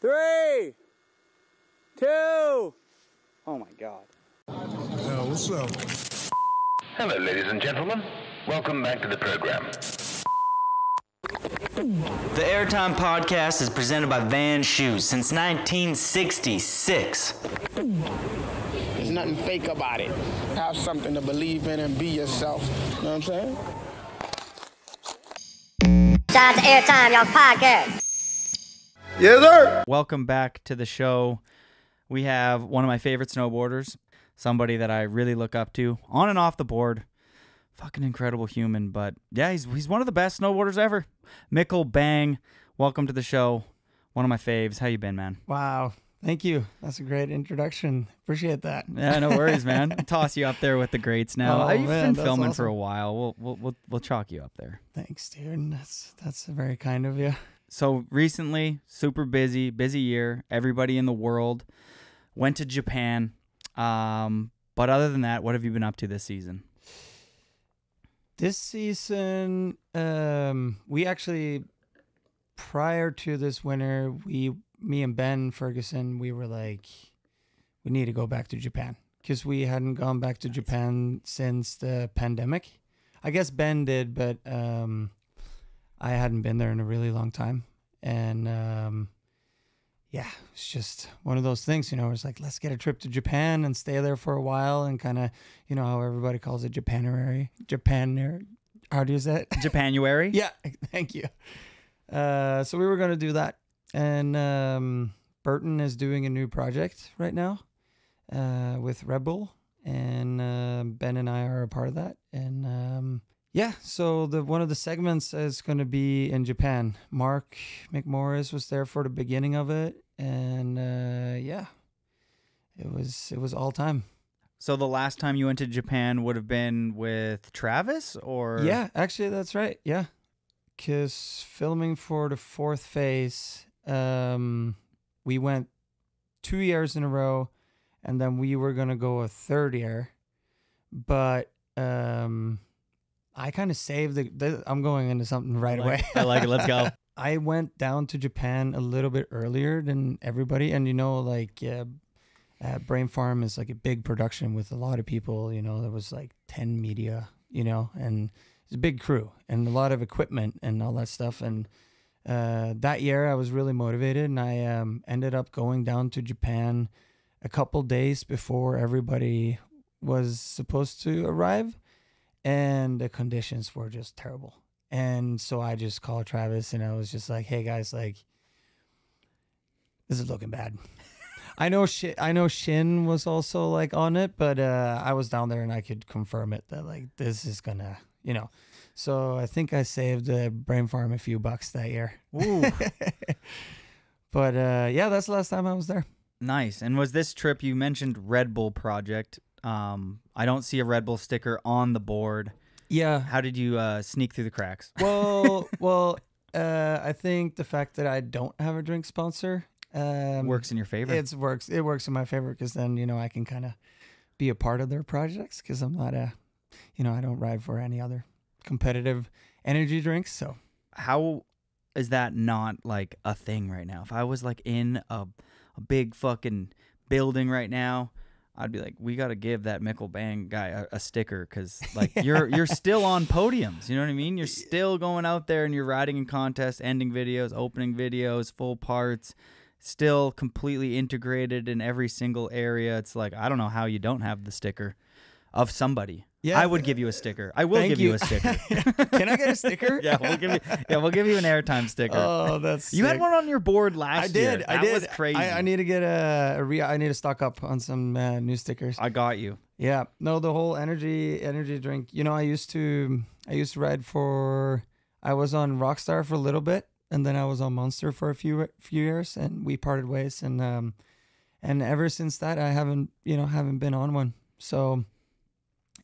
three, two. Oh my God. Yo, what's up? Hello, ladies and gentlemen. Welcome back to the program. The Airtime podcast is presented by Vans Shoes since 1966. There's nothing fake about it. Have something to believe in and be yourself. You know what I'm saying? Shout out to Airtime, y'all podcast. Yes, sir. Welcome back to the show. We have one of my favorite snowboarders, somebody that I really look up to on and off the board. Fucking incredible human, but yeah, he's he's one of the best snowboarders ever. Mikkel Bang, welcome to the show. One of my faves. How you been, man? Wow. Thank you. That's a great introduction. Appreciate that. Yeah, no worries, man. Toss you up there with the greats now. Oh, You've man, been that's filming for a while. We'll, we'll we'll we'll chalk you up there. Thanks, dude. That's that's very kind of you. So recently, super busy, busy year. Everybody in the world went to Japan. Um, but other than that, what have you been up to this season? This season, um, we actually prior to this winter, we me and Ben Ferguson, we were like, we need to go back to Japan because we hadn't gone back to Japan since the pandemic. I guess Ben did, but um, I hadn't been there in a really long time, and um, yeah, it's just one of those things, you know. It's like let's get a trip to Japan and stay there for a while and kind of, you know, how everybody calls it Japanuary, Japan. How do you say it? Japanuary? Yeah, thank you. Uh, so we were gonna do that, and um, Burton is doing a new project right now uh, with Red Bull, and uh, Ben and I are a part of that. And um, yeah, so the one of the segments is going to be in Japan. Mark McMorris was there for the beginning of it, and uh, yeah, it was it was all time. So the last time you went to Japan would have been with Travis, or Yeah, actually, that's right. Yeah, because filming for the fourth phase, um, we went two years in a row, and then we were gonna go a third year, but um, I kind of saved the, the. I'm going into something right I away. I like it. Let's go. I went down to Japan a little bit earlier than everybody, and you know, like uh, uh, Brain Farm is like a big production with a lot of people. You know, there was like ten media, you know, and it's a big crew and a lot of equipment and all that stuff. And uh, that year, I was really motivated, and I um, ended up going down to Japan a couple days before everybody was supposed to arrive, and the conditions were just terrible. And so I just called Travis and I was just like, "Hey guys, like, this is looking bad." I know Shin, I know Shin was also like on it, but uh, I was down there and I could confirm it that like this is gonna, you know. So I think I saved uh, Brain Farm a few bucks that year. Ooh, But uh, yeah, that's the last time I was there. nice. And was this trip you mentioned Red Bull project? Um, I don't see a Red Bull sticker on the board. Yeah. How did you uh, sneak through the cracks? Well, well, uh, I think the fact that I don't have a drink sponsor um, Works in your favor. It works. It works in my favor because then you know I can kind of be a part of their projects because I'm not a, you know, I don't ride for any other competitive energy drinks. So How is that not like a thing right now? If I was like in a a big fucking building right now, I'd be like, we got to give that Mikkel Bang guy a, a sticker because like you're you're still on podiums. You know what I mean? You're still going out there and you're riding in contests, ending videos, opening videos, full parts. Still completely integrated in every single area. It's like I don't know how you don't have the sticker of somebody. Yeah. I would give you a sticker. I will Thank give you. you. a sticker. can I get a sticker? yeah, we'll give you. Yeah, we'll give you an airtime sticker. Oh, that's You had one on your board last year. I year. did. I That did. was crazy. I, I need to get a, a re- I need to stock up on some uh, new stickers. I got you. Yeah. No, the whole energy energy drink. You know, I used to I used to ride for I was on Rockstar for a little bit and then I was on Monster for a few few years and we parted ways and um and ever since that I haven't, you know, haven't been on one. So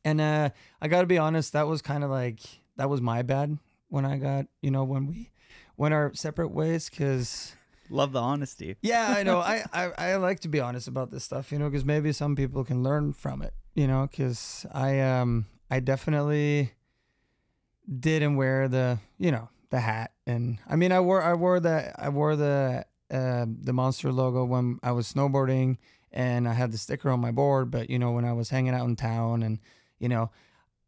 and uh I got to be honest, that was kind of like that was my bad when I got, you know, when we went our separate ways cuz Love the honesty. yeah, I know. I, I, I like to be honest about this stuff, you know, because maybe some people can learn from it, you know, because I um I definitely didn't wear the you know the hat, and I mean I wore I wore the I wore the uh, the Monster logo when I was snowboarding and I had the sticker on my board. But you know, when I was hanging out in town, and you know,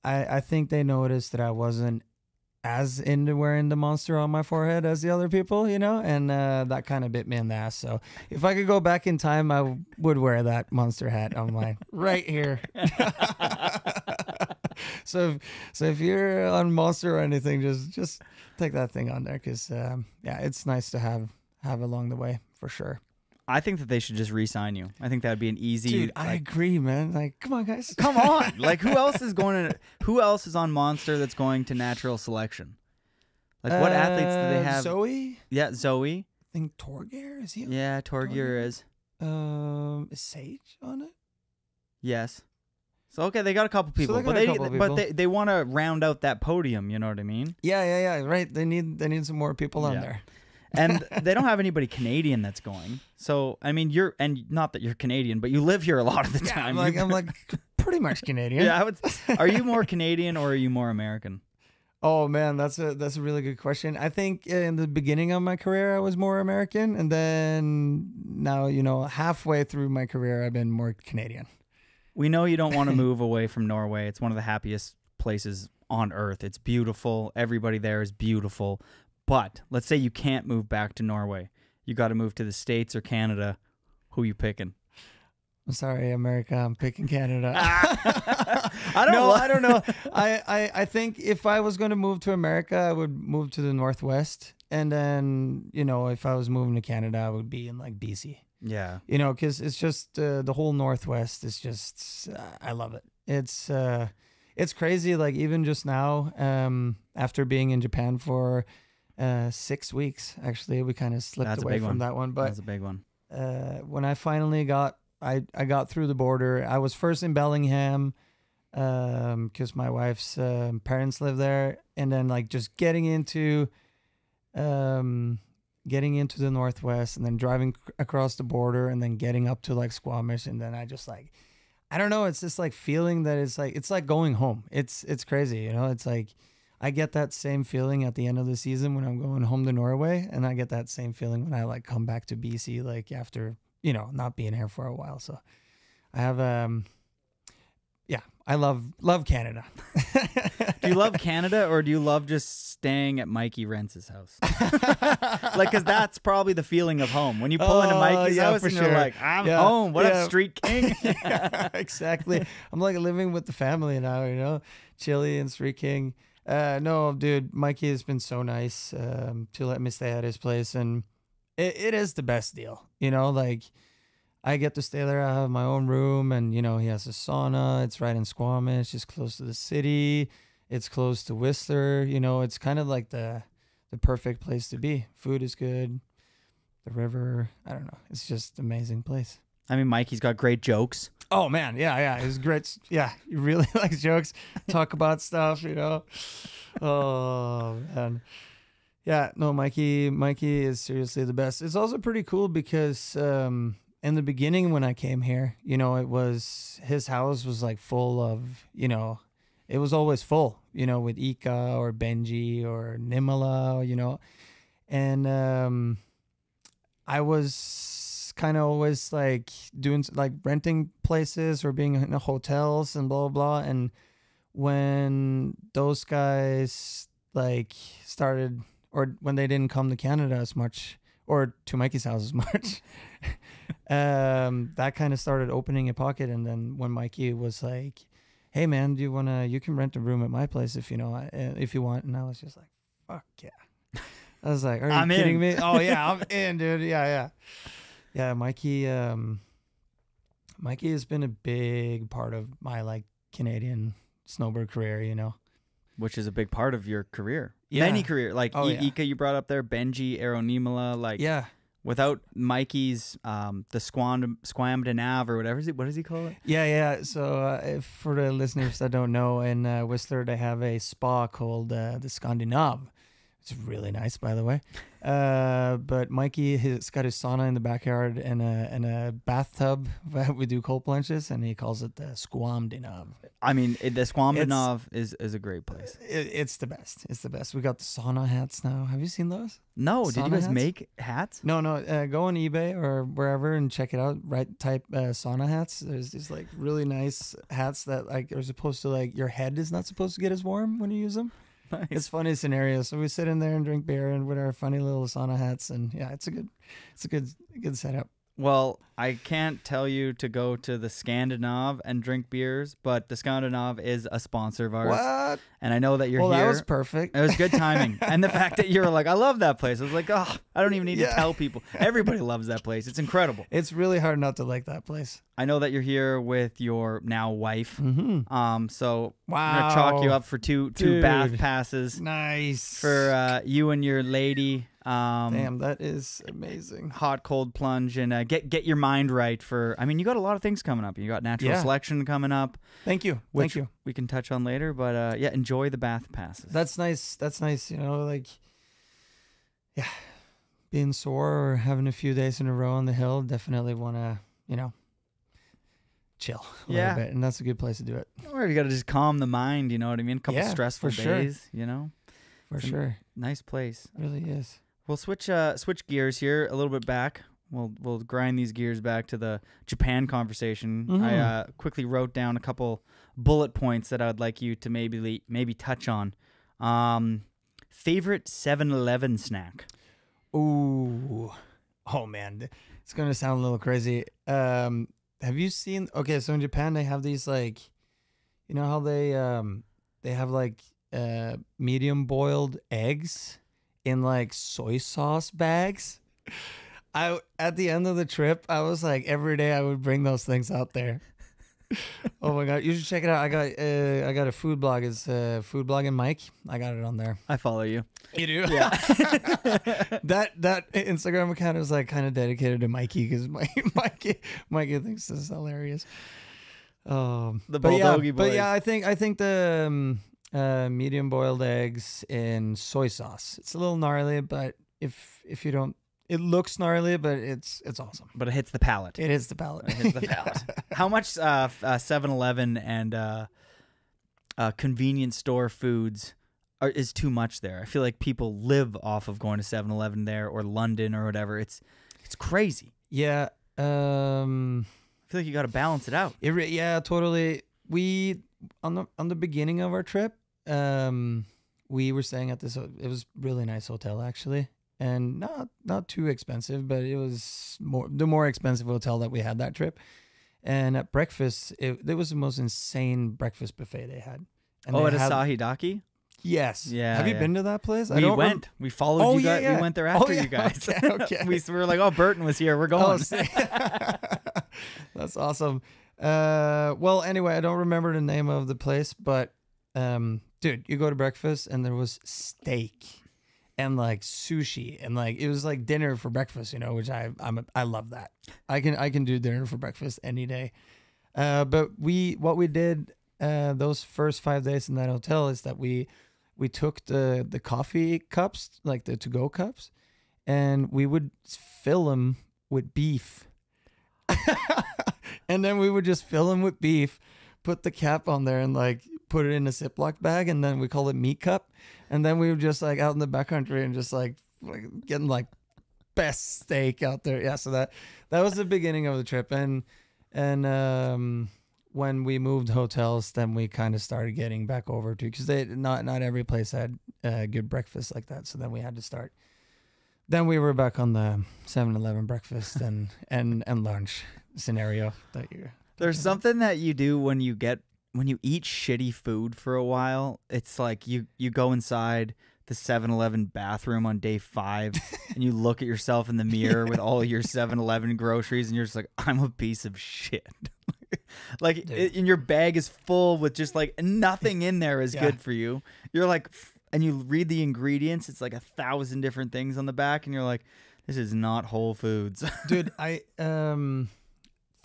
I I think they noticed that I wasn't as into wearing the monster on my forehead as the other people, you know, and uh, that kind of bit me in the ass. So if I could go back in time, I w- would wear that monster hat on my right here. so, if, so if you're on monster or anything, just just take that thing on there because um, yeah, it's nice to have have along the way for sure. I think that they should just re-sign you. I think that would be an easy. Dude, I agree, man. Like, come on, guys. come on, like who else is going to? Who else is on Monster that's going to natural selection? Like what athletes do they Uh, have? Zoe, yeah, Zoe. I think Torgeir is he? on- Yeah, Torgeir is. Um, is Sage on it? Yes. So okay, they got a couple people, they but they but they they want to round out that podium. You know what I mean? Yeah, yeah, yeah. Right. They need they need some more people on there. And they don't have anybody Canadian that's going. So I mean, you're and not that you're Canadian, but you live here a lot of the Yeah, time. I'm like I'm like pretty much Canadian. yeah. I would, are you more Canadian or are you more American? Oh man, that's a that's a really good question. I think in the beginning of my career I was more American, and then now you know halfway through my career I've been more Canadian. We know you don't want to move away from Norway. It's one of the happiest places on earth. It's beautiful. Everybody there is beautiful. But let's say you can't move back to Norway. You got to move to the States or Canada. Who are you picking? I'm sorry, America. I'm picking Canada. I don't no, know. I don't know. I, I, I think if I was going to move to America, I would move to the Northwest. And then, you know, if I was moving to Canada, I would be in like BC. Yeah. You know, because it's just uh, the whole Northwest is just, uh, I love it. It's, uh, it's crazy. Like even just now, um, after being in Japan for uh, six weeks, actually, we kind of slipped That's away from one. that one. But That's a big one. uh, when I finally got I I got through the border. I was first in Bellingham because my wife's um parents live there, and then like just getting into um getting into the northwest, and then driving across the border, and then getting up to like Squamish, and then I just like I don't know. It's just like feeling that it's like it's like going home. It's it's crazy, you know. It's like. I get that same feeling at the end of the season when I'm going home to Norway, and I get that same feeling when I like come back to BC, like after you know not being here for a while. So I have um, yeah, I love love Canada. Do you love Canada or do you love just staying at Mikey Rencz's house? like, because that's probably the feeling of home. When you pull into Oh, Mikey's yeah, house and you're like, I'm Yeah, home. What yeah. up, Street King? exactly. I'm like living with the family now, you know, Chili and Street King. Uh, no, dude, Mikey has been so nice um, to let me stay at his place, and it, it is the best deal, you know. Like, I get to stay there. I have my own room, and you know, he has a sauna. It's right in Squamish. It's close to the city. It's close to Whistler. You know, it's kind of like the the perfect place to be. Food is good. The river. I don't know. It's just amazing place. I mean, Mikey's got great jokes. Oh man, yeah, yeah, he's great. Yeah, he really likes jokes, talk about stuff, you know. Oh man, yeah. No, Mikey, Mikey is seriously the best. It's also pretty cool because um, in the beginning when I came here, you know, it was his house was like full of, you know, it was always full, you know, with Ika or Benji or Niemelä, you know, and um, I was kind of always like doing like renting places or being in hotels and blah blah blah. And when those guys like started, or when they didn't come to Canada as much, or to Mikey's house as much, um, that kind of started opening a pocket. And then when Mikey was like, "Hey man, do you wanna? You can rent a room at my place if you know, uh, if you want." And I was just like, "Fuck yeah." I was like, "Are you I'm kidding in. me?" Oh yeah, I'm in, dude. Yeah, yeah, yeah. Mikey, um, Mikey has been a big part of my like Canadian snowboard career. You know, which is a big part of your career. Yeah. Any career. Like Oh, I- yeah. Ika, you brought up there, Benji, Eero Niemelä. Like, yeah, without Mikey's, um, the Squam, Squam de Nav or whatever is it? What does he call it? yeah, yeah. So uh, if, for the listeners that don't know, in uh, Whistler they have a spa called uh, the Scandinave. It's really nice, by the way. Uh, but Mikey, he's got his sauna in the backyard and a and a bathtub that we do cold plunges, and he calls it the Squamdinov. I mean, it, the Squamdinov is is a great place. It, it's the best. It's the best. We got the sauna hats now. Have you seen those? No, did you guys hats? make hats? No, no. Uh, go on eBay or wherever and check it out. Right type uh, sauna hats. There's these like really nice hats that like are supposed to like your head is not supposed to get as warm when you use them. It's funny scenario. So we sit in there and drink beer and with our funny little sauna hats and yeah, it's a good, it's a good, good setup. Well, I can't tell you to go to the Scandinave and drink beers, but the Scandinave is a sponsor of ours. What? And I know that you're well, here. that was perfect. It was good timing. and the fact that you were like, I love that place. I was like, oh, I don't even need to tell people. Everybody loves that place. It's incredible. It's really hard not to like that place. I know that you're here with your now wife. Mm-hmm. Um, so I'm gonna chalk you up for two two bath passes Nice. for uh, you and your lady. Um, Damn, that is amazing. hot cold plunge and uh, get get your mind right for. I mean, you got a lot of things coming up. You got natural Yeah. selection coming up, Thank you. which Thank you. we can touch on later. But uh, yeah, enjoy the bath passes. That's nice. That's nice. You know, like, yeah, being sore or having a few days in a row on the hill, definitely want to, you know, chill a Yeah. little bit, and that's a good place to do it or you got to just calm the mind. You know what I mean? A couple Yeah, for stressful sure. days. You know, for It's sure. nice place. It really is. We'll switch uh switch gears here a little bit back. We'll we'll grind these gears back to the Japan conversation. I Mhm. uh, quickly wrote down a couple bullet points that I'd like you to maybe maybe touch on. Um, favorite 7-Eleven snack. Ooh, oh man, it's gonna sound a little crazy. Um, have you seen? Okay, so in Japan they have these like, you know how they um they have like uh medium boiled eggs in like soy sauce bags. I at the end of the trip, I was like every day I would bring those things out there. oh my god, you should check it out. I got uh, I got a food blog. It's uh, food blogging Mike. I got it on there. I follow you. You do? Yeah. that that Instagram account is like kind of dedicated to Mikey because Mikey Mikey thinks this is hilarious. Um, The but yeah, Bulldoggy but yeah, I think I think the um, uh, medium boiled eggs in soy sauce. It's a little gnarly, but if if you don't, it looks gnarly, but it's it's awesome. But it hits the palate. It is the palate. It hits the palate. How much uh, uh, 7-Eleven and uh, uh, convenience store foods are, is too much there? I feel like people live off of going to 7-Eleven there or Lawson or whatever. It's it's crazy. Yeah. Um. I feel like you got to balance it out. It yeah, totally. We on the on the beginning of our trip, um, we were staying at this. It was really nice hotel actually, and not not too expensive, but it was more the more expensive hotel that we had that trip. And at breakfast, it, it was the most insane breakfast buffet they had. And oh, they at had- Asahidake? Yes. Yeah, Have you yeah. been to that place? We don't rem- went. we followed Oh, you guys. yeah. We went there Oh, after yeah, you guys. okay, okay. we we were like, oh, Burton was here. We're going. Oh. That's awesome. Uh, well, anyway, I don't remember the name of the place, but um, dude, you go to breakfast and there was steak and like sushi and like it was like dinner for breakfast, you know, which I I'm a, I love that. I can I can do dinner for breakfast any day. Uh, but we what we did uh those first five days in that hotel is that we we took the the coffee cups like the to go cups and we would fill them with beef and then we would just fill them with beef, put the cap on there, and like put it in a Ziploc bag, and then we call it meat cup. And then we were just like out in the backcountry and just like, getting like best steak out there. Yeah, so that that was the beginning of the trip, and and um, when we moved hotels, then we kind of started getting back over to because they not not every place had uh, good breakfast like that. So then we had to start. Then we were back on the 7-Eleven breakfast and and and lunch scenario that you There's something that you do when you get when you eat shitty food for a while. It's like you you go inside the 7-Eleven bathroom on day 5 and you look at yourself in the mirror with all your 7-Eleven groceries and you're just like I'm a piece of shit. like it, and your bag is full with just like nothing in there is Yeah. good for you. You're like and you read the ingredients, it's like a thousand different things on the back and you're like this is not Whole Foods. dude i um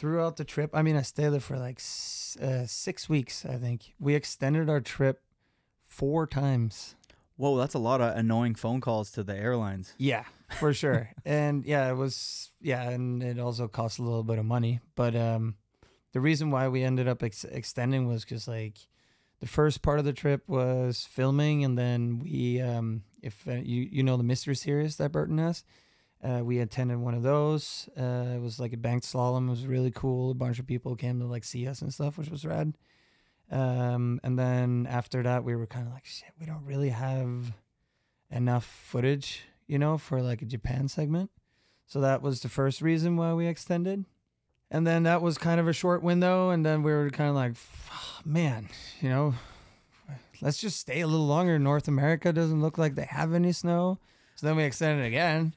throughout the trip i mean i stayed there for like s- uh, six weeks i think we extended our trip four times Whoa, that's a lot of annoying phone calls to the airlines. Yeah, for sure. and yeah, it was yeah, and it also cost a little bit of money. But um, the reason why we ended up ex- extending was because like the first part of the trip was filming, and then we um, if uh, you you know the mystery series that Burton has. Uh, we attended one of those. Uh, it was like a banked slalom. It was really cool. A bunch of people came to like see us and stuff, which was rad. Um, and then after that, we were kind of like, shit, we don't really have enough footage, you know, for like a Japan segment. So that was the first reason why we extended. And then that was kind of a short window. And then we were kind of like, man, you know, let's just stay a little longer. North America doesn't look like they have any snow. So then we extended again.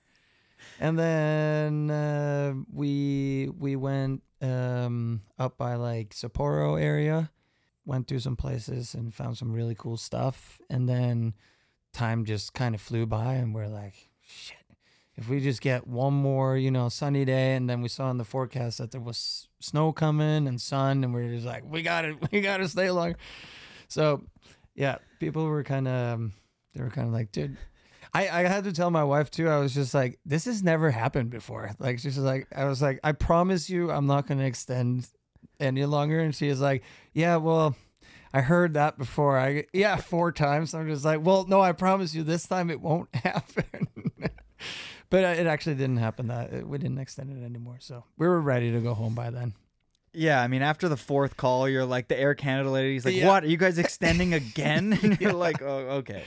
And then uh, we we went um, up by like Sapporo area, went to some places and found some really cool stuff. And then time just kind of flew by, and we're like, shit. If we just get one more, you know, sunny day, and then we saw in the forecast that there was snow coming and sun, and we are just like, we got to, we got to stay longer. So, yeah, people were kind of, they were kind of like, dude, I, I had to tell my wife too. I was just like, this has never happened before. Like she's just like, I was like, I promise you, I'm not going to extend any longer. And she was like, yeah, well, I heard that before. I yeah, four times. I'm just like, well, no, I promise you, this time it won't happen. but it actually didn't happen. That we didn't extend it anymore. So we were ready to go home by then. Yeah, I mean, after the fourth call, you're like the Air Canada lady's like, Yeah. "What? Are you guys extending again?" and you're like, "Oh, okay."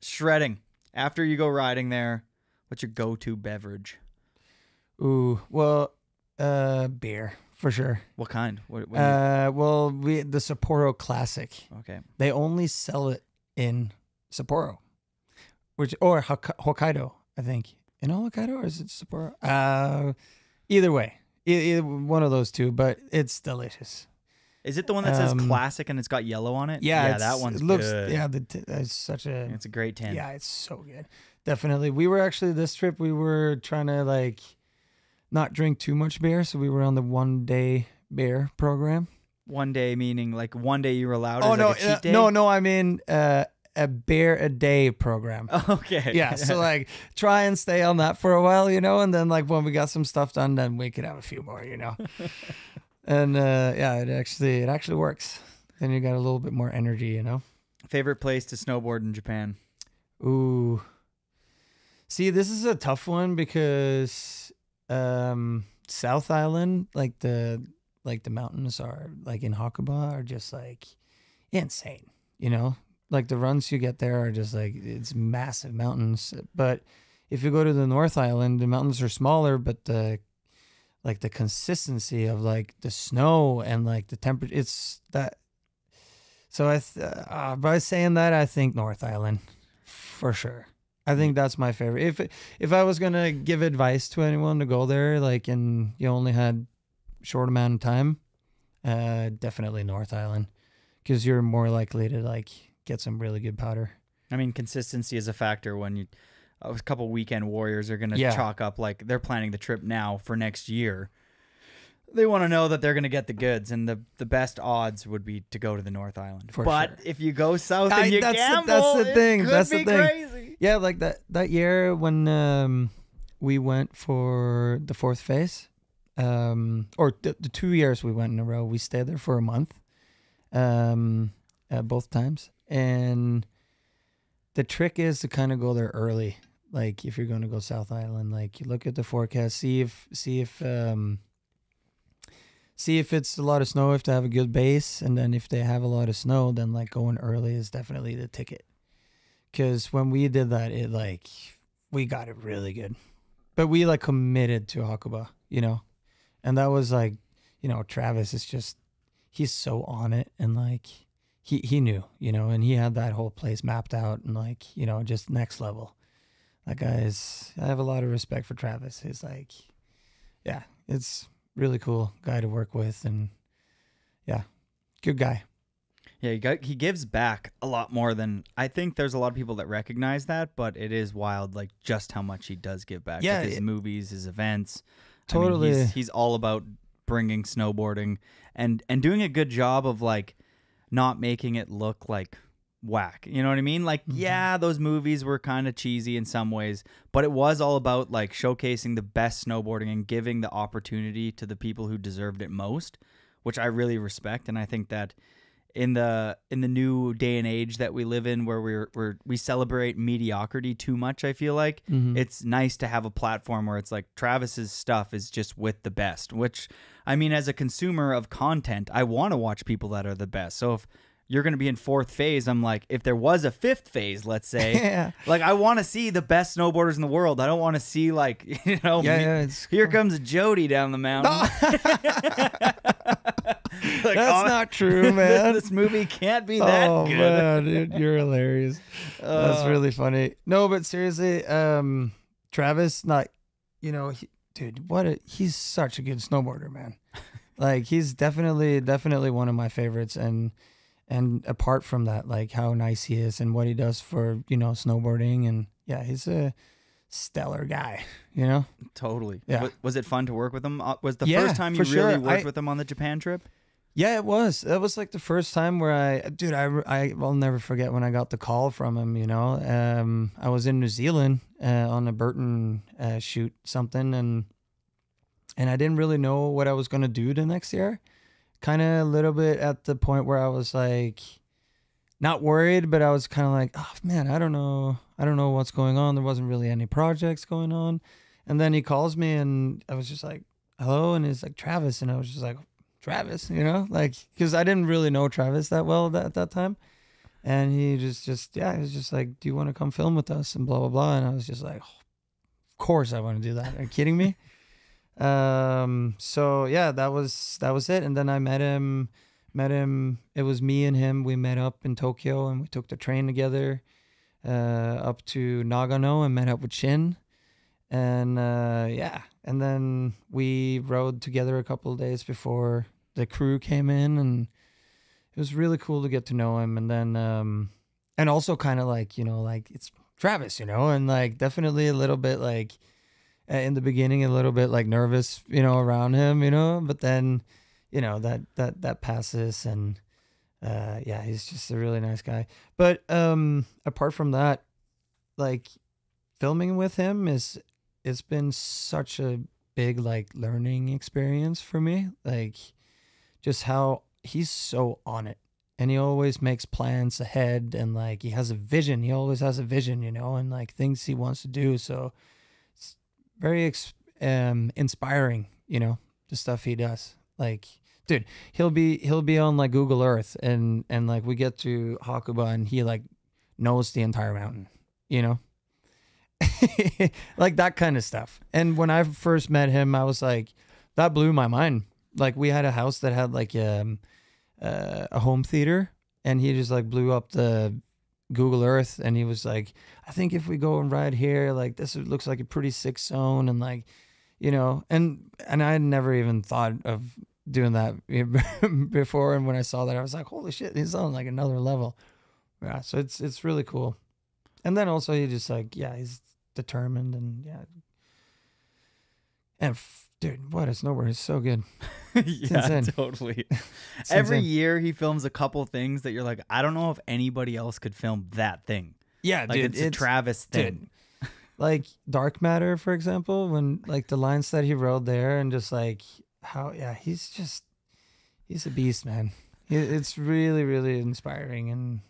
Shredding. After you go riding there, what's your go-to beverage? Ooh, well, uh, beer for sure. What kind? What, what Uh, well, we the Sapporo Classic. okay. They only sell it in Sapporo, which or Hokkaido, I think. In Hokkaido or is it Sapporo? Uh, either way, either one of those two. But it's delicious. Is it the one that says Um, classic and it's got yellow on it? Yeah, yeah, that one's it looks. good. Yeah, the t- it's such a. it's a great tin. Yeah, it's so good. Definitely. We were actually this trip. We were trying to like not drink too much beer, so we were on the one day beer program. One day meaning like one day you were allowed. Oh no, like uh, day? no, no! I mean uh, a beer a day program. Okay. yeah, so like try and stay on that for a while, you know, and then like when we got some stuff done, then we could have a few more, you know. and uh, yeah, it actually it actually works. Then you got a little bit more energy, you know. favorite place to snowboard in Japan. Ooh. See, this is a tough one because um South Island, like the like the mountains are like in Hakuba are just like insane, you know? Like the runs you get there are just like it's massive mountains. But if you go to the North Island, the mountains are smaller, but the like the consistency of like the snow and like the temperature it's that so I th- uh, by saying that I think North Island for sure. I think that's my favorite. If if I was gonna give advice to anyone to go there, like and you only had short amount of time, uh, definitely North Island, because you're more likely to like get some really good powder. I mean, consistency is a factor when you a couple weekend warriors are going to Yeah. chalk up like they're planning the trip now for next year. They want to know that they're going to get the goods, and the the best odds would be to go to the North Island. For but sure. if you go south and I- you that's the- that's the thing, that's the thing. crazy. Yeah, like that that year when um we went for the fourth phase, um or the, the two years we went in a row, we stayed there for a month, um, uh, both times, and the trick is to kind of go there early. Like if you're going to go South Island, like you look at the forecast, see if see if um see if it's a lot of snow, if they have a good base, and then if they have a lot of snow, then like going early is definitely the ticket. Because when we did that, it like we got it really good, but we like committed to Hakuba, you know, and that was like, you know, Travis is just he's so on it, and like he he knew, you know, and he had that whole place mapped out, and like you know, just next level. That guy is. I have a lot of respect for Travis. He's like, yeah, it's really cool guy to work with, and yeah, good guy. Yeah, he, got, he gives back a lot more than I think. There's a lot of people that recognize that, but it is wild, like just how much he does give back. Yeah, with his it- movies, his events. I mean, Totally. he's, he's all about bringing snowboarding and and doing a good job of like not making it look like whack. You know what I mean? Like, mm-hmm. yeah, those movies were kind of cheesy in some ways, but it was all about like showcasing the best snowboarding and giving the opportunity to the people who deserved it most, which I really respect. And I think that in the in the new day and age that we live in where we're, we're we celebrate mediocrity too much i feel like mm-hmm. it's nice to have a platform where it's like travis's stuff is just with the best which i mean as a consumer of content i want to watch people that are the best so if you're going to be in fourth phase i'm like if there was a fifth phase let's say Yeah. like i want to see the best snowboarders in the world i don't want to see like you know Yeah, me- yeah, here comes jody down the mountain Like, That's oh, not true, man. this movie can't be that oh good. man, dude, you're hilarious. That's really funny. No, but seriously, um, Travis, not, you know, he, dude, what a he's such a good snowboarder, man. like he's definitely, definitely one of my favorites, and and apart from that, like how nice he is and what he does for you know snowboarding, and yeah, he's a stellar guy. You know, Totally. Yeah. Was, was it fun to work with him? Uh, Was the Yeah, first time you really sure. worked I- with him on the Japan trip? Yeah, it was. That was like the first time where I, dude, I, I will never forget when I got the call from him. You know, um, I was in New Zealand uh, on a Burton uh, shoot something, and and I didn't really know what I was gonna do the next year. Kind of a little bit at the point where I was like, not worried, but I was kind of like, oh man, I don't know, I don't know what's going on. There wasn't really any projects going on, and then he calls me, and I was just like, hello, and he's like Travis, and I was just like. Travis, you know, like because I didn't really know Travis that well that, at that time, and he just just yeah, he was just like, "Do you want to come film with us?" and blah blah blah, and I was just like, "Of course I want to do that." Are you kidding me? Um, so yeah, that was that was it, and then I met him, met him. It was me and him. We met up in Tokyo, and we took the train together, uh, up to Nagano, and met up with Shin and uh, yeah, and then we rode together a couple of days before the crew came in, and it was really cool to get to know him. And then, um, and also kind of like you know, like it's Travis, you know, and like definitely a little bit like in the beginning, a little bit like nervous, you know, around him, you know, but then, you know, that that that passes, and uh, yeah, he's just a really nice guy. But um, apart from that, like filming with him is it's been such a big like learning experience for me like just how he's so on it. And he always makes plans ahead and like he has a vision. He always has a vision you know and like things he wants to do. So very um inspiring you know the stuff he does like dude he'll be he'll be on like google earth and and like we get to hakuba and he like knows the entire mountain you know like that kind of stuff. And when I first met him, I was like, that blew my mind. Like we had a house that had like um, uh, a home theater, and he just like blew up the Google Earth, and he was like, I think if we go and ride here, like this looks like a pretty sick zone, and like, you know, and and I had never even thought of doing that before, and when I saw that, I was like, holy shit, he's on like another level. Yeah, so it's it's really cool. And then also he just like yeah he's determined and yeah and dude what a snowboard is so good yeah, totally. Every insane. year he films a couple things that you're like, I don't know if anybody else could film that thing. yeah Like dude it's a Travis thing. dude, like dark matter for example when like the lines that he wrote there and just like how yeah he's just he's a beast man it's really really inspiring and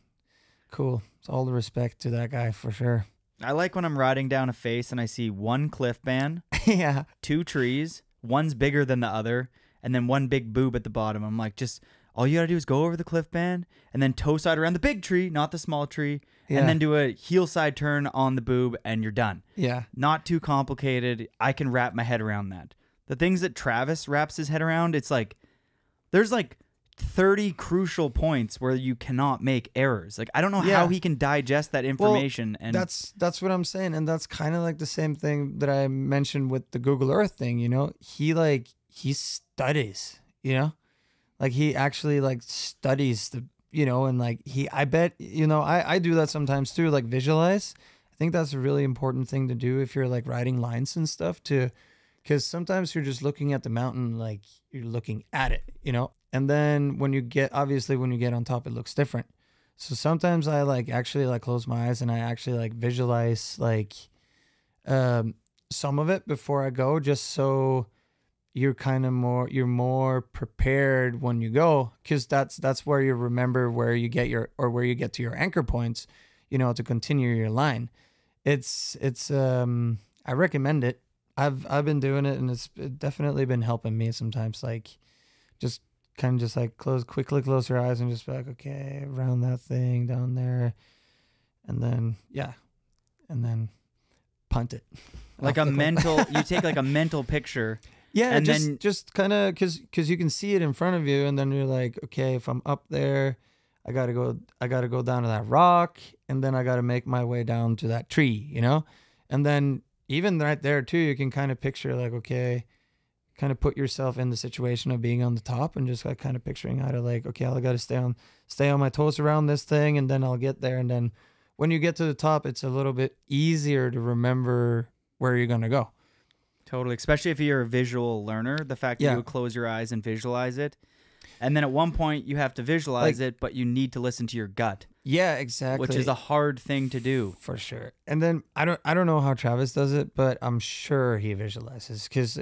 cool it's all the respect to that guy for sure I like when I'm riding down a face and I see one cliff band, yeah two trees, one's bigger than the other, and then one big boob at the bottom. I'm like, just all you gotta do is go over the cliff band and then toe side around the big tree, not the small tree, Yeah. and then do a heel side turn on the boob, and you're done. yeah Not too complicated. I can wrap my head around that. The things that Travis wraps his head around, it's like there's like 30 crucial points where you cannot make errors. Like I don't know Yeah. how he can digest that Well, information and that's that's what I'm saying, and that's kind of like the same thing that I mentioned with the Google Earth thing. You know, he like he studies. You know, like he actually like studies the you know, and like he I bet you know I I do that sometimes too. Like visualize. I think that's a really important thing to do if you're like writing lines and stuff to because sometimes you're just looking at the mountain like you're looking at it you know and then when you get obviously when you get on top it looks different So sometimes I like actually like close my eyes and I actually like visualize like um some of it before I go just so you're kind of more you're more prepared when you go cuz that's that's where you remember where you get your or where you get to your anchor points, you know, to continue your line. It's it's um I recommend it. I've I've been doing it and it's definitely been helping me sometimes like just kind of just like close quickly close your eyes and just be like okay round that thing down there and then yeah and then punt it Like a mental, you take like a mental picture. yeah and just then- just kind of because because you can see it in front of you and then you're like okay if i'm up there i gotta go i gotta go down to that rock and then i gotta make my way down to that tree you know and then even right there too you can kind of picture like okay kind of put yourself in the situation of being on the top and just like kind of picturing how to like okay i gotta stay on stay on my toes around this thing and then i'll get there and then when you get to the top it's a little bit easier to remember where you're gonna go Totally, especially if you're a visual learner, the fact that Yeah. you would close your eyes and visualize it. And then at one point you have to visualize it, but you need to listen to your gut, yeah exactly which is a hard thing to do. for sure. And then I don't I don't know how Travis does it, but I'm sure he visualizes because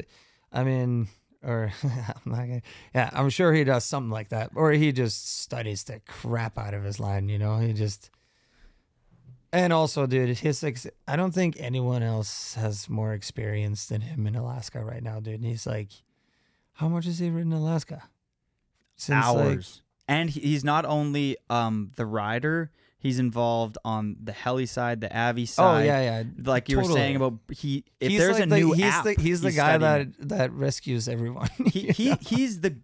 I mean, or I'm not gonna, yeah, I'm sure he does something like that, or he just studies the crap out of his line. You know, he just. And also, dude, his ex- I don't think anyone else has more experience than him in Alaska right now, dude. And he's like, how much has he ridden in Alaska? Since, like- Hours. and he's not only um the rider, he's involved on the heli side, the Avi oh side. yeah, yeah. Like you were saying about he if he's there's like a the, new he's app, the he's the he's guy studying that that rescues everyone. he, he he's the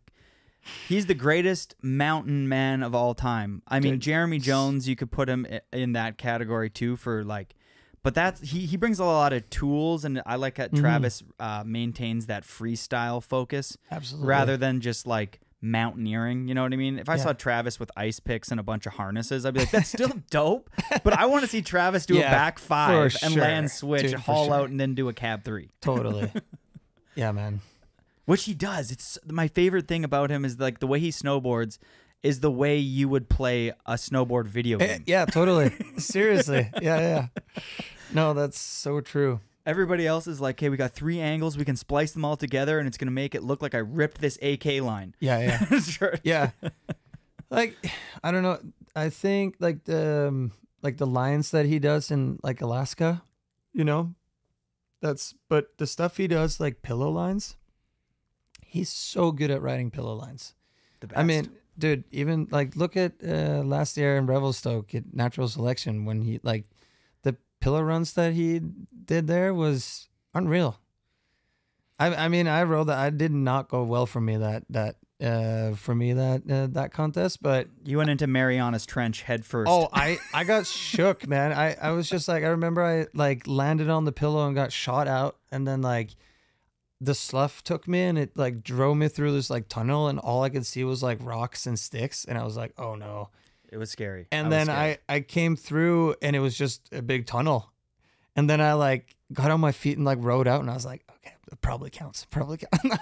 he's the greatest mountain man of all time. I mean, Dude. Jeremy Jones, you could put him in that category too for like, but that's he he brings a lot of tools, and I like that Mm-hmm. Travis uh, maintains that freestyle focus Absolutely. rather than just like mountaineering. You know what I mean? If I Yeah. saw Travis with ice picks and a bunch of harnesses, I'd be like, that's still dope. But I want to see Travis do a back five and sure. land switch, Dude, haul sure. out, and then do a cab three. Totally. yeah, man. Which he does. It's my favorite thing about him is like the way he snowboards is the way you would play a snowboard video Eh, game. Yeah, totally. Seriously. Yeah, yeah. No, that's so true. Everybody else is like, hey, we got three angles, we can splice them all together, and it's gonna make it look like I ripped this AK line. Yeah, yeah. sure. Yeah. Like I don't know. I think like the um, like the lines that he does in like Alaska, you know, that's but the stuff he does like pillow lines. He's so good at writing pillow lines. The best. I mean, dude, even like look at uh, last year in Revelstoke at Natural Selection when he like pillow runs that he did there was unreal. I I mean I rode that I did not go well for me that that uh for me that uh, that contest, but you went into Mariana's Trench head first. oh I I got shook man. I I was just like I remember I like landed on the pillow and got shot out and then like the slough took me and it like drove me through this like tunnel and all I could see was like rocks and sticks and I was like, oh no. It was scary. And was then. I I came through and it was just a big tunnel. And then I like got on my feet and like rode out and I was like, okay, it probably counts. Probably counts.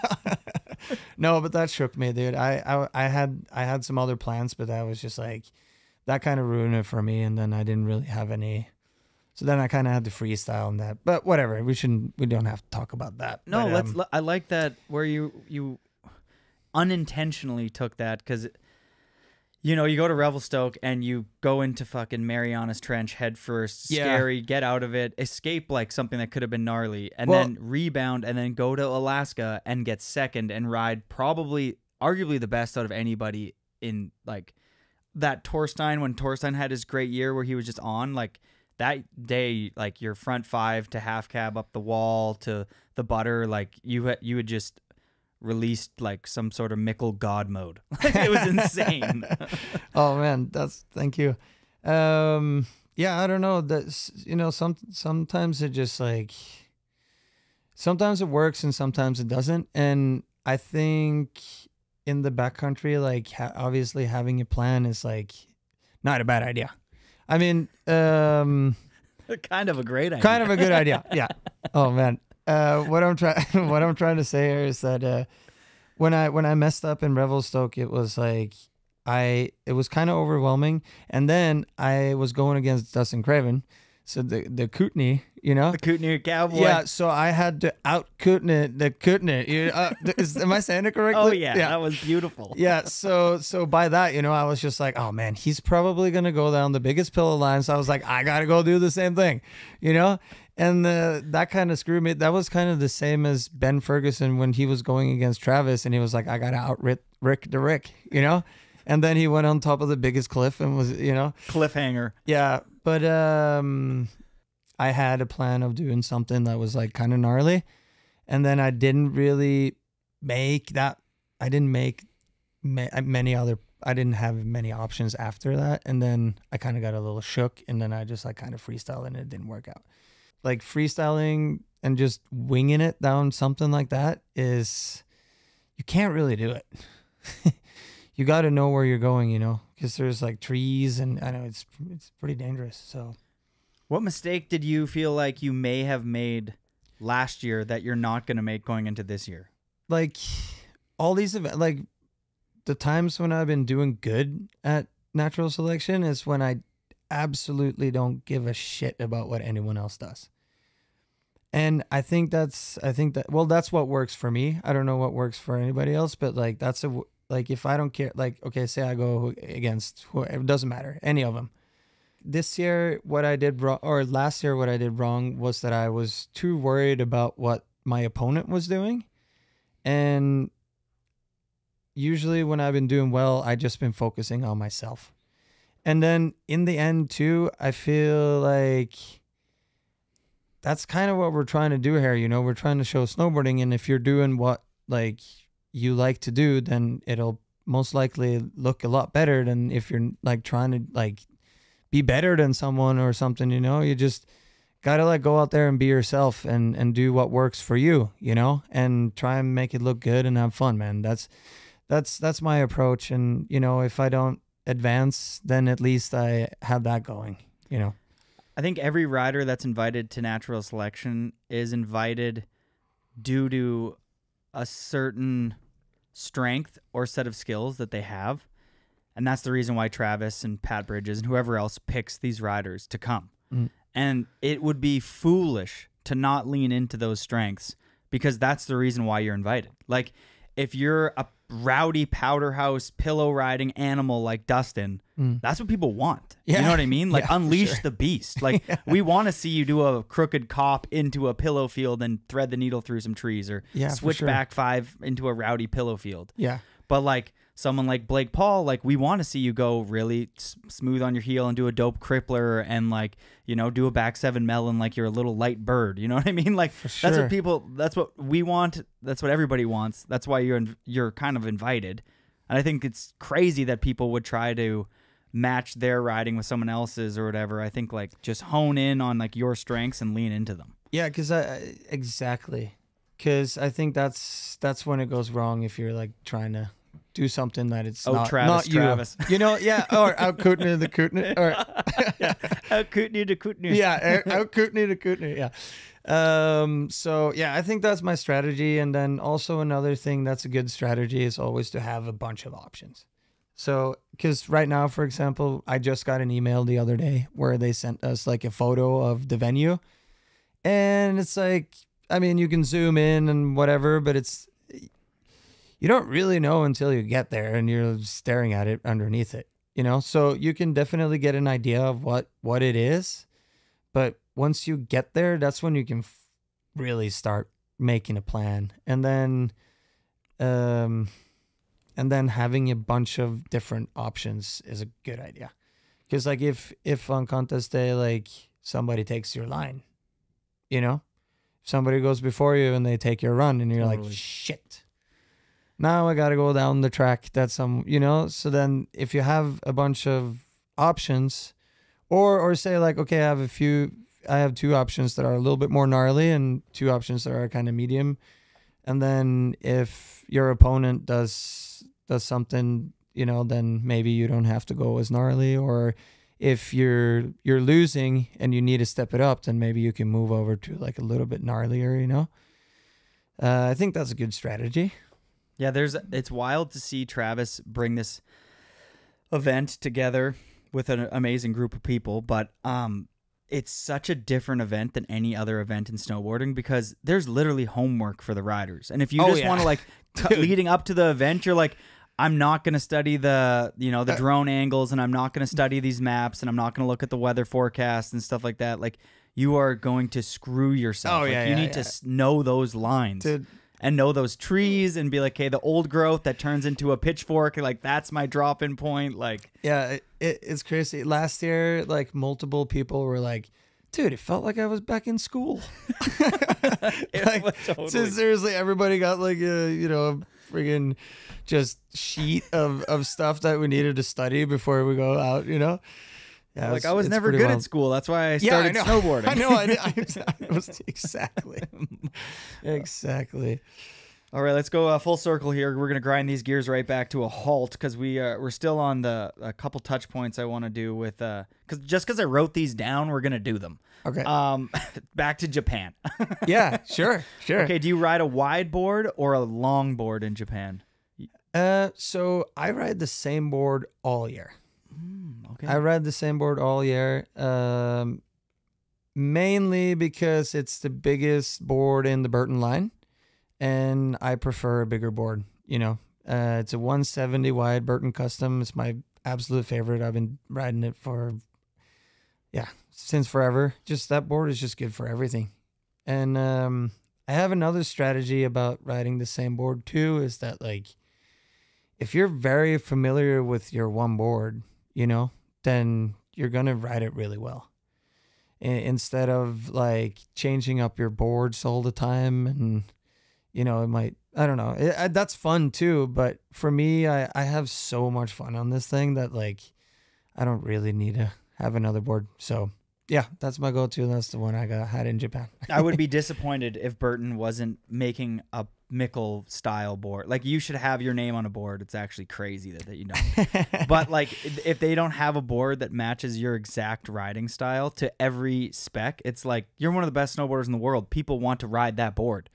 no, but that shook me, dude. I, I I had I had some other plans, but that was just like that kind of ruined it for me and then I didn't really have any so then I kind of had to freestyle on that. But whatever, we shouldn't we don't have to talk about that. No, But, let's. um, I like that where you you unintentionally took that because, you know, you go to Revelstoke and you go into fucking Mariana's Trench head first, Yeah. scary, get out of it, escape like something that could have been gnarly, and Well- then rebound, and then go to Alaska and get second and ride probably, arguably the best out of anybody in like that Torstein when Torstein had his great year where he was just on like that day like your front five to half cab up the wall to the butter like you had you had just released like some sort of Mikkel god mode it was insane oh man that's thank you um yeah i don't know that's you know some sometimes it just like sometimes it works and sometimes it doesn't and i think in the backcountry like ha- obviously having a plan is like not a bad idea i mean um kind of a great idea kind of a good idea. Yeah. Oh man. Uh, what I'm trying what I'm trying to say here is that uh, when I when I messed up in Revelstoke, it was like I it was kind of overwhelming, and then I was going against Dustin Craven, so the the Kootenay, you know. The Kootenay Cowboy. Yeah, so I had to out Kootenay the Kootenay. You, uh, is, am I saying it correctly? Oh yeah, that was beautiful. yeah so so by that you know i was just like oh man he's probably gonna go down the biggest pillow line so i was like i gotta go do the same thing you know and the, that kind of screwed me that was kind of the same as ben ferguson when he was going against travis and he was like i gotta out rick rick the rick you know? And then he went on top of the biggest cliff and was you know? Cliffhanger. yeah but um i had a plan of doing something that was like kind of gnarly. And then i didn't really make that i didn't make ma- many other i didn't have many options after that. And then i kind of got a little shook and then i just like kind of freestyled and it didn't work out like freestyling and just winging it down something like that is you can't really do it you got to know where you're going you know because there's like trees and i know it's it's pretty dangerous so What mistake did you feel like you may have made last year that you're not going to make going into this year? like all these events like the times when i've been doing good at natural selection is when i absolutely don't give a shit about what anyone else does. And i think that's i think that well that's what works for me. I don't know what works for anybody else but like that's a like if i don't care like okay say i go against it doesn't matter any of them this year what i did wrong or last year what i did wrong was that i was too worried about what my opponent was doing. And usually when I've been doing well, I just been focusing on myself. And then in the end too, I feel like that's kind of what we're trying to do here, you know, we're trying to show snowboarding and if you're doing what like you like to do, then it'll most likely look a lot better than if you're like trying to like be better than someone or something, you know? You just gotta like go out there and be yourself and and do what works for you you know? And try and make it look good and have fun man. That's that's that's my approach. And you know if i don't advance then at least i have that going you know I think every rider that's invited to natural selection is invited due to a certain strength or set of skills that they have. And that's the reason why Travis and Pat Bridges and whoever else picks these riders to come. Mm. And it would be foolish to not lean into those strengths because that's the reason why you're invited. Like if you're a rowdy powderhouse pillow riding animal like Dustin, hmm. that's what people want. You know what I mean? Like Yeah, unleash sure. the beast. Like we want to see you do a crooked cop into a pillow field and thread the needle through some trees or Yeah, switch sure. back five into a rowdy pillow field. yeah But like someone like Blake Paul, like we want to see you go really s- smooth on your heel and do a dope crippler and like you know do a back seven melon like you're a little light bird. You know what I mean? Like that's what people. That's what we want. That's what everybody wants. That's why you're in, you're kind of invited. And I think it's crazy that people would try to match their riding with someone else's or whatever. I think like just hone in on like your strengths and lean into them. yeah because i I- exactly because i think that's that's when it goes wrong if you're like trying to do something that it's Oh, not, Travis, not you Travis. you know yeah or out Kootenay the Kootenay or Uh, Kootenay to Kootenay. yeah, out- out Kootenay to Kootenay. Yeah. Um. So yeah, I think that's my strategy, and then also another thing that's a good strategy is always to have a bunch of options. So, because right now, for example, I just got an email the other day where they sent us like a photo of the venue, and it's like, I mean, you can zoom in and whatever, but it's you don't really know until you get there and you're staring at it underneath it you know? So you can definitely get an idea of what what it is but once you get there that's when you can f- really start making a plan. And then um and then having a bunch of different options is a good idea. Because like if if on contest day like somebody takes your line you know? Somebody goes before you and they take your run and you're like shit now I got to go down the track that's some you know? So then if you have a bunch of options or or say like okay I have a few I have two options that are a little bit more gnarly and two options that are kind of medium. And then if your opponent does does something you know then maybe you don't have to go as gnarly. Or if you're you're losing and you need to step it up then maybe you can move over to like a little bit gnarlier you know? Uh, I think that's a good strategy Yeah, there's it's wild to see Travis bring this event together with an amazing group of people, but um it's such a different event than any other event in snowboarding because there's literally homework for the riders. And if you Oh, just yeah. want to like cut, leading up to the event, you're like I'm not going to study the, you Uh, know, the drone angles and I'm not going to study these maps and I'm not going to look at the weather forecast and stuff like that. Like you are going to screw yourself. Oh, Like, yeah, you yeah, need to yeah. s- know those lines Dude. And know those trees and be like, "Hey, the old growth that turns into a pitchfork, like that's my drop-in point." Like, Yeah, it, it, it's crazy. Last year, like multiple people were like, "Dude, it felt like I was back in school." like, totally. so seriously, everybody got like a you know a friggin' just sheet of of stuff that we needed to study before we go out. You know, yeah, like it's- I was never good wild. at school. That's why I Yeah, I started snowboarding. I know. I, I, I was exactly, exactly. All right, let's go uh, full circle here. We're gonna grind these gears right back to a halt because we uh, we're still on the a couple touch points I want to do with uh because just because I wrote these down, we're gonna do them. Okay. Um, back to Japan. yeah. Sure. Sure. okay, do you ride a wide board or a long board in Japan? Uh, so I ride the same board all year. Okay. I ride the same board all year. Um, mainly because it's the biggest board in the Burton line, and I prefer a bigger board. You know, uh, it's a 170 wide Burton Custom. It's my absolute favorite. I've been riding it for, yeah, since forever. Just that board is just good for everything. And um, I have another strategy about riding the same board too. Is that like, if you're very familiar with your one board, you know, then you're gonna ride it really well. Instead of like changing up your boards all the time, and you know, it might. I don't know. It, I, that's fun too, but for me, I I have so much fun on this thing that like, I don't really need to have another board. So yeah, that's my go-to. That's the one I got had in Japan. I would be disappointed if Burton wasn't making a Mikkel style board. Like you should have your name on a board. It's actually crazy that, that you don't. but like if they don't have a board that matches your exact riding style to every spec, it's like you're one of the best snowboarders in the world. People want to ride that board.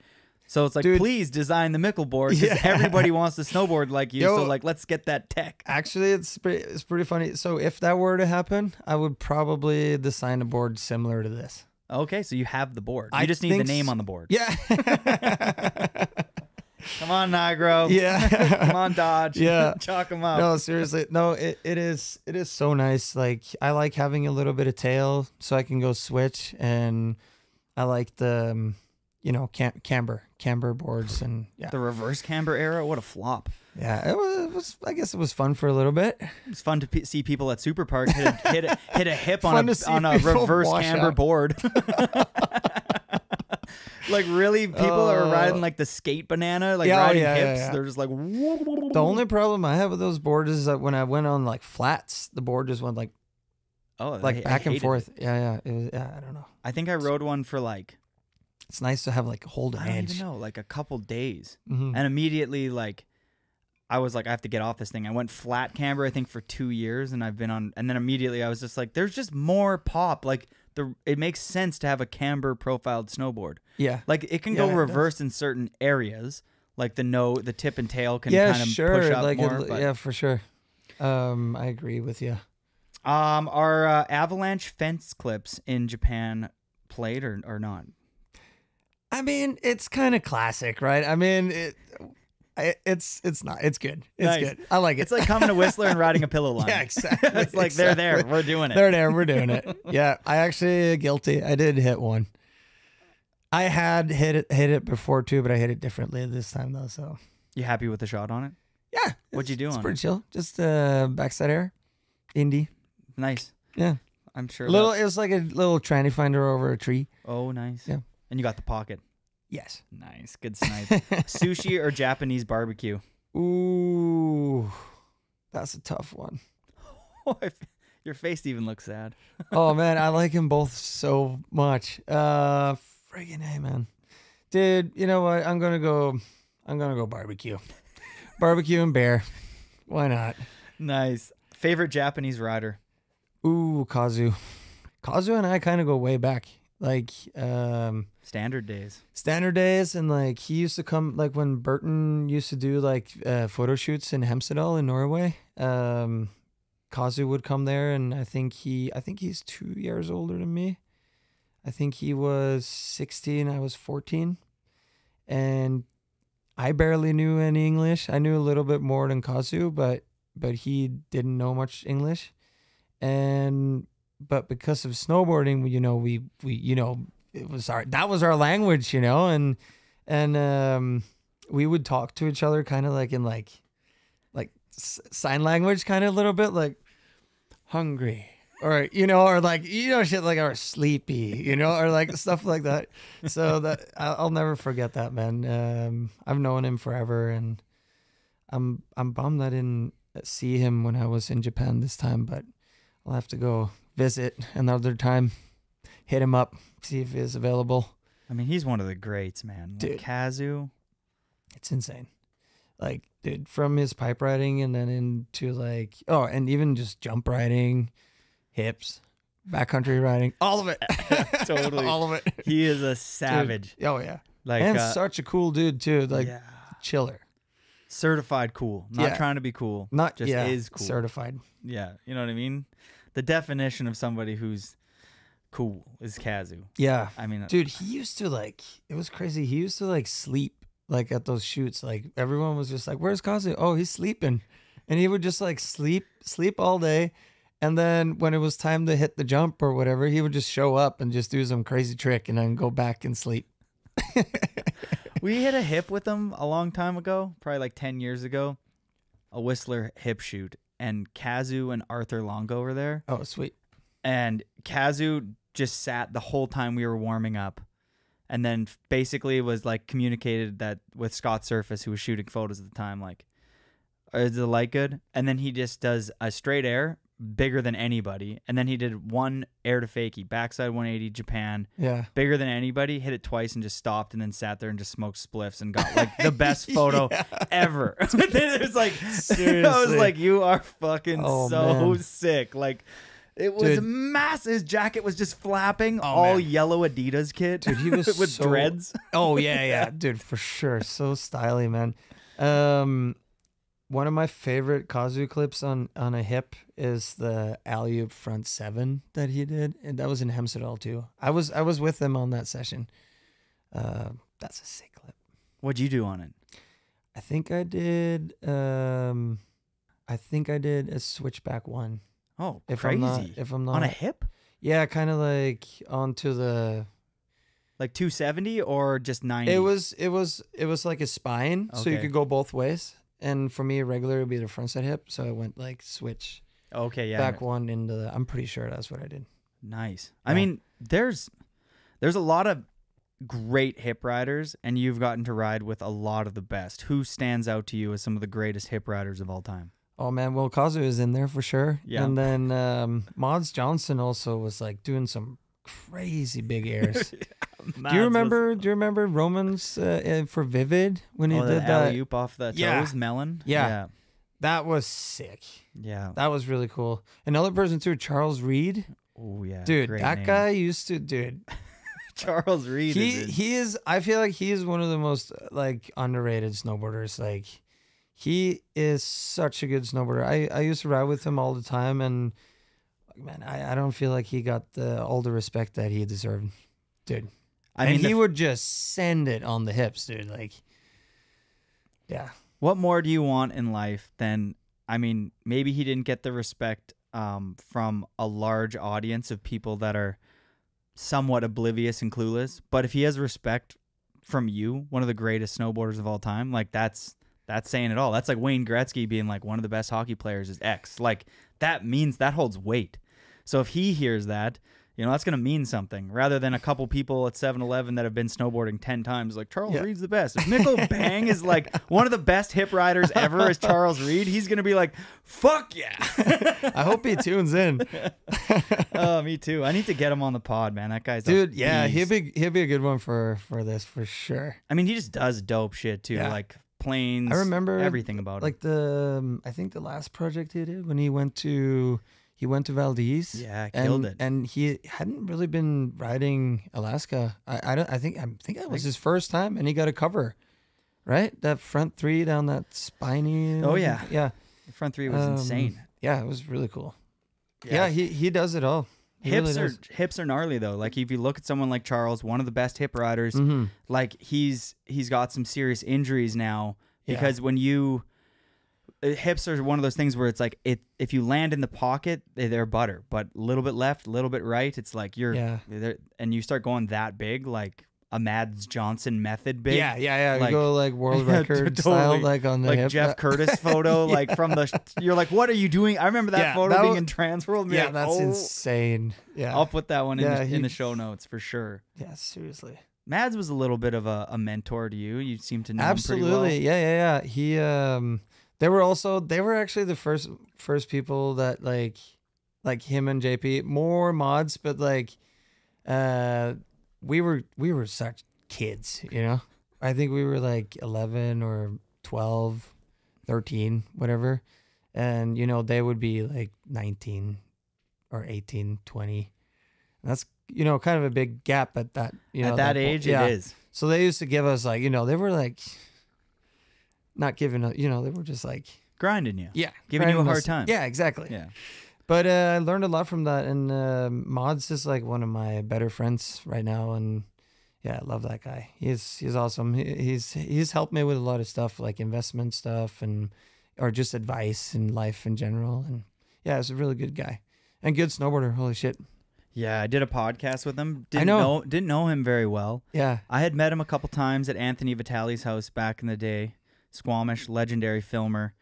So it's like, Dude. please design the Mikkel board because Yeah. everybody wants to snowboard like you. Yo. so like, let's get that tech. Actually, it's pretty, it's pretty funny. So if that were to happen, I would probably design a board similar to this. Okay, so you have the board. You I just need the name on the board. Yeah. Come on, Nigro. Yeah. Come on, Dodge. Yeah. Chalk them up. no, seriously. No, it, it is it is so nice. Like I like having a little bit of tail so I can go switch and I like the um, you know, cam- camber, camber boards and yeah. The reverse camber era, what a flop. Yeah, it was, it was I guess it was fun for a little bit. It's fun to p- see people at Super Park hit a, hit a, hit a hip on a, on a reverse camber out. board. like really, people are Oh. riding like the skate banana, like Yeah, riding yeah, hips. yeah. They're just like. The only problem I have with those boards is that when I went on like flats, the board just went like oh, like I back and forth. it. Yeah, yeah. It was, yeah, I don't know. I think I rode one for like It's nice to have like hold an I don't edge. even know, like a couple days, Mhm. and immediately like. I was like, I have to get off this thing. I went flat camber, I think, for two years, and I've been on. And then immediately, I was just like, "There's just more pop. Like the, it makes sense to have a camber profiled snowboard. Yeah. Like it can Yeah, go reverse in certain areas, like the no, the tip and tail can yeah, kind of sure. push up like more. it- yeah, for sure. Um, I agree with you. Um, are uh, avalanche fence clips in Japan played or or not? I mean, it's kind of classic, right? I mean, it, I, it's it's not. It's good. It's Nice. good. I like it. It's like coming to Whistler and riding a pillow line. yeah, exactly. it's like they're there. We're doing it. They're there. We're doing it. Yeah, I actually guilty. I did hit one. I had hit it hit it before too, but I hit it differently this time though. So You happy with the shot on it? yeah, What'd you do It's on pretty it? chill. Just uh, backside air, indie. Nice. Yeah, I'm sure. little. that- It was like a little tranny finder over a tree. oh, nice. Yeah. And you got the pocket. Yes. Nice. Good snipe. Sushi or Japanese barbecue? Ooh, that's a tough one. Your face even looks sad. oh man, I like them both so much. Uh, friggin' hey, man, dude. You know what? I'm gonna go. I'm gonna go barbecue, barbecue and bear. Why not? Nice. Favorite Japanese rider? Ooh, Kazu. Kazu and I kind of go way back, like um, Standard days. standard days, and like he used to come, like when Burton used to do like uh, photo shoots in Hemsedal in Norway. Um, Kazu would come there, and I think he, I think he's two years older than me. I think he was 16, I was 14, and I barely knew any English. I knew a little bit more than Kazu, but but he didn't know much English, and but because of snowboarding, you know, we we you know it was our that was our language, you know, and and um, we would talk to each other kind of like in like like s- sign language, kind of a little bit like hungry or you know or like you know shit like or sleepy you know or like stuff like that. So that i'll never forget that man. Um i've known him forever and i'm i'm bummed i didn't see him when i was in japan this time but i'll have to go visit another time hit him up see if he's available I mean, he's one of the greats, man. Like Kazu. it's insane like dude from his pipe riding and then into like oh and even just jump riding hips backcountry riding all of it Totally. all of it He is a Dude, savage. oh yeah Like and uh, such a cool dude too like yeah. chiller certified cool. Not Yeah. trying to be cool. not just yeah, is cool. certified Yeah, you know what I mean. The definition of somebody who's cool is Kazu. yeah. I mean, uh, dude he used to like it was crazy. He used to like sleep like at those shoots. Like everyone was just like where's Kazu oh he's sleeping. And he would just like sleep sleep all day. And then when it was time to hit the jump or whatever he would just show up and just do some crazy trick and then go back and sleep. We hit a hip with him a long time ago, probably like ten years ago, a Whistler hip shoot, and Kazu and Arthur Longo were there, oh sweet. And Kazu just sat the whole time we were warming up, and then basically was like communicated that with Scott Serfas, who was shooting photos at the time, like, is the light good? And then he just does a straight air, bigger than anybody, and then he did one air to fakie, backside 180 Japan, yeah bigger than anybody, hit it twice and just stopped and then sat there and just smoked spliffs and got like the best photo ever. And then it was like I was like, you are fucking Oh, so man. sick. Like it was Dude. massive. His jacket was just flapping, all man. yellow Adidas kit. Dude, he was with so- dreads. Oh yeah, yeah, dude, for sure. So styly, man. Um, one of my favorite Kazu clips on on a hip is the alley front seven that he did, and that was in Hemsedal too. I was I was with him on that session. Uh, that's a sick clip. What'd you do on it? I think I did. Um, I think I did a switchback one. Oh, If crazy! I'm not, if I'm not on a hip, yeah, kind of like onto the like 270 or just 90? It was it was it was like a spine, so you could go both ways. And for me, regular would be the front side hip, so I went like switch okay. Yeah, back one into the. I'm pretty sure that's what I did. Nice. I mean, there's there's a lot of great hip riders, and you've gotten to ride with a lot of the best. Who stands out to you as some of the greatest hip riders of all time? Oh man, well Kazu is in there for sure. Yeah. And then um, Mads Jonsson also was like doing some crazy big airs. do you remember? Do you remember Romans uh, uh, for Vivid when he oh, did that? oop off the toes, Yeah. melon? Yeah. That was sick. Yeah. That was really cool. Another person too, Charles Reid. Oh yeah. Dude, that name. guy used to dude. Charles Reid. he is he is i feel like he is one of the most like underrated snowboarders like he is such a good snowboarder. I i used to ride with him all the time and man i, I don't feel like he got the all the respect that he deserved dude. I and mean, he would just send it on the hips dude like yeah. What more do you want in life than I mean, maybe he didn't get the respect um, from a large audience of people that are somewhat oblivious and clueless, but if he has respect from you, one of the greatest snowboarders of all time, like that's that's saying it all. That's like Wayne Gretzky being like one of the best hockey players is X. Like that means that holds weight. So if he hears that, you know, that's going to mean something rather than a couple people at 7-Eleven that have been snowboarding 10 times like Charles Yeah. Reid's the best. If Mikkel Bang is like one of the best hip riders ever is Charles Reid, he's going to be like, "Fuck yeah." i hope he tunes in oh, me too. I need to get him on the pod, man. That guy's a dude yeah beast. he'll be he'll be a good one for for this for sure I mean, he just does dope shit too, Yeah. like planes. I remember everything about it. like the um, I think the last project he did when he went to he went to Valdez. Yeah, and, killed it. And he hadn't really been riding Alaska. I I, don't, I think I think that was his first time, and he got a cover, right? That front three down that spiny. Oh, yeah. yeah. The front three was Um, insane. yeah, it was really cool. Yeah, he he does it all. He really hips are does. hips are gnarly though. Like if you look at someone like Charles, one of the best hip riders, Mm-hmm. like he's he's got some serious injuries now Yeah. because when you uh, hips are one of those things where it's like it if you land in the pocket they- they're butter, but a little bit left, a little bit right, it's like you're Yeah. they're- and you start going that big like a Mads Jonsson method big. Yeah, yeah, yeah. Like- you go like world Yeah, record totally. style, like on the like hip. Jeff Yeah. Curtes photo, like from the. You're like, what are you doing? I remember that Yeah, photo that being wa- in Transworld. and be Yeah, like, that's oh. insane. Yeah, I'll put that one in, Yeah, the, in the show notes for sure. yeah, seriously. Mads was a little bit of a, a mentor to you. You seem to know him Absolutely, pretty well. yeah, yeah, yeah. He, um, they were also they were actually the first first people that like, like him and JP more mods, but like, uh, we were we were such kids, you know. I think we were like eleven or 12, 13, whatever, and you know they would be like nineteen or 18, 20. That's you know kind of a big gap at that you know At that po- age, yeah. it is. So they used to give us like, you know, they were like not giving us, you know, they were just like, Grinding you. yeah, Giving you a hard us- time. Yeah, exactly. Yeah. But uh, I learned a lot from that, and uh, Mads is like one of my better friends right now, and yeah, I love that guy. He's he's awesome. He, he's he's helped me with a lot of stuff like investment stuff and or just advice in life in general, and yeah, he's a really good guy and good snowboarder. Holy shit! Yeah, I did a podcast with him. Didn't know. didn't know him very well. Yeah, I had met him a couple times at Anthony Vitale's house back in the day. Squamish, legendary filmer.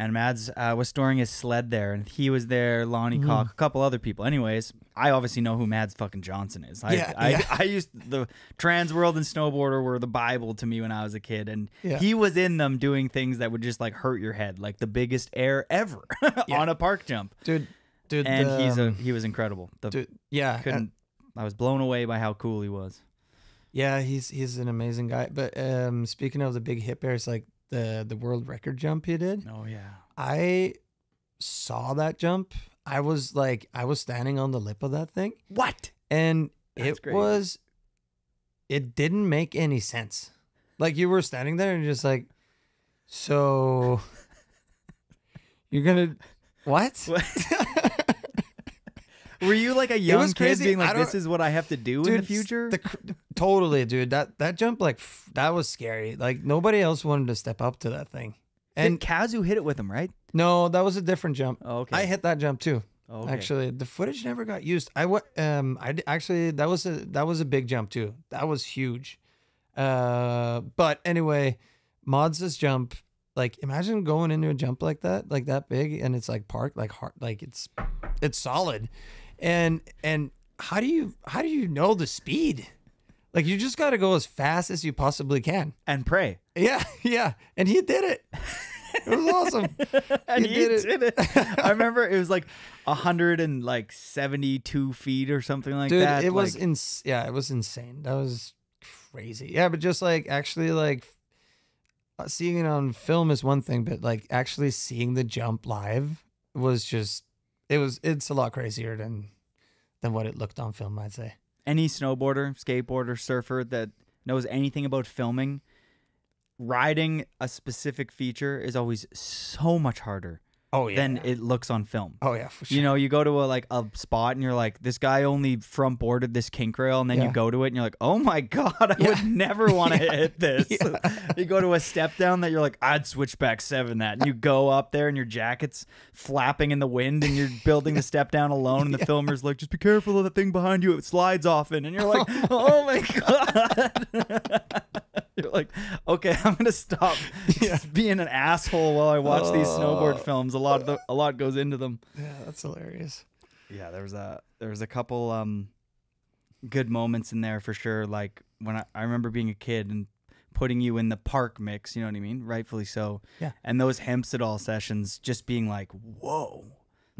And Mads uh, was storing his sled there, and he was there. Lonnie Mm-hmm. Kauk, a couple other people. Anyways, I obviously know who Mads fucking Jonsson is. I, Yeah, I, yeah. I used the Trans World and Snowboarder were the Bible to me when I was a kid, and Yeah. he was in them doing things that would just like hurt your head, like the biggest air ever on a park jump. dude, dude, And the, he's a um, he was incredible. The, dude, yeah, couldn't. I was blown away by how cool he was. Yeah, he's he's an amazing guy. But um, speaking of the big hip airs, like the the world record jump he did, Oh yeah. I saw that jump. I was like, I was standing on the lip of that thing, What? and That's it great. was, it didn't make any sense. Like you were standing there and just like, so you're gonna what? Were you like a young kid crazy. being like, "This is what I have to do in the future"? the totally, dude. That that jump, like, that was scary. Like nobody else wanted to step up to that thing. and And Kazu hit it with him, right? no, that was a different jump. Oh, okay. I hit that jump too. Oh, okay. Actually, the footage never got used. I um I actually that was a that was a big jump too. That was huge. Uh, but anyway, Mads' jump. Like, imagine going into a jump like that, like that big, and it's like parked, like hard, like it's it's solid, and and how do you how do you know the speed? Like, you just got to go as fast as you possibly can. and pray. Yeah, yeah, and he did it. It was awesome. And He he, did did, it. it. I remember it was like hundred and like seventy-two feet or something like dude that. it was like- ins- yeah it was insane that was crazy yeah but just like actually like uh, seeing it on film is one thing but like actually seeing the jump live was just it was it's a lot crazier than than what it looked on film i'd say. Any snowboarder, skateboarder, surfer that knows anything about filming, riding a specific feature is always so much harder oh yeah than it looks on film. oh yeah for sure You know, you go to a like a spot and you're like, this guy only front boarded this kink rail, and then Yeah. you go to it and you're like, oh my god, I Yeah. would never want to hit this. Yeah. you go to a step down that you're like, I'd switch back seven that, and you go up there and your jacket's flapping in the wind and you're building the step down alone, and the filmer's like, just be careful of the thing behind you, it slides often, and you're like, oh, oh my god. You're like, okay, I'm gonna stop just being an asshole while I watch these snowboard films. A lot of the, a lot goes into them. yeah that's hilarious Yeah, there was a there was a couple um good moments in there for sure. Like when I, I remember being a kid and putting you in the park mix, you know what I mean? Rightfully so. Yeah. And those Hemsedal sessions just being like, whoa.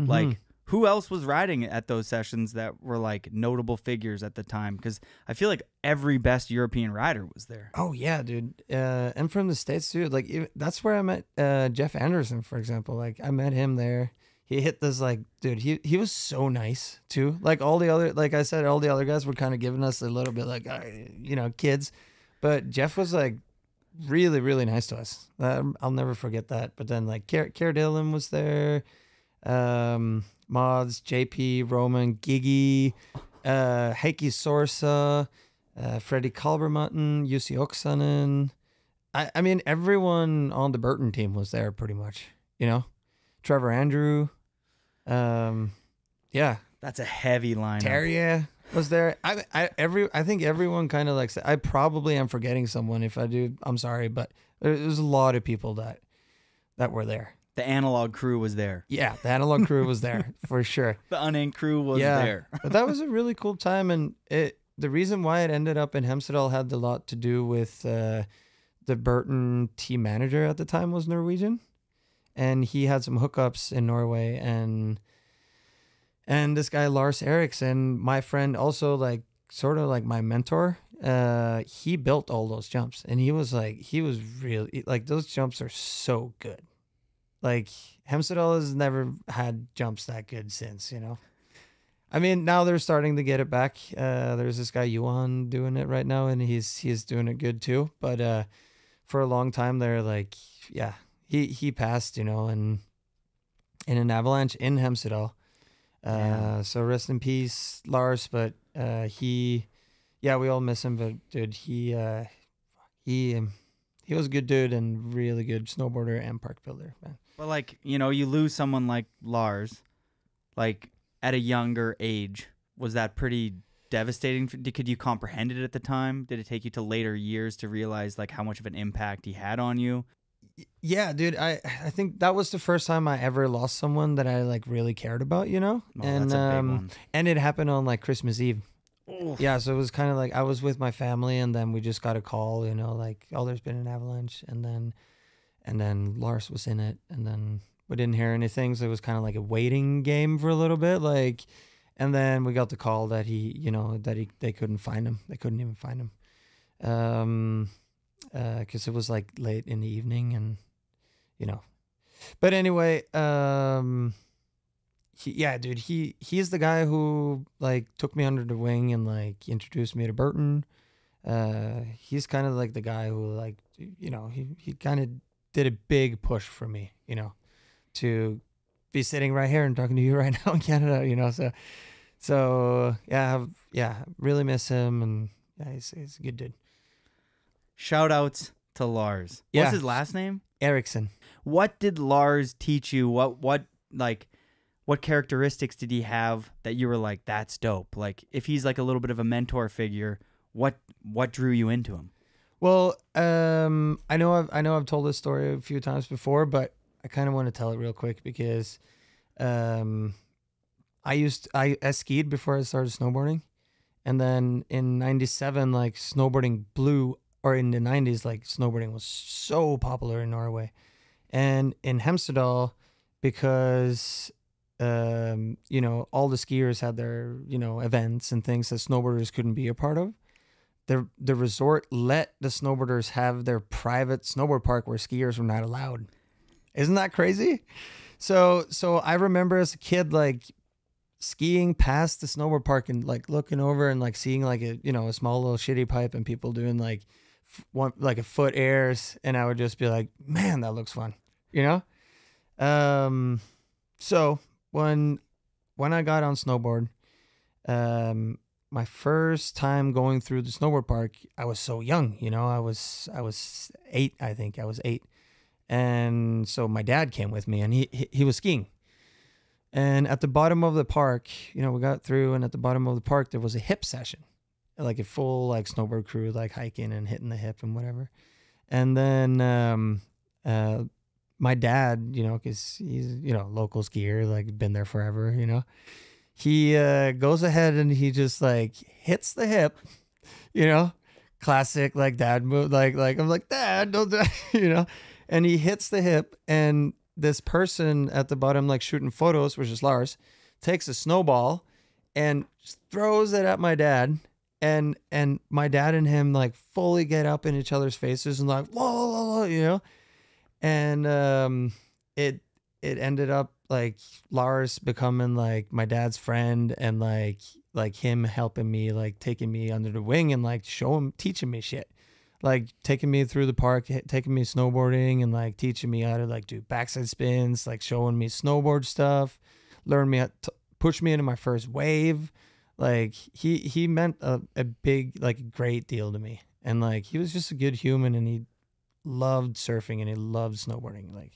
Mm-hmm. Like who else was riding at those sessions that were like notable figures at the time? Because I feel like every best European rider was there. Oh yeah, dude. Uh, and from the states too. Like that's where I met uh, Jeff Anderson, for example. Like I met him there. He hit this like, dude. He he was so nice too. Like all the other, like I said, all the other guys were kind of giving us a little bit like, uh, you know, kids. But Jeff was like really really nice to us. Um, I'll never forget that. But then like Kier Dillon was there. um, Mads, JP, Roman, Gigi, uh, Heikki Sorsa, uh, Fredi Kalbermatten, Jussi Oksanen. I, I mean, everyone on the Burton team was there pretty much, you know? Trevor Andrew. Um, yeah, That's a heavy line. Terje was there. I, I every I think everyone kind of like I probably am forgetting someone. If I do, I'm sorry, but there's a lot of people that that were there. The analog crew was there. Yeah, the analog crew was there for sure. The uninked crew was yeah, there. but that was a really cool time, and it the reason why it ended up in Hemsedal had a lot to do with uh, the Burton team manager at the time was Norwegian, and he had some hookups in Norway, and and this guy Lars Eriksson, my friend, also like sort of like my mentor. Uh, he built all those jumps, and he was like, he was really like those jumps are so good. Like Hemsedal has never had jumps that good since, you know. I mean, now they're starting to get it back. Uh, there's this guy Yuan doing it right now, and he's he's doing it good too. But uh, for a long time, they're like, yeah, he he passed, you know, and in an avalanche in Hemsedal. Uh, Yeah. so rest in peace, Lars. But uh, he, yeah, we all miss him. But dude, he uh, he um, he was a good dude and really good snowboarder and park builder, man. But like, you know, you lose someone like Lars, like at a younger age. Was that pretty devastating? did- Could you comprehend it at the time? Did it take you to later years to realize like how much of an impact he had on you? Yeah, dude, I I think that was the first time I ever lost someone that I like really cared about, you know? Oh, and that's a big um and it happened on like Christmas Eve. Yeah, so it was kind of like I was with my family and then we just got a call, you know, like oh there's been an avalanche and then and then Lars was in it and then we didn't hear anything, so it was kind of like a waiting game for a little bit like and then we got the call that he, you know, that he they couldn't find him. They couldn't even find him. Um because it was like late in the evening and you know but anyway um he, yeah dude he he's the guy who like took me under the wing and like introduced me to burton uh he's kind of like the guy who like you know he, he kind of did a big push for me you know to be sitting right here and talking to you right now in canada you know so so yeah I've- yeah really miss him and yeah he's, he's a good dude Shout outs to Lars. Yeah. What's his last name? erickson What did Lars teach you? What what like what characteristics did he have that you were like that's dope? Like if he's like a little bit of a mentor figure, what what drew you into him? Well, um, I know I've I know I've told this story a few times before, but I kind of want to tell it real quick because, um, I used I, I skied before I started snowboarding, and then in '97, like snowboarding blew, or in the '90s, like snowboarding was so popular in Norway, and in Hemsedal, because um, you know all the skiers had their you know events and things that snowboarders couldn't be a part of the the resort let the snowboarders have their private snowboard park where skiers were not allowed. Isn't that crazy? So so I remember as a kid like skiing past the snowboard park and like looking over and like seeing like a you know a small little shitty pipe and people doing like one like a foot airs and I would just be like, man, that looks fun, you know. Um, so when when I got on snowboard, um, my first time going through the snowboard park, I was so young, you know, I was I was eight, I think I was eight, and so my dad came with me, and he he, was skiing, and at the bottom of the park, you know, we got through, and at the bottom of the park there was a hip session, like a full like snowboard crew, like hiking and hitting the hip and whatever, and then um uh my dad, you know, because he's you know local skier, like been there forever, you know he uh, goes ahead and he just like hits the hip, you know, classic like dad move. Like like I'm like dad, don't do-" you know, and he hits the hip, and this person at the bottom like shooting photos, which is Lars, takes a snowball and throws it at my dad. And and my dad and him like fully get up in each other's faces and like whoa," you know, and um, it it ended up like Lars becoming like my dad's friend and like like him helping me like taking me under the wing and like show him teaching me shit like taking me through the park, taking me snowboarding, and like teaching me how to like do backside spins, like showing me snowboard stuff, learn me how to push me into my first wave. Like he he meant a, a big like great deal to me, and like he was just a good human, and he loved surfing and he loved snowboarding. Like,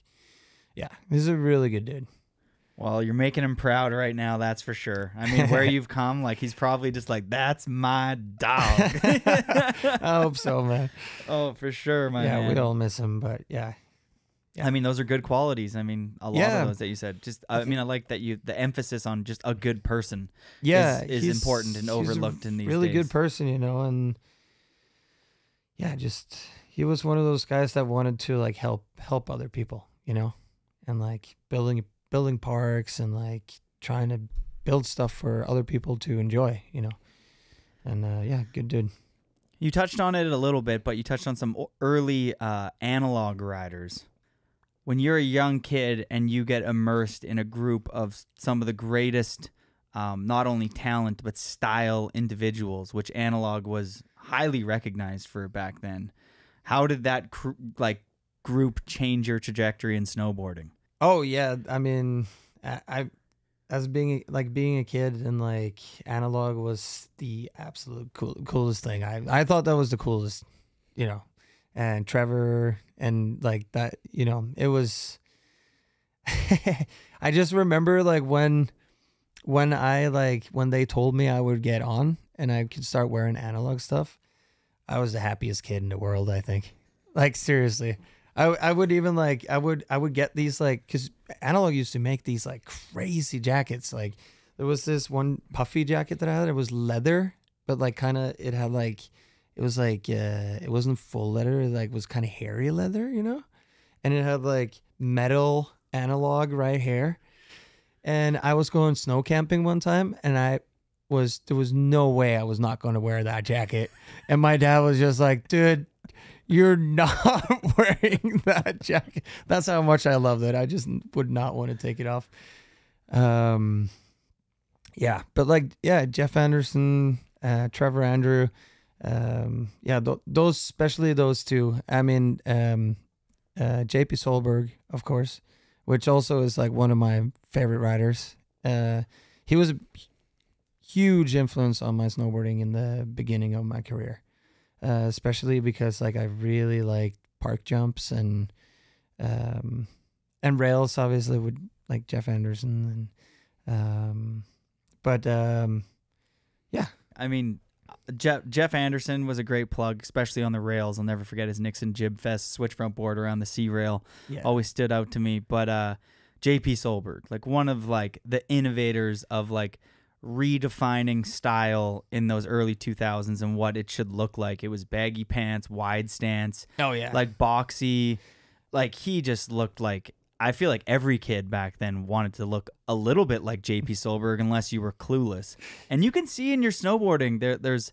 yeah, he's a really good dude. Well, you're making him proud right now, that's for sure. I mean, where you've come, like he's probably just like, "That's my dog." I hope so, man. oh, for sure, my yeah, man. we all miss him, but yeah, I mean, those are good qualities. I mean, a lot Yeah. of those that you said. Just, I mean, I like that you the emphasis on just a good person. yeah, is he's- important and overlooked in these really days. good person, you know, and yeah, just he was one of those guys that wanted to like help help other people, you know, and like building building parks and like trying to build stuff for other people to enjoy, you know, and uh, yeah, good dude. You touched on it a little bit, but you touched on some early uh, analog riders. When you're a young kid and you get immersed in a group of some of the greatest, um, not only talent but style individuals, which analog was highly recognized for back then, how did that like group change your trajectory in snowboarding? Oh yeah, I mean, I, I as being like being a kid and like analog was the absolute cool, coolest thing. I I thought that was the coolest, you know, and Trevor and like that, you know, it was. I just remember like when when I like when they told me I would get on and I could start wearing analog stuff, I was the happiest kid in the world. I think, like seriously. I, I would even like I would I would get these like because analog used to make these like crazy jackets. Like there was this one puffy jacket that I had. It was leather but like kind of it had like it was like uh it wasn't full leather. It like was kind of hairy leather you know? And it had like metal analog right here and I was going snow camping one time and I was there was no way I was not going to wear that jacket. And my dad was just like dude you're not wearing that jacket. That's how much I love it. I just would not want to take it off. Um, yeah, but like, yeah, Jeff Anderson, uh, Trevor Andrew, um, yeah, th- those, especially those two. I mean, um, uh, JP Solberg, of course, which also is like one of my favorite riders. Uh, he was a huge influence on my snowboarding in the beginning of my career uh, especially because like I really like park jumps and um and rails obviously with like Jeff Anderson and um but um I mean, Jeff Jeff Anderson was a great plug, especially on the rails. I'll never forget his Nixon Jib Fest switch front board around the C rail. yeah Always stood out to me. But uh, JP Solberg, like one of like the innovators of like redefining style in those early 2000s and what it should look like. It was baggy pants, wide stance, oh yeah like boxy. Like he just looked like I feel like every kid back then wanted to look a little bit like JP Solberg unless you were clueless. And you can see in your snowboarding there there's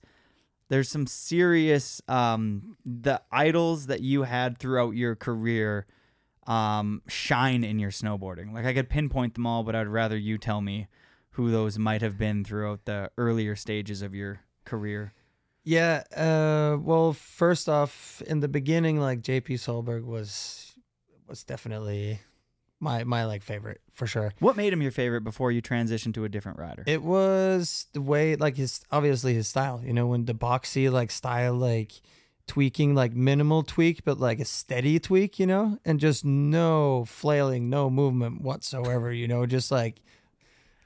there's some serious um the idols that you had throughout your career um shine in your snowboarding. Like I could pinpoint them all, but I'd rather you tell me who those might have been throughout the earlier stages of your career. yeah uh well first off in the beginning like JP Solberg was was definitely my my like favorite for sure What made him your favorite before you transitioned to a different rider? It was the way, like his obviously his style. You know, when the boxy like style, like tweaking, like minimal tweak, but like a steady tweak. You know, and just no flailing, no movement whatsoever. You know, just like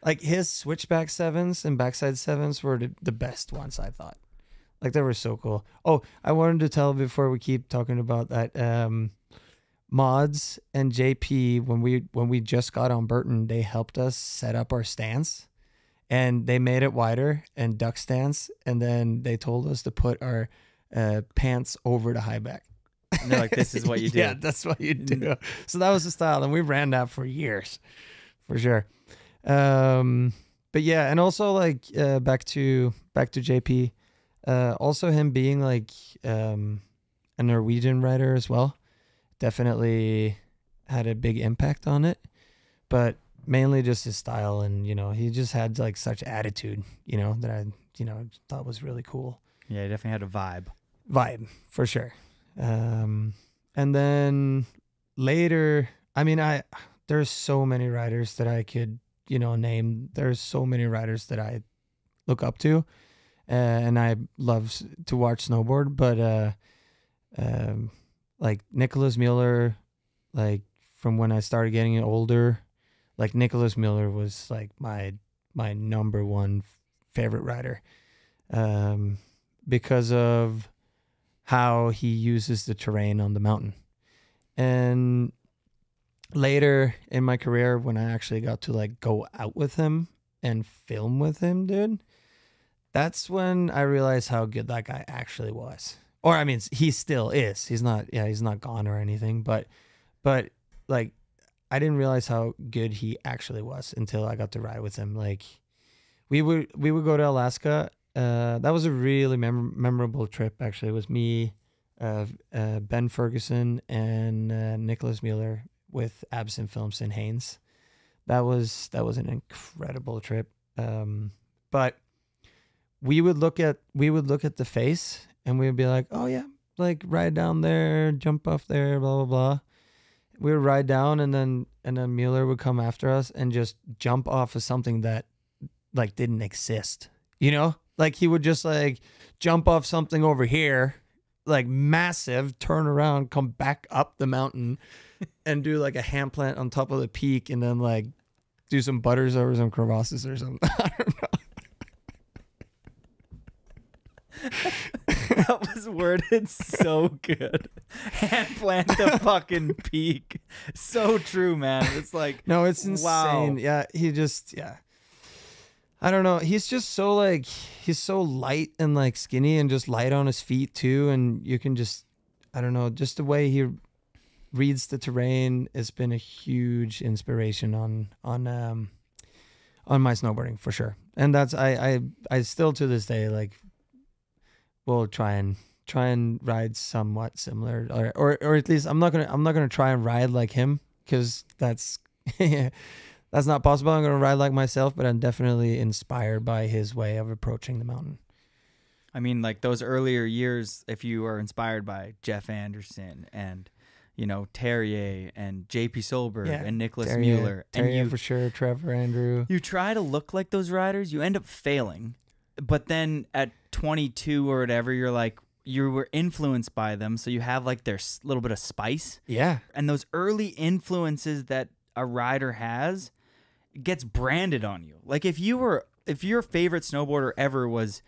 like his switchback sevens and backside sevens were the, the best ones. I thought, like they were so cool. Oh, I wanted to tell before we keep talking about that. Um, Mads and JP when we when we just got on Burton, they helped us set up our stance and they made it wider and duck stance and then they told us to put our uh, pants over the high back. And they're like, this is what you do. yeah, that's what you do. So that was the style and we ran that for years. For sure. Um but yeah, and also like uh, back to back to JP uh also him being like um a Norwegian writer as well definitely had a big impact on it but mainly just his style and you know he just had like such attitude you know that i you know thought was really cool Yeah, he definitely had a vibe. vibe for sure. Um, and then later, I mean, I there's so many riders that I could you know name. There's so many riders that I look up to, uh, and I love to watch snowboard. But uh, um, like Nicolas Müller, like from when I started getting older, like Nicolas Müller was like my my number one favorite rider, um, because of how he uses the terrain on the mountain, and later in my career when I actually got to like go out with him and film with him, dude, that's when I realized how good that guy actually was. Or I mean, he still is. He's not yeah, he's not gone or anything, but but like I didn't realize how good he actually was until I got to ride with him. Like we would we would go to Alaska. Uh, that was a really mem- memorable trip. Actually, it was me, uh, uh, Ben Ferguson, and uh, Nicolas Müller with Absent Films and Haines. That was that was an incredible trip. Um, but we would look at we would look at the face and we would be like, oh yeah, like ride down there, jump off there, blah blah blah. We would ride down and then and then Müller would come after us and just jump off of something that like didn't exist. You know? Like he would just like jump off something over here, like massive, turn around, come back up the mountain and do like a hand plant on top of the peak and then like do some butters over some crevasses or something. I don't know. that was worded so good. Hand plant the fucking peak. So true, man. It's like No, it's insane. Wow. Yeah, he just yeah. I don't know. He's just so like he's so light and like skinny and just light on his feet too and you can just I don't know, just the way he reads the terrain has been a huge inspiration on on um on my snowboarding for sure. And that's I I I still to this day like will try and try and ride somewhat similar or or, or at least I'm not to I'm not to try and ride like him cuz that's that's not possible. I'm to ride like myself, but I'm definitely inspired by his way of approaching the mountain. I mean, like those earlier years, if you are inspired by Jeff Anderson and you know Terje and J.P. Solberg and Nicolas Terje- Müller, Terje and you for sure, Trevor Andrew. you try to look like those riders, you end up failing. But then at 22 or whatever, you're like you were influenced by them, so you have like their little bit of spice. Yeah. And those early influences that a rider has gets branded on you. Like if you were if your favorite snowboarder ever was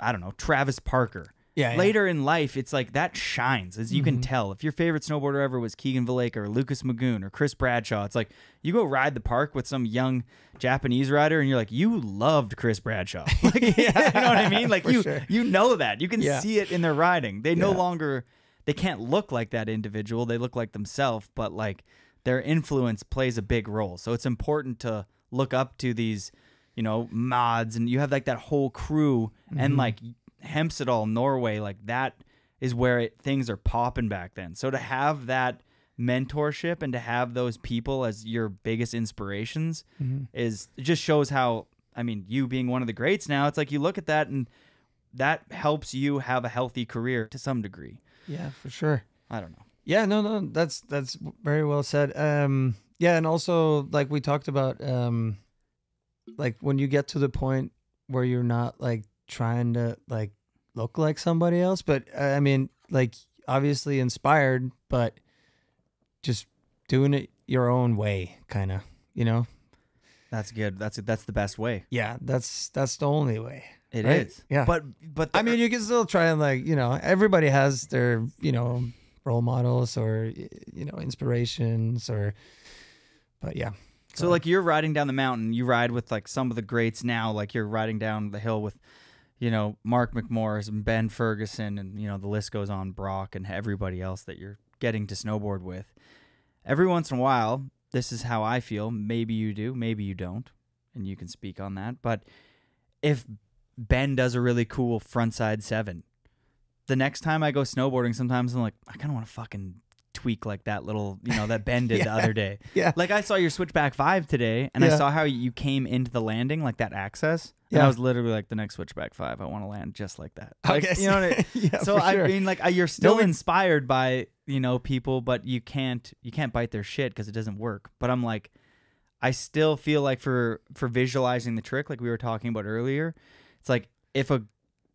I don't know, Travis Parker. Yeah, yeah. Later in life, it's like that shines, as you can Mhm. tell. If your favorite snowboarder ever was Keegan Valaika or Lucas Magoon or Chris Bradshaw, it's like you go ride the park with some young Japanese rider, and you're like, you loved Chris Bradshaw. Like, you know what I mean? Like you, sure. you know that. You can Yeah. see it in their riding. They no longer, they can't look like that individual. They look like themselves, but like their influence plays a big role. So it's important to look up to these, you know, Mads, and you have like that whole crew, and Mhm. like Hemsedal, all Norway, like that is where it, things are popping back then. So to have that mentorship and to have those people as your biggest inspirations Mhm. is just shows how I mean, you being one of the greats now, it's like you look at that and that helps you have a healthy career to some degree. Yeah, for sure. I don't know. Yeah, no, no, that's that's very well said. Um, yeah, and also like we talked about, um, like when you get to the point where you're not like trying to like look like somebody else, but uh, I mean, like obviously inspired, but just doing it your own way, kind of, you know. That's good. That's that's the best way. Yeah, that's that's the only way. It It is. is. Yeah. But but I mean, you can still try and like, you know, everybody has their, you know, role models or you know, inspirations or but yeah. So like you're riding down the mountain, you ride with like some of the greats now, like you're riding down the hill with, you know, Mark McMorris and Ben Ferguson and you know, the list goes on, Brock and everybody else that you're getting to snowboard with. Every once in a while, this is how I feel. Maybe you do, maybe you don't, and you can speak on that. But if Ben does a really cool frontside seven, the next time I go snowboarding, sometimes I'm like, I kind of want to fucking tweak like that little, you know, that Ben did the other day. Yeah. Like I saw your switchback five today, and I saw how you came into the landing like that access. And Yeah. I was literally like, the next switchback five, I want to land just like that. Like, Okay, you know what I yeah, So I sure. mean, like, you're still we- inspired by you know people, but you can't you can't bite their shit because it doesn't work. But I'm like, I still feel like for for visualizing the trick, like we were talking about earlier, it's like if a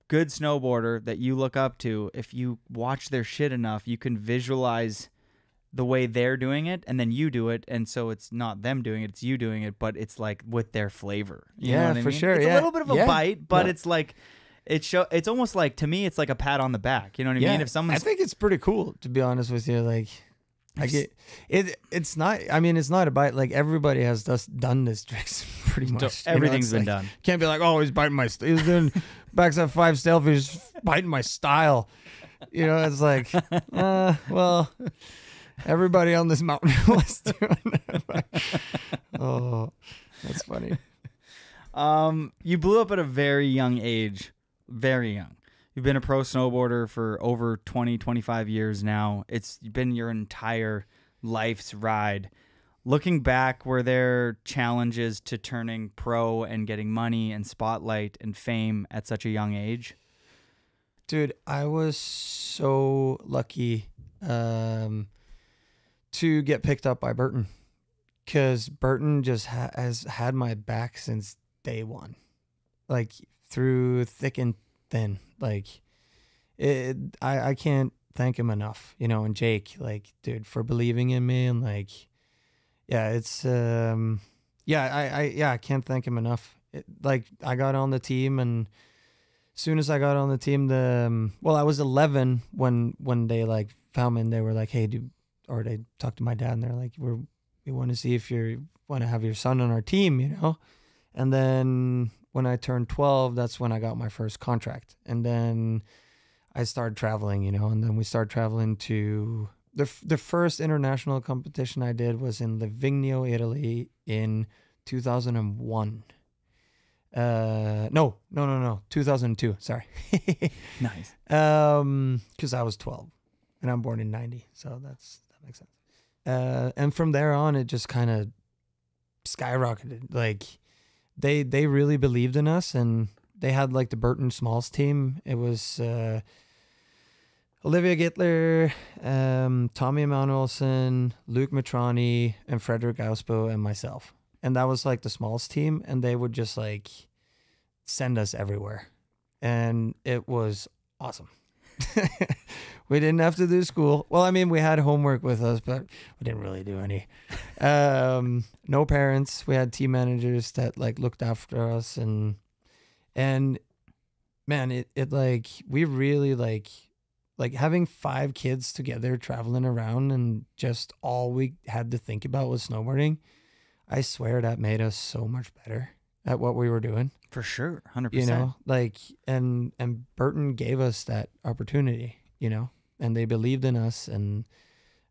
good snowboarder that you look up to, if you watch their shit enough, you can visualize the way they're doing it and then you do it and so it's not them doing it it's you doing it but it's like with their flavor you know Yeah, for mean? sure, it's a little bit of a Yeah. bite but No. it's like it show it's almost like to me it's like a pat on the back you know what i yeah, mean if someone I think it's pretty cool to be honest with you. Like, I get it. It's not. I mean, it's not a bite. like everybody has just done this tricks pretty much. you know, everything's been like- done Can't be like, oh, he's biting my. St- he's doing backside five. He's biting my style. You know, it's like, uh, well, everybody on this mountain was doing it. oh, that's funny. Um, you blew up at a very young age, very young. You've been a pro snowboarder for over 20, 25 years now. It's been your entire life's ride. Looking back, were there challenges to turning pro and getting money and spotlight and fame at such a young age? Dude, I was so lucky um, to get picked up by Burton because Burton just ha- has had my back since day one, like through thick and thin. Like, it, I I can't thank him enough, you know. And Jake, like, dude, for believing in me and like, yeah, it's um, yeah, I I yeah, I can't thank him enough. It, like, I got on the team and as soon as I got on the team, the um, well, I was 11 when when they like found me and they were like, "Hey, do," or they talked to my dad and they're like, "We're we want to see if you want to have your son on our team," you know. And then when I turned 12, that's when I got my first contract, and then I started traveling, you know, and then we started traveling to the f- the first international competition I did was in Livigno, Italy, in 2001. Uh, no, no, no, no, 2002. Sorry. Nice. Um, because I was 12, and I'm born in 90, so that's that makes sense. Uh, and from there on, it just kind of skyrocketed. Like they they really believed in us, and they had like the Burton Smalls team. It was uh, Olivia Gittler, um, Tommy Emanuelson, Luke Mitrani, and Fredrik Austbø, and myself. And that was like the Smalls team, and they would just like send us everywhere, and it was awesome. we didn't have to do school. Well, I mean, we had homework with us, but we didn't really do any. Um, no parents. We had team managers that like looked after us, and and man, it it like we really like like having five kids together traveling around, and just all we had to think about was snowboarding. I swear that made us so much better at what we were doing For sure. 100%. you know like and and burton gave us that opportunity you know and they believed in us and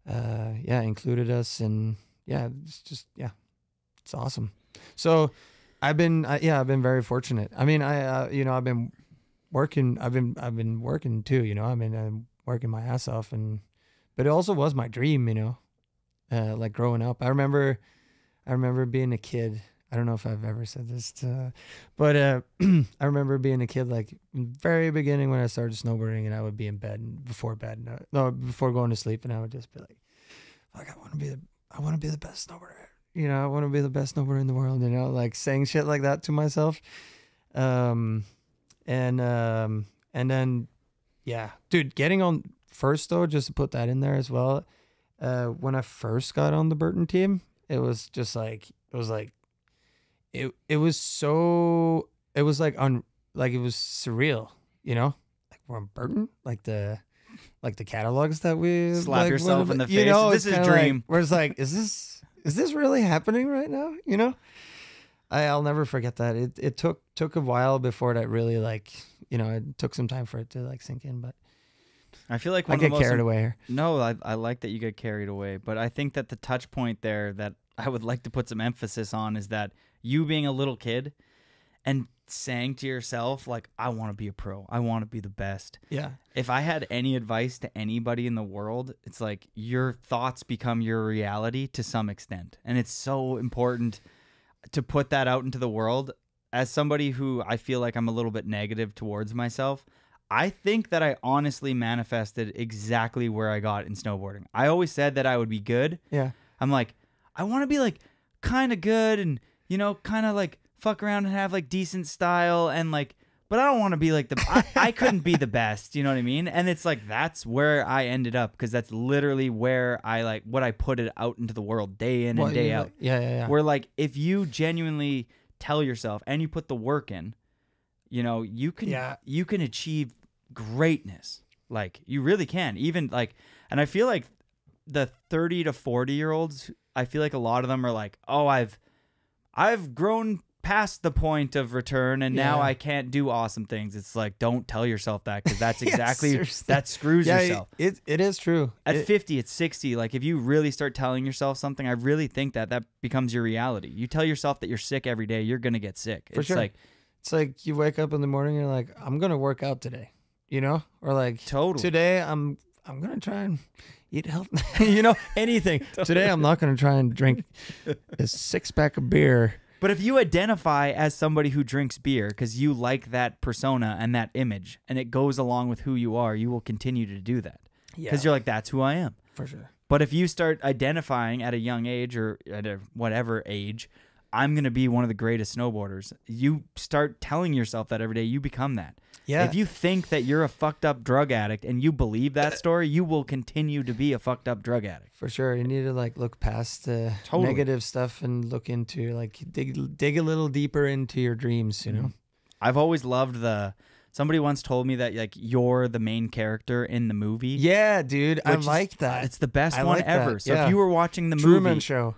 uh yeah included us and yeah it's just yeah it's awesome so i've been I, yeah i've been very fortunate i mean i uh, you know i've been working i've been i've been working too you know i mean i'm working my ass off and but it also was my dream you know uh like growing up i remember i remember being a kid I don't know if I've ever said this to, but uh, I remember being a kid, like very beginning when I started snowboarding, and I would be in bed and before bed, and I, no, before going to sleep, and I would just be like, "Fuck, I want to be the, I want to be the best snowboarder, you know, I want to be the best snowboarder in the world," you know, like saying shit like that to myself, um, and um, and then, yeah, dude, getting on first though, just to put that in there as well, uh, when I first got on the Burton team, it was just like it was like it it was so it was like on like it was surreal, you know? Like we're on Burton, like the like the catalogs that we Slap like, yourself in the face. you know, This is like- dream. where it's like, is this is this really happening right now? You know? I, I'll never forget that. It it took took a while before that really like you know, it took some time for it to like sink in, but I feel like I one of the get carried away here. No, I, I like that you get carried away, but I think that the touch point there that I would like to put some emphasis on is that you being a little kid and saying to yourself like I want to be a pro. I want to be the best. Yeah. If I had any advice to anybody in the world, it's like your thoughts become your reality to some extent. And it's so important to put that out into the world. As somebody who I feel like I'm a little bit negative towards myself, I think that I honestly manifested exactly where I got in snowboarding. I always said that I would be good. Yeah. I'm like, I want to be like kind of good and, you know, kind of like fuck around and have like decent style and like, but I don't want to be like the, I, I couldn't be the best, you know what I mean? And it's like, that's where I ended up because that's literally where I like what I put it out into the world day in Well, and day out. like- yeah, yeah, yeah. Where like, if you genuinely tell yourself and you put the work in, you know, you can, Yeah. you can achieve greatness. Like you really can. Even like, and I feel like the 30 to 40 year olds, I feel like a lot of them are like, oh, I've, I've grown past the point of return and now I can't do awesome things. It's like, don't tell yourself that because that's exactly, that screws yeah, yourself. It, it is true. At It- 50, at 60. Like, if you really start telling yourself something, I really think that that becomes your reality. You tell yourself that you're sick every day, you're going to get sick. For it's sure. like, It's like you wake up in the morning and you're like, I'm gonna work out today, you know, or like Totally. today I'm I'm gonna try and eat healthy, you know, anything. Today I'm not gonna try and drink a six pack of beer. But if you identify as somebody who drinks beer because you like that persona and that image, and it goes along with who you are, you will continue to do that. Because Yeah. you're like, that's who I am. For sure. But if you start identifying at a young age or at a whatever age, I'm going to be one of the greatest snowboarders, you start telling yourself that every day, you become that. Yeah. If you think that you're a fucked up drug addict and you believe that uh, story, you will continue to be a fucked up drug addict. For sure, you need to like look past the Totally. negative stuff and look into like dig dig a little deeper into your dreams. You mm-hmm. know. I've always loved the. Somebody once told me that like you're the main character in the movie. Yeah, dude, I like that. It's the best I one like that, ever. So yeah. if you were watching the Truman movie, Show.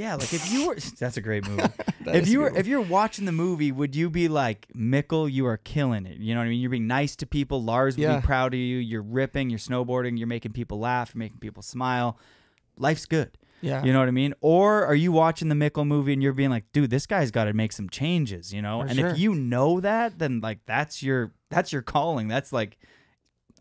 Yeah, like if you were, that's a great movie. If you were if you're watching the movie, would you be like Mikkel? You are killing it. You know what I mean? You're being nice to people. Lars would Yeah. be proud of you. You're ripping. You're snowboarding. You're making people laugh. You're making people smile. Life's good. Yeah. You know what I mean? Or are you watching the Mikkel movie and you're being like, dude, this guy's got to make some changes, you know? For and sure. if you know that, then like that's your that's your calling. That's like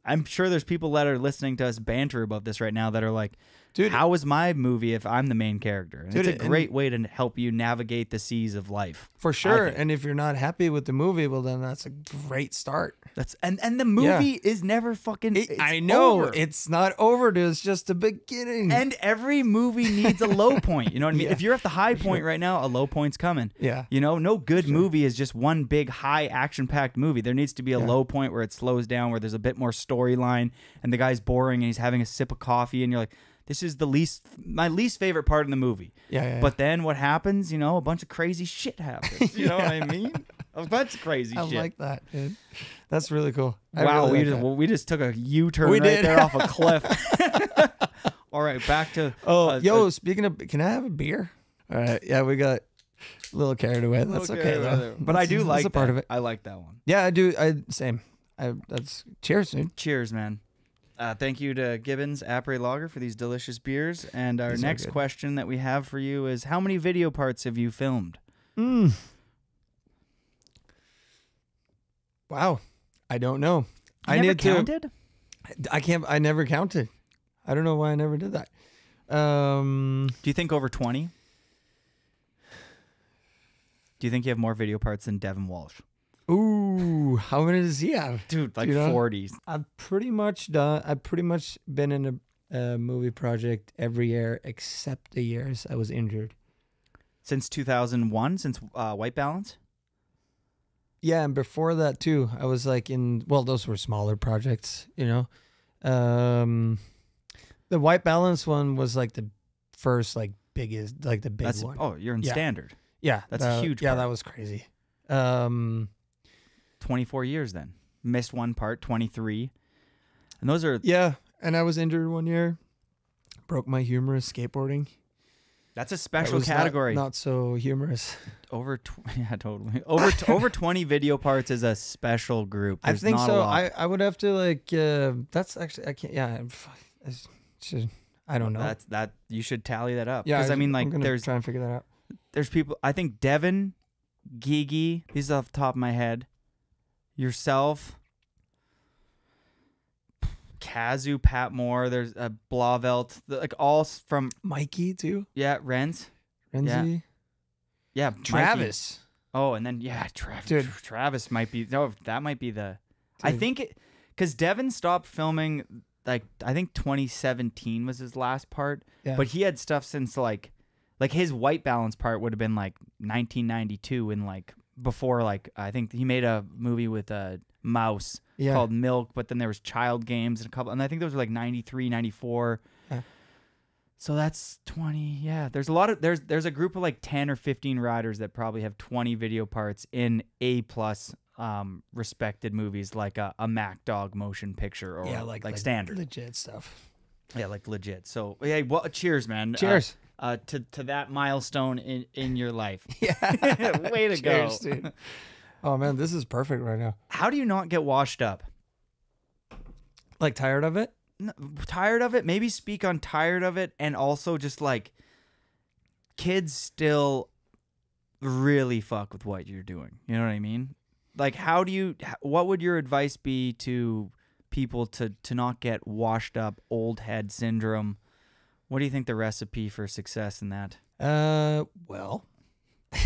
I'm sure there's people that are listening to us banter about this right now that are like, Dude- how is my movie if I'm the main character? And Dude, it's a great way to help you navigate the seas of life. For sure. And if you're not happy with the movie, well, then that's a great start. That's and and the movie is never fucking. It- I know over. it's not over. Dude. It's just the beginning. And every movie needs a low point. You know what I mean? Yeah. If you're at the high point right now, a low point's coming. Yeah. You know, no good movie is just one big high action packed movie. There needs to be a Yeah. low point where it slows down, where there's a bit more storyline, and the guy's boring and he's having a sip of coffee, and you're like, this is the least, my least favorite part in the movie. Yeah, yeah, But then what happens? You know, a bunch of crazy shit happens. You know what I mean? A bunch of crazy I shit. like that, dude. That's really cool. I wow, really we like just well, we just took a U turn We right did. there off a cliff. All right, back to Oh, uh, yo, uh, speaking of, can I have a beer? All right. Yeah, we got a little carried away. That's okay, though. But I That's- do that's like a part of it. I like that one. Yeah, I do. I same. I that's cheers, dude. Cheers, man. Uh, thank you to Gibbons Apres Lager for these delicious beers. And our These next question that we have for you is: How many video parts have you filmed? Mm. Wow, I don't know. You I never need to. counted? I can't. I never counted. I don't know why I never did that. Um, Do you think over twenty? Do you think you have more video parts than Devun Walsh? Ooh, how many does he have? Dude, like You know? forties. I've pretty much done. I've pretty much been in a, a movie project every year except the years I was injured. Since two thousand one, since uh, White Balance. Yeah, and before that too, I was like in. Well, those were smaller projects, you know. Um, the White Balance one was like the first, like biggest, like the big That's one. oh, you're in Yeah. standard. yeah, that's a huge Yeah, part. that was crazy. Um, Twenty four years then. Missed one part. Twenty three. And those are yeah, and I was injured one year. Broke my humerus skateboarding. that's a special was not- category. Not, so humorous. over tw- yeah totally over t- over 20 video parts is a special group I think so. I, I would have to like. Uh, that's actually I can't. Yeah, I should. I don't know. that's that you should tally that up yeah, because i mean I'm like there's try and figure that out. there's people i think Devun Gigi. These are off the top of my head. Yourself. Kazu, Pat Moore. There's a Blauvelt. Like all from Mikey too. yeah, Rencz. Renzi. Yeah, Mikey. Travis. Oh, and then yeah, Travis. Dude. Travis might be. No, that might be the. I think it because Devun stopped filming. Like I think 2017 was his last part, Yeah. but he had stuff since like, like his white balance part would have been like 1992 and like before like I think he made a movie with a mouse Yeah. called Milk, but then there was Child Games and a couple, and I think those were like 93, 94. Yeah. So that's 20. Yeah, there's a lot of there's there's a group of like 10 or 15 riders that probably have 20 video parts in A plus um respected movies like a, a Mack Dawg motion picture or yeah, like like standard. legit stuff. Yeah, like legit. So hey, well, cheers, man. Uh, Cheers. Uh, Uh, to to that milestone in in your life. Yeah. Way to Cheers, go. dude. Oh man, this is perfect right now. How do you not get washed up? Like tired of it? N- tired of it? Maybe speak on tired of it, and also just like kids still really fuck with what you're doing. You know what I mean? Like, how do you? What would your advice be to people to to not get washed up, old head syndrome? What do you think the recipe for success in that? Uh, well,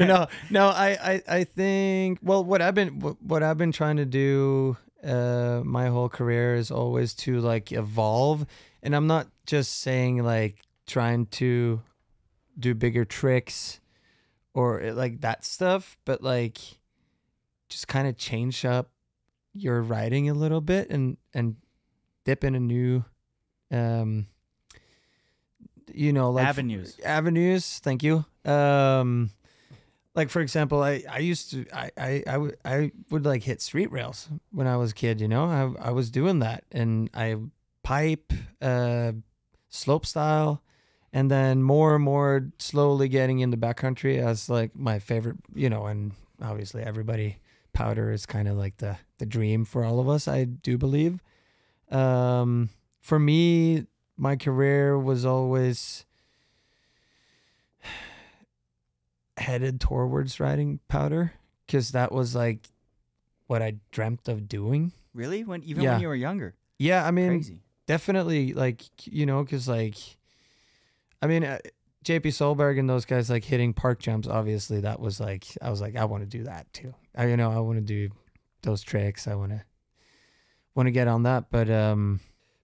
no, no. I, I, I think. Well, what I've been, what, I've been trying to do, uh, my whole career is always to like evolve, and I'm not just saying like trying to do bigger tricks or uh, like that stuff, but like just kind of change up your writing a little bit and and dip in a new, um, you know, like Avenues. avenues thank you. Um like for example i i used to i i I would I would like hit street rails when i was a kid you know? I i was doing that and i pipe uh slope style and then more and more slowly getting into backcountry as like my favorite you know and obviously everybody powder is kind of like the the dream for all of us i do believe. Um for me my career was always headed towards riding powder because that was like what I dreamt of doing. Really? When even Yeah. when you were younger? Yeah, I mean, Crazy. definitely like you know because like, I mean, uh, JP Solberg and those guys like hitting park jumps. Obviously, that was like I was like I want to do that too. I you know I want to do those tricks. I want to want to get on that. But um,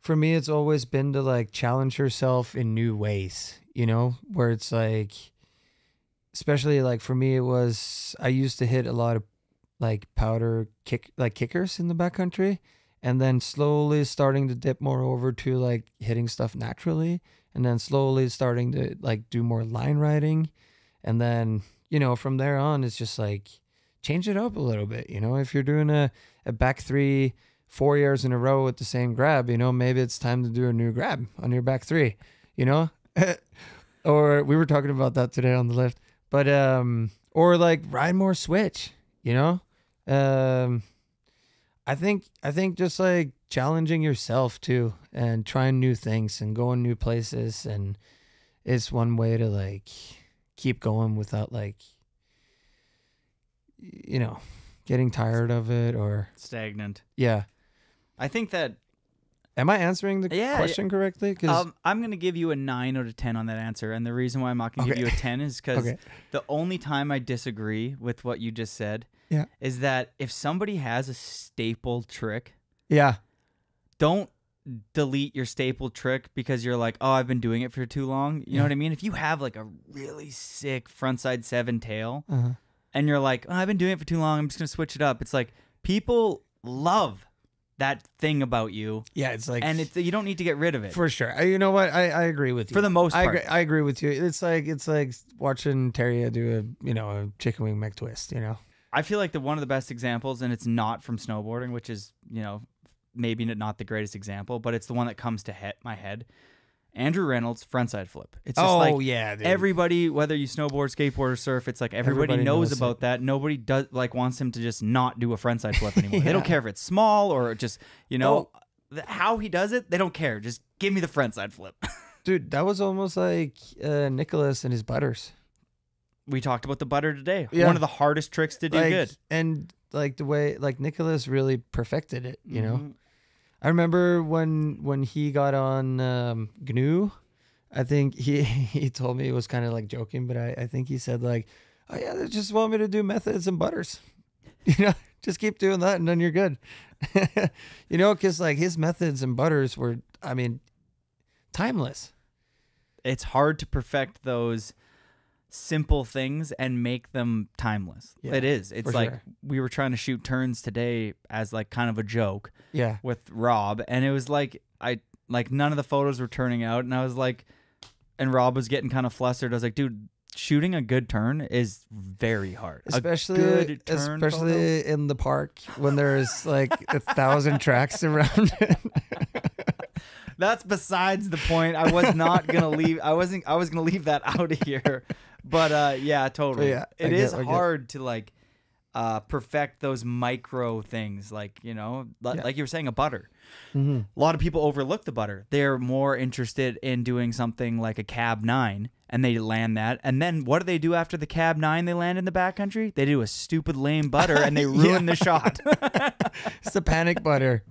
for me, it's always been to like challenge yourself in new ways. You know, where it's like, especially like for me, it was I used to hit a lot of like powder kick like kickers in the backcountry and then slowly starting to dip more over to like hitting stuff naturally and then slowly starting to like do more line riding and then you know from there on it's just like change it up a little bit you know if you're doing a, a back three four years in a row with the same grab you know maybe it's time to do a new grab on your back three you know or we were talking about that today on the lift but um or like ride more switch you know um I think I think just like challenging yourself too and trying new things and going new places and it's one way to like keep going without like you know getting tired of it or Stagnant. yeah. I think that Am I answering the Yeah, question correctly? Cuz Um, I'm gonna give you a nine out of ten on that answer, and the reason why I'm not gonna give you a ten is because Okay. the only time I disagree with what you just said Yeah. is that if somebody has a staple trick, yeah. don't delete your staple trick because you're like, oh, I've been doing it for too long. You know what I mean? If you have like a really sick frontside seven tail, Uh-huh. and you're like, oh, I've been doing it for too long, I'm just gonna switch it up. It's like people love that thing about you, Yeah, it's like and it's you don't need to get rid of it. For sure. I, you know what? I, I agree with you. For the most I part. agree, I agree with you. It's like it's like watching Terje do a you know a chicken wing McTwist. You know. I feel like the one of the best examples, and it's not from snowboarding, which is you know maybe not the greatest example, but it's the one that comes to he- my head. Andrew Reynolds frontside flip. It's just Oh, like yeah, dude. everybody, whether you snowboard, skateboard, or surf, it's like everybody, Everybody knows, knows it. about that. Nobody does like wants him to just not do a frontside flip anymore. They don't care if it's small or just you know Oh. how he does it. They don't care. Just give me the frontside flip. Dude, that was almost like uh, Nicolas and his butters. we talked about the butter today. Yeah. One of the hardest tricks to do like, good. and like the way like Nicolas really perfected it. You know, Mhm. I remember when when he got on um, GNU. I think he he told me it was kind of like joking, but I, I think he said like, "Oh yeah, they just want me to do methods and butters." You know, just keep doing that, and then you're good. you know, because like his methods and butters were, I mean, timeless. It's hard to perfect those simple things and make them timeless. Yeah, it is. It's like sure. we were trying to shoot turns today as like kind of a joke Yeah, with Rob, and it was like I like none of the photos were turning out, and I was like, and Rob was getting kind of flustered. I was like, dude. Shooting a good turn is very hard. Especially especially photo? in the park when there's like a thousand tracks around it. That's besides the point. I was not gonna leave. I wasn't. I was gonna leave that out of here. But uh, yeah, totally. yeah, it is get- hard to like uh, perfect those micro things, like you know, Yeah. like you were saying, a butter. Mm-hmm. A lot of people overlook the butter. They're more interested in doing something like a cab nine, and they land that. And then what do they do after the cab nine? They land in the backcountry. They do a stupid lame butter, and they ruin the shot. It's the panic butter.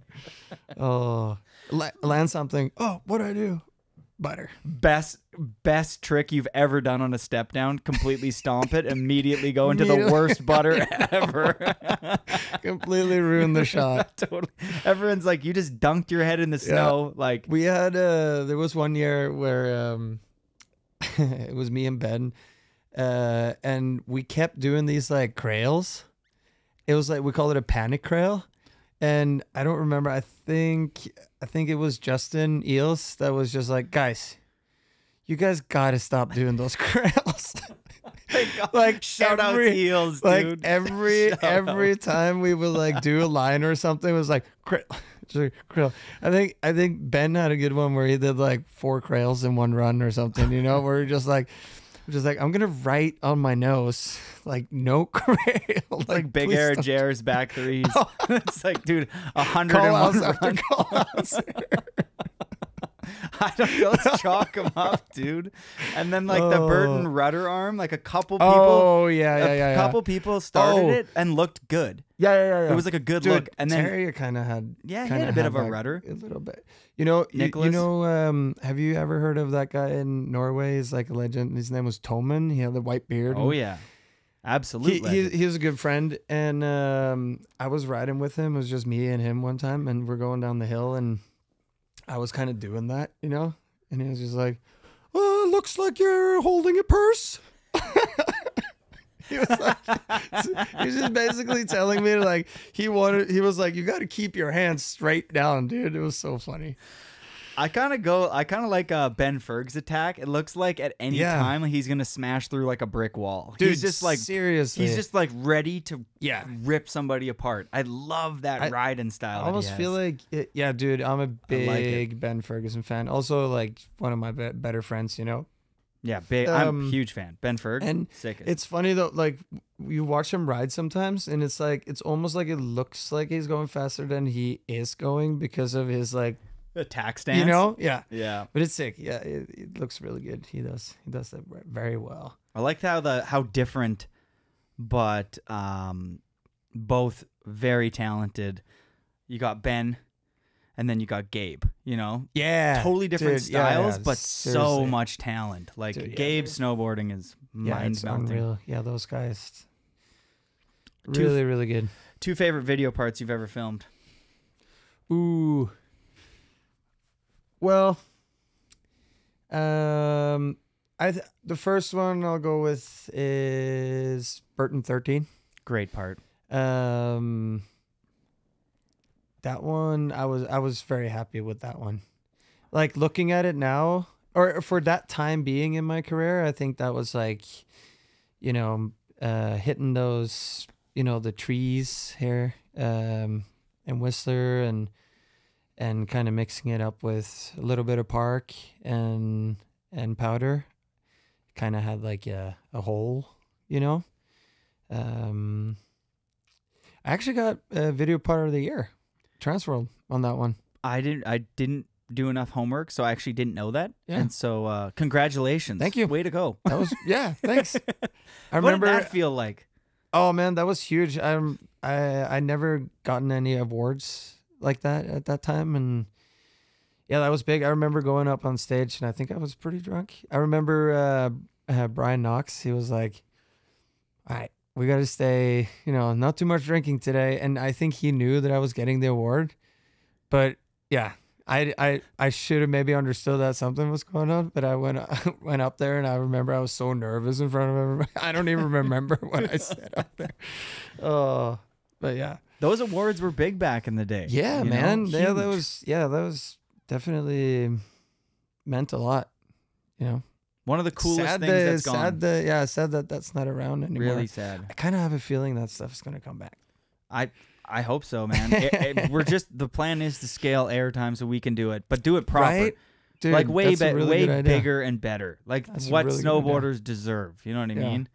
Oh, La- land something. Oh, what do I do? Butter. best best trick you've ever done on a step down. Completely stomp it. Immediately go into the worst butter ever. Completely ruin the shot. totally. Everyone's like, you just dunked your head in the snow. Like, We had uh there was one year where um it was me and Ben uh and we kept doing these like crails. It was like we called it a panic crail. And I don't remember. I think I think it was Justin Eels that was just like, guys, you guys gotta stop doing those crails. like shout out every- heels, like dude. every Shout every time we would like do a line or something it was like cra- just like, crail. I think I think Ben had a good one where he did like four crails in one run or something, you know, where he just like just like I'm gonna write on my nose like no crail, like, like Big Air don't- Jair's back threes. it's like, dude, a hundred call and outs one after run. call outs. I don't know. Let's chalk them up, dude. And then like the Burton Oh. rudder arm, like a couple people. Oh yeah, yeah, a yeah, yeah. couple people started Oh. it and looked good. Yeah, yeah, yeah, yeah. It was like a good Dude, look, and then Terje kind of had Yeah, he had a bit of a that rudder. a little bit. You know, you, you know, um, have you ever heard of that guy in Norway? He's like a legend. His name was Toman. He had the white beard. oh yeah, he, absolutely. he, he was a good friend and um, i was riding with him it was just me and him one time and we're going down the hill and i was kind of doing that you know? And he was just like oh looks like you're holding a purse. He was like he was just basically telling me like he wanted he was like you got to keep your hands straight down dude. It was so funny I kind of go. I kind of like uh, Ben Ferg's attack. It looks like at any Yeah. time he's gonna smash through like a brick wall. dude he's just like seriously he's just like ready to Yeah. rip somebody apart. I love that I- riding style. I that he almost feel has. like it, yeah, dude. I'm a like it. big Ben Ferguson fan. Also, like one of my be- better friends. You know, yeah, big. I'm um, a huge fan. Ben Ferg and sick. it's funny though. Like you watch him ride sometimes, and it's like it's almost like it looks like he's going faster than he is going because of his like attack stance. you know, yeah. Yeah, But it's sick. Yeah, it, it looks really good. He does. He does that very well. I liked how the how different, but um, both very talented. You got Ben, and then you got Gabe. You know, Yeah, totally different dude, styles, yeah, but so much talent. Like Dude, Gabe dude. snowboarding is Yeah, mind it's melting. unreal. Yeah, those guys. Two- Really, really good. Two favorite video parts you've ever filmed. Ooh. Well, um, I th- the first one I'll go with is Burton thirteen. Great part. Um, that one I was I was very happy with that one. Like looking at it now, or for that time being in my career, I think that was like, you know, uh, hitting those, you know, the trees here, um, in Whistler and and kind of mixing it up with a little bit of park and and powder. Kind of had like a a hole, you know. Um, I actually got a video part of the year, Transworld on that one. I didn't. I didn't do enough homework, so I actually didn't know that. Yeah. And so, uh, congratulations. Thank you. Way to go. That was yeah. Thanks. I what remember. did that feel like? Oh man, that was huge. I'm I I never gotten any awards like that at that time, and yeah, that was big. I remember going up on stage, and I think I was pretty drunk. I remember uh, uh, Brian Knox. He was like, "All right, we got to stay, you know, not too much drinking today." And I think he knew that I was getting the award, but yeah. I, I, I should have maybe understood that something was going on, but I went went up there and I remember I was so nervous in front of everybody. I don't even remember what I said up there. Oh, but yeah, Those awards were big back in the day. yeah, you know? man. Yeah, that was yeah, that was definitely meant a lot. You know, one of the coolest sad things that, that's gone. sad that yeah, sad that that's not around anymore. really sad. I kind of have a feeling that stuff is gonna come back. I I hope so, man. It- it- we're just the plan is to scale airtime so we can do it, but do it proper. Right? Dude, like way that's be- really way bigger and better. Like That's what really snowboarders deserve. You know what I Yeah. mean?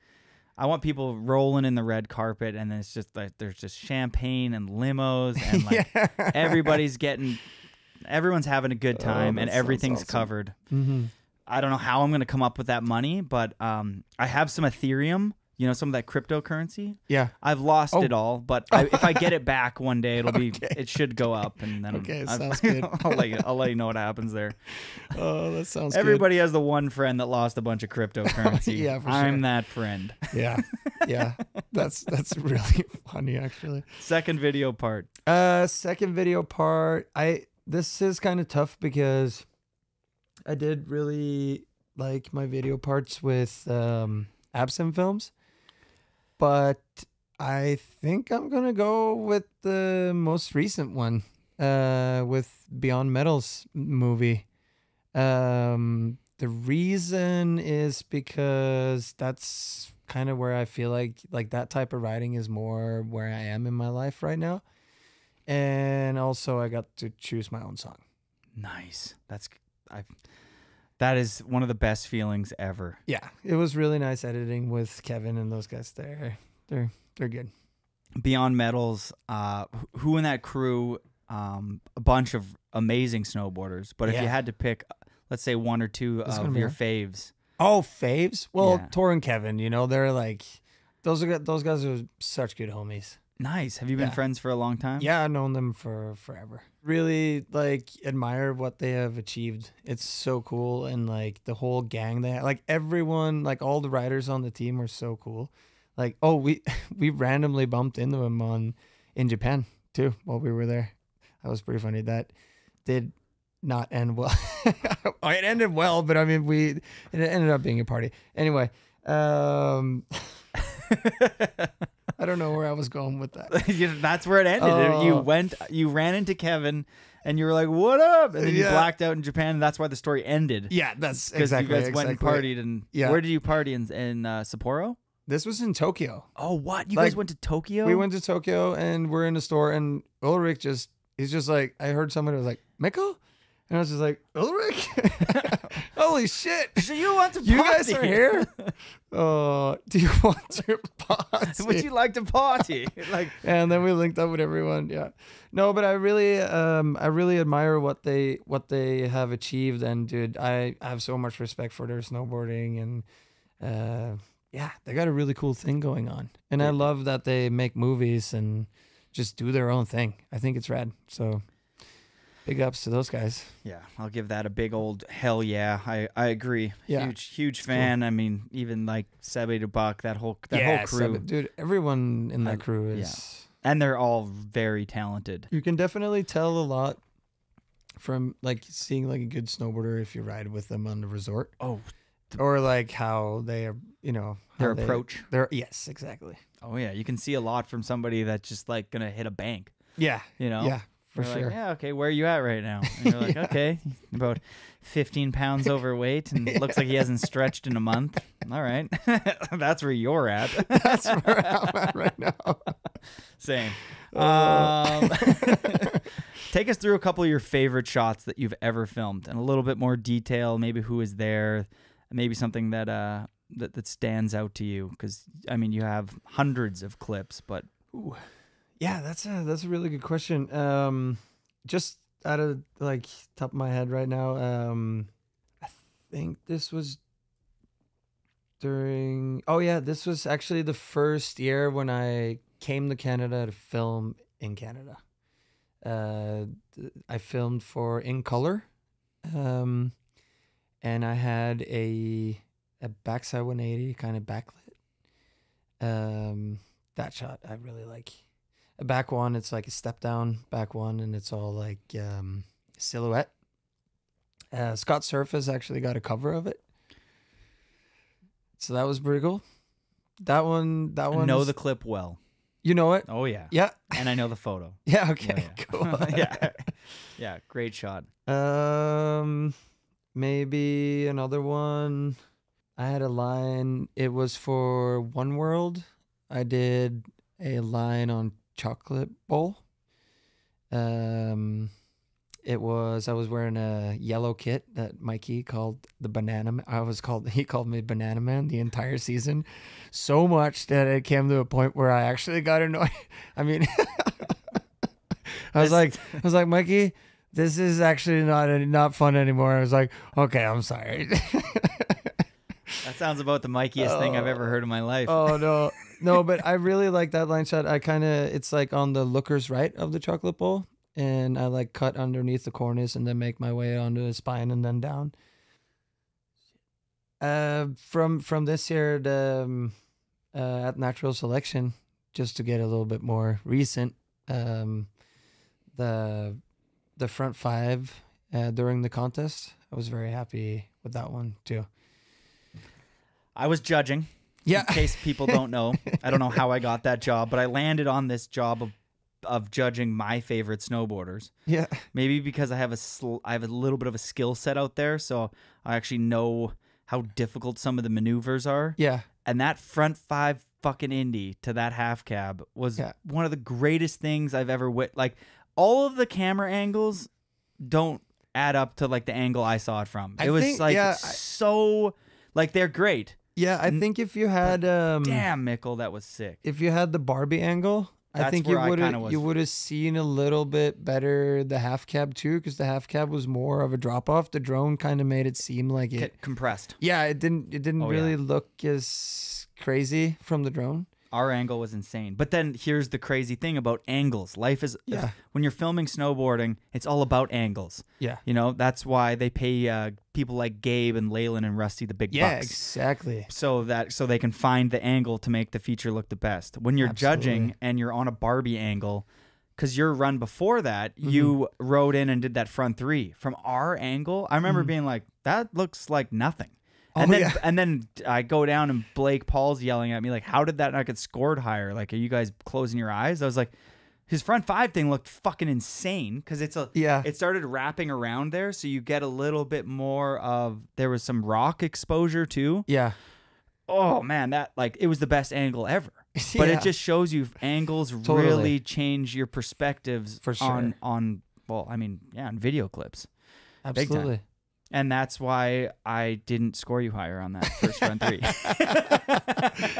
I want people rolling in the red carpet, and then it's just like there's just champagne and limos, and like everybody's getting, everyone's having a good Oh, time, that and everything's awesome. covered. Mm-hmm. I don't know how I'm gonna come up with that money, but um, I have some Ethereum. You know, some of that cryptocurrency. Yeah. I've lost Oh. it all, but I, if I get it back one day, it'll be it should go up, and then okay, sounds good. I'll, let you I'll let you know what happens there. Oh, that sounds Everybody has the one friend that lost a bunch of cryptocurrency. Yeah, for sure. I'm that friend. Yeah, yeah. That's that's really funny actually. Second video part. Uh, second video part. I this is kind of tough because I did really like my video parts with um Absent Films, but I think I'm gonna go with the most recent one, uh, with Beyond Medals movie. Um, the reason is because that's kind of where I feel like like that type of writing is more where I am in my life right now. And also I got to choose my own song. Nice. That's I. That is one of the best feelings ever. Yeah, it was really nice editing with Kevin and those guys there. They're they're good. Beyond Medals, uh, who in that crew? Um, a bunch of amazing snowboarders. But if you had to pick, let's say one or two That's of your hard. faves. Oh, faves. Well, Yeah. Tor and Kevin, you know, they're like those are those guys are such good homies. Nice. Have you been Yeah. friends for a long time? Yeah, I've known them for forever. Really like admire what they have achieved. It's so cool and like the whole gang they have, like everyone, like all the riders on the team are so cool. Like oh, we we randomly bumped into them on in Japan too while we were there. That was pretty funny. That did not end well. It ended well, but I mean we it ended up being a party. Anyway, um I don't know where I was going with that. That's where it ended. you Oh. went, you ran into Kevin, and you were like, "What up?" And then you Yeah. blacked out in Japan. And that's why the story ended. Yeah, that's because exactly you guys went and partied. And Yeah. where did you party in in uh, Sapporo? This was in Tokyo. Oh, what? You Like, guys went to Tokyo? We went to Tokyo and we're in a store and Ulrik just he's just like I heard somebody was like Miko, and I was just like Ulrik, holy shit! So you want to? You guys are here. Oh, do you want to party? Would you like to party? like, and then we linked up with everyone. Yeah, no, but I really, um, I really admire what they what they have achieved, and dude, I, I have so much respect for their snowboarding, and uh, yeah, they got a really cool thing going on, and I love that they make movies and just do their own thing. I think it's rad. So, big ups to those guys. yeah, I'll give that a big old hell yeah. I I agree. Yeah. Huge huge fan. I mean, even like Sebbe De Buck, that whole that yeah, whole crew, Seb- dude, everyone in that I- crew yeah. is. and they're all very talented. You can definitely tell a lot from like seeing like a good snowboarder if you ride with them on the resort. Oh, or like how they are, you know, Their they- approach. Their yes, exactly. Oh yeah, you can see a lot from somebody that's just like gonna hit a bank. Yeah, You know. yeah, for You're like, yeah, okay, where are you at right now? And you're like, okay, about 15 pounds overweight and it looks like he hasn't stretched in a month. All right. That's where you're at. That's where I'm at right now. Same. Uh. Um, take us through a couple of your favorite shots that you've ever filmed and a little bit more detail, maybe who is there, maybe something that uh that, that stands out to you because I mean you have hundreds of clips, but Yeah, that's a that's a really good question. Um, just out of like top of my head right now. Um, I think this was during. Oh yeah, this was actually the first year when I came to Canada to film in Canada. Uh, I filmed for In Color, um, and I had a a backside 180 kind of backlit. Um, that shot I really like. Back one, it's like a step down back one, and it's all like um, silhouette. Uh, Scott Serfas actually got a cover of it, so that was pretty cool. That one, that I one, know the clip well. you know it, Oh yeah. yeah, And I know the photo. yeah, okay, yeah. cool, yeah. Yeah. Great shot. Um, maybe another one. I had a line. It was for One World. I did a line on chocolate bowl. Um, it was I was wearing a yellow kit that Mikey called the banana. Ma- I was called he called me Banana Man the entire season, so much that it came to a point where I actually got annoyed. I mean, I was like, I was like, Mikey, this is actually not not fun anymore. I was like, okay, I'm sorry. That sounds about the Mikeyest thing I've ever heard in my life. oh no, no, but I really like that line shot. I kind of it's like on the looker's right of the chocolate bowl, and I like cut underneath the cornice and then make my way onto the spine and then down. Uh, from from this year, the um, uh, at Natural Selection, just to get a little bit more recent, um, the the front five uh, during the contest, I was very happy with that one too. I was judging. Yeah. In case people don't know, I don't know how I got that job, but I landed on this job of of judging my favorite snowboarders. Yeah. Maybe because I have a sl- I have a little bit of a skill set out there, so I actually know how difficult some of the maneuvers are. Yeah. And that front five fucking indie to that half cab was Yeah. one of the greatest things I've ever wit. Like all of the camera angles don't add up to like the angle I saw it from. I it was think- like yeah, so like they're great. Yeah, I think if you had um Damn, Mikkel, that was sick. if you had the Barbie angle, I That's think you where I would kinda have was- you would have seen a little bit better the half cab too, because the half cab was more of a drop off. The drone kind of made it seem like it. compressed. Yeah, it didn't. It didn't Oh, yeah. really look as crazy from the drone. Our angle was insane. But then here's the crazy thing about angles. Life is Yeah. when you're filming snowboarding, it's all about angles. Yeah. You know, that's why they pay uh, people like Gabe and Leyland and Rusty the big Yeah, bucks. exactly. so that so they can find the angle to make the feature look the best. When you're judging and you're on a Barbie angle, because your run before that, Mm-hmm. you rode in and did that front three from our angle. I remember being like, "That looks like nothing." And Mm-hmm. Oh, then yeah. and then I go down and Blake Paul's yelling at me like, "How did that not get scored higher? Like, are you guys closing your eyes?" I was like. His front five thing looked fucking insane because it's a Yeah. It started wrapping around there, so you get a little bit more of there was some rock exposure too Yeah. oh man, that like it was the best angle ever. But it just shows you angles Totally. really change your perspectives For on sure. on on well, I mean, yeah, on video clips. Absolutely. And that's why I didn't score you higher on that first front three.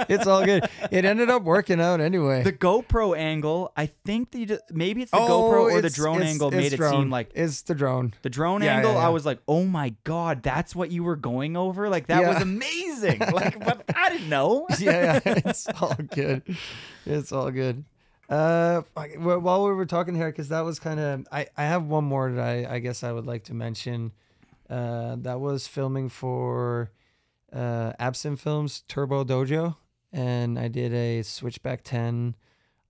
it's all good. It ended up working out anyway. the GoPro angle, I think the maybe it's the Oh, GoPro or the drone it's- angle it's made it seem like it's the drone. the drone Yeah, angle. yeah, I was like, oh my god, that's what you were going over. Like that Yeah. was amazing. like, but I didn't know. yeah, yeah, it's all good. It's all good. Uh, while we were talking here, because that was kind of, I, I have one more that I, I guess I would like to mention. Uh, that was filming for uh, Absinthe Films Turbo Dojo, and I did a switchback 10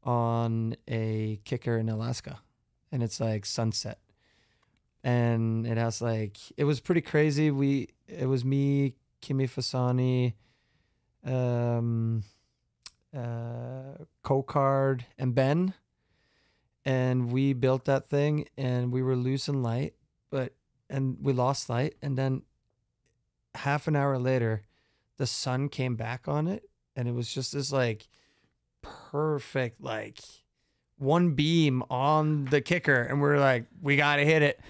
on a kicker in Alaska, and it's like sunset. And it has like, it was pretty crazy. We, it was me, Kimmy Fasani, um, uh, Cocard, and Ben. And we built that thing and we were loose and light, but, and we lost light. And then half an hour later, the sun came back on it and it was just this like perfect, like one beam on the kicker. And we are like, we got to hit it.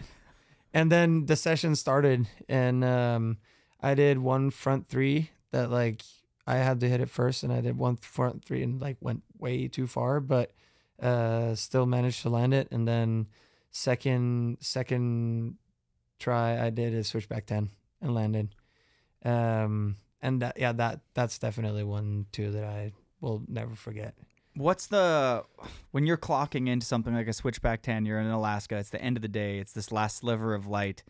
And then the session started and, um, I did one front three that like I had to hit it first, and I did one front three and like went way too far, but uh, still managed to land it. And then Second second try I did is switchback ten and landed. Um, and that, yeah, that that's definitely one too that I will never forget. What's the when you're clocking into something like a switchback 10, you're in Alaska, it's the end of the day, it's this last sliver of light.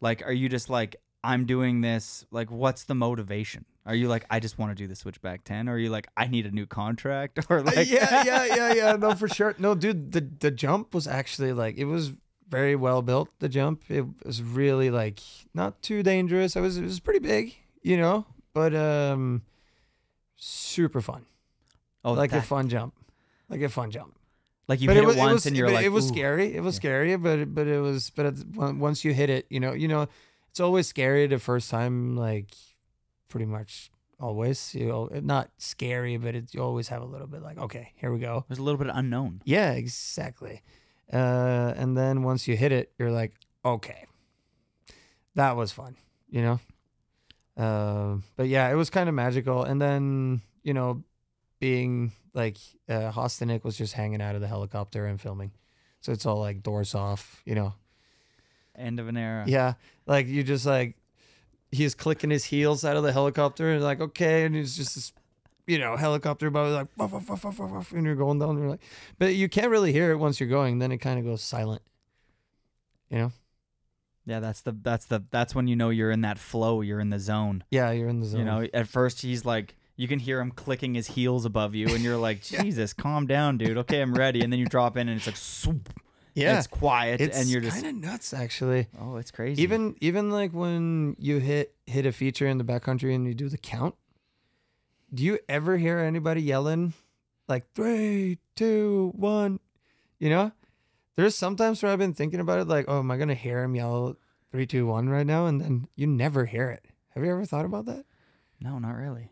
Like are you just like I'm doing this, like what's the motivation? Are you like I just want to do the switchback 10 or are you like I need a new contract or like yeah, yeah, yeah, yeah. No, for sure. No, dude, the the jump was actually like it was very well built. The jump, it was really like not too dangerous. I was it was pretty big, you know, but um, super fun. oh like a fun jump, like a fun jump. like you but hit it it, was, once it was, and you're like it was "Ooh." scary. It was scary, but it- but it was but it's, once you hit it, you know, you know, it's always scary the first time. Like pretty much always, you know, not scary, but it, you always have a little bit like, okay, here we go. There's a little bit of unknown. Yeah, exactly. Uh, and then once you hit it, you're like, okay, that was fun, you know. Uh, but yeah, it was kind of magical. And then you know, being like uh, Hostynek was just hanging out of the helicopter and filming, so it's all like doors off, you know. End of an era. Yeah, like you just like he's clicking his heels out of the helicopter and like okay, and he's just this, you know, helicopter above like wuff, wuff, wuff, wuff, wuff, and you're going down. And you're like, but you can't really hear it once you're going. Then it kind of goes silent. You know? Yeah, that's the that's the that's when you know you're in that flow, you're in the zone. Yeah, you're in the zone. You know, at first he's like you can hear him clicking his heels above you and you're like, "Jesus, calm down, dude. Okay, I'm ready." And then you drop in and it's like swoop. yeah, it's quiet it's and you're just kind of nuts actually. Oh, it's crazy. Even even like when you hit hit a feature in the backcountry and you do the count, do you ever hear anybody yelling like three, two, one? You know, there's sometimes where I've been thinking about it, like, oh, am I gonna hear him yell three, two, one right now? And then you never hear it. Have you ever thought about that? No, not really.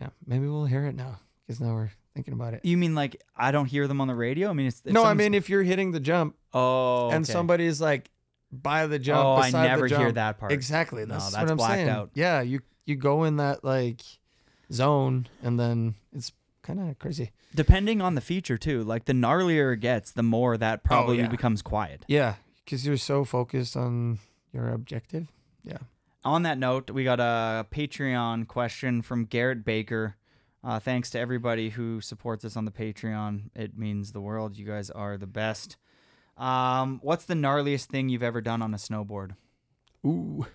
Yeah, maybe we'll hear it now because now we're thinking about it. You mean like I don't hear them on the radio? I mean, it's, no, I mean if you're hitting the jump oh, and somebody's like by the jump. Oh, I never hear that part. Exactly. No, That's, that's what I'm blacked saying. out. Yeah, you you go in that like zone and then it's kind of crazy. depending on the feature too. Like the gnarlier it gets, the more that probably Oh, yeah. becomes quiet. Yeah, because you're so focused on your objective. Yeah. On that note, we got a Patreon question from Garrett Baker. Uh, thanks to everybody who supports us on the Patreon. It means the world. You guys are the best. Um, what's the gnarliest thing you've ever done on a snowboard? Ooh.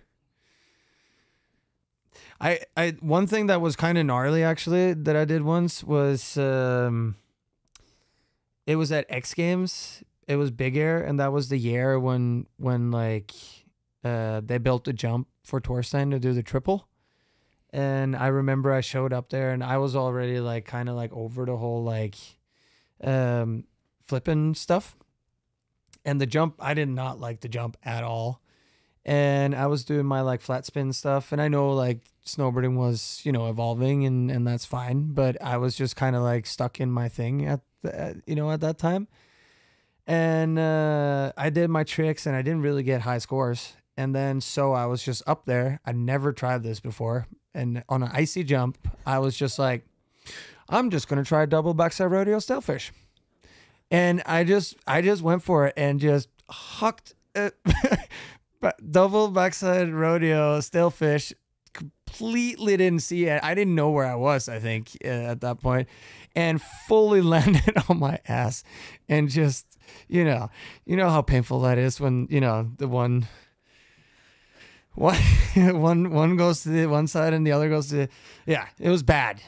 I I one thing that was kind of gnarly actually that I did once was um it was at X Games. It was Big Air and that was the year when when like uh they built a jump for Torstein to do the triple. And I remember I showed up there and I was already like kind of like over the whole like um flipping stuff. And the jump I did not like the jump at all and I was doing my like flat spin stuff, and I know like snowboarding was you know evolving, and and that's fine, but I was just kind of like stuck in my thing at the, you know at that time, and uh, I did my tricks, and I didn't really get high scores, and then so I was just up there. I never tried this before, and on an icy jump, I was just like, I'm just gonna try a double backside rodeo stalefish and I just I just went for it and just hucked it. double backside rodeo stalefish completely didn't see it. I didn't know where I was. I think uh, at that point, and fully landed on my ass, and just you know you know how painful that is when you know the one. One, one, one goes to the one side and the other goes to, the, yeah, it was bad.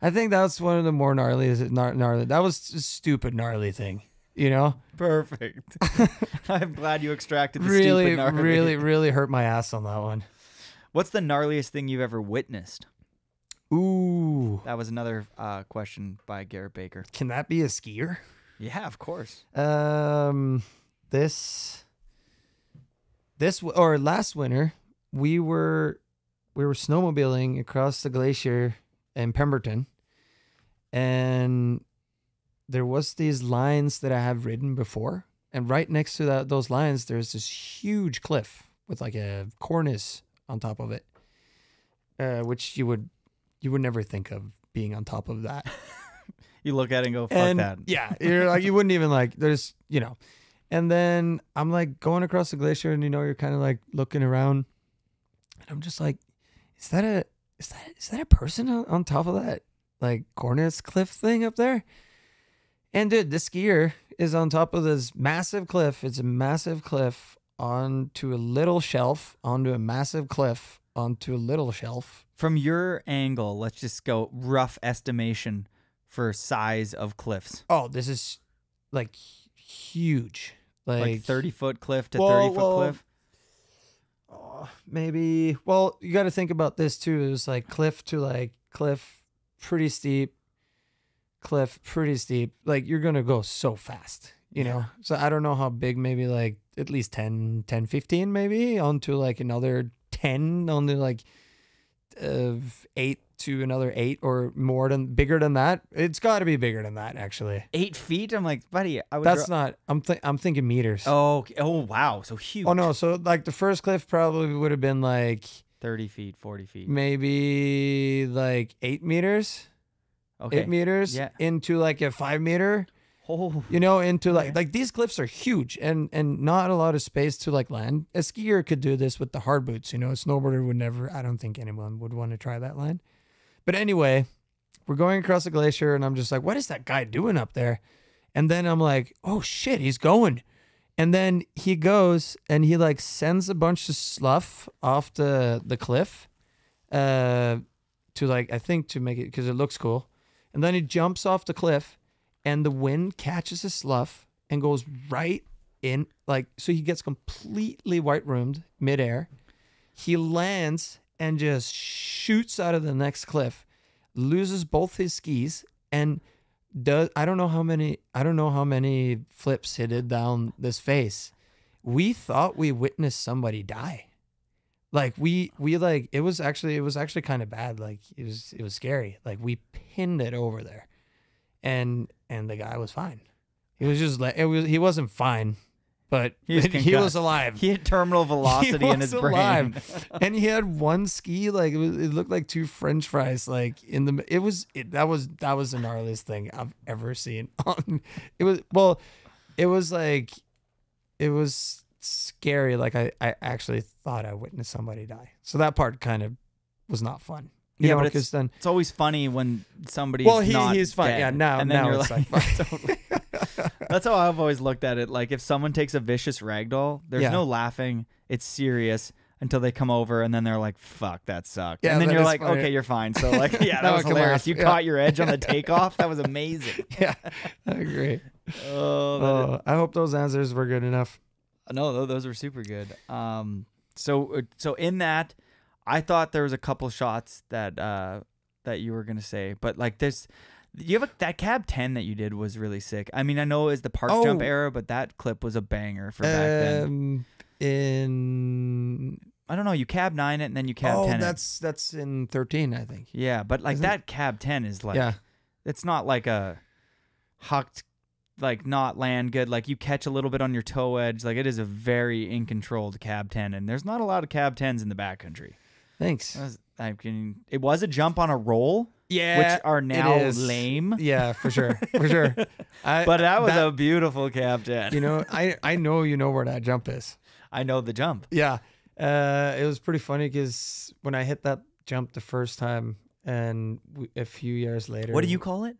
I think that's one of the more gnarly. Gnarly? That was a stupid gnarly thing. You know, Perfect. I'm glad you extracted the really, really, really hurt my ass on that one. What's the gnarliest thing you've ever witnessed? Ooh, That was another uh, question by Garrett Baker. can that be a skier? Yeah, of course. Um, this, this or last winter, we were we were snowmobiling across the glacier in Pemberton, and there was these lines that I have ridden before, and right next to that those lines, there's this huge cliff with like a cornice on top of it, uh, which you would you would never think of being on top of that You look at it and go, fuck and that. yeah, you're like you wouldn't even like. There's you know, And then I'm like going across the glacier, and you know, you're kind of like looking around, and I'm just like, is that a is that is that a person on, on top of that like cornice cliff thing up there? And dude, the skier is on top of this massive cliff. It's a massive cliff onto a little shelf, onto a massive cliff, onto a little shelf. From your angle, let's just go rough estimation for size of cliffs. Oh, this is like huge. Like, Like, 30 foot cliff to Well, 30 foot cliff. Oh, maybe. Well, you got to think about this too. It was like cliff to like cliff, pretty steep, cliff, pretty steep. Like you're going to go so fast, you know? So I don't know how big, maybe like at least 10, 10, 15 maybe onto like another 10 onto like uh, eight to another eight or more than bigger than that. It's got to be bigger than that actually. Eight feet? I'm like, buddy, I would. That's not, I'm, th- I'm thinking meters. Oh, okay. oh, wow. So huge. Oh no, so like the first cliff probably would have been like 30 feet, 40 feet. maybe like eight meters, Okay. eight meters Yeah. into like a five meter. Oh, You know, into like like these cliffs are huge and and not a lot of space to like land. A skier could do this with the hard boots. You know, a snowboarder would never. I don't think anyone would want to try that line. But anyway, we're going across the glacier, and I'm just like, what is that guy doing up there? And then I'm like, oh shit, he's going. And then he goes and he like sends a bunch of slough off the the cliff, uh, to like I think to make it because it looks cool. And then he jumps off the cliff, and the wind catches his slough and goes right in like so he gets completely white roomed midair. He lands and just shoots out of the next cliff, loses both his skis, and does I don't know how many I don't know how many flips he did down this face. We thought we witnessed somebody die. Like we we like it was actually it was actually kind of bad. Like it was it was scary. Like we pinned it over there. And and the guy was fine. He was just like it was he wasn't fine, but He was he was alive. he had terminal velocity in his was brain. and he had one ski like it, was, it looked like two French fries like in the. It was it, that was that was the gnarliest thing I've ever seen. On it was well, it was like it was scary. Like I I actually thought I witnessed somebody die. So that part kind of was not fun. You yeah, know, but it's, 'cause then it's always funny when somebody's well he, he's fine. dead, Yeah, now and then now you're it's like, like, totally. That's how I've always looked at it. Like if someone takes a vicious ragdoll, there's Yeah. no laughing. It's serious until they come over and then they're like, "Fuck, that sucked." Yeah, and then you're like, funny. "Okay, you're fine." So like, yeah, Now that was hilarious. You Yeah. caught your edge on the takeoff. That was amazing. yeah, I agree. Oh, Oh, I hope those answers were good enough. No, those were super good. Um, so uh, so in that, I thought there was a couple shots that uh that you were gonna say, but like there's. You have a, that cab ten that you did was really sick. I mean, I know it's the park jump Oh. era, but that clip was a banger for back then. Um, in I don't know. You cab nine it and then you cab oh, ten. it. that's that's in thirteen, I think. yeah, but like Isn't it- that cab ten is like yeah, it's not like a hucked like not land good. Like you catch a little bit on your toe edge. Like it is a very in controlled cab ten, and there's not a lot of cab tens in the backcountry. thanks. Was- I can. It was a jump on a roll, Yeah, which are now is. lame. Yeah, for sure, for sure. I, But that was a beautiful cab ten. you know, I I know you know where that jump is. I know the jump. Yeah, uh, it was pretty funny because when I hit that jump the first time, and w- a few years later, What do you call it?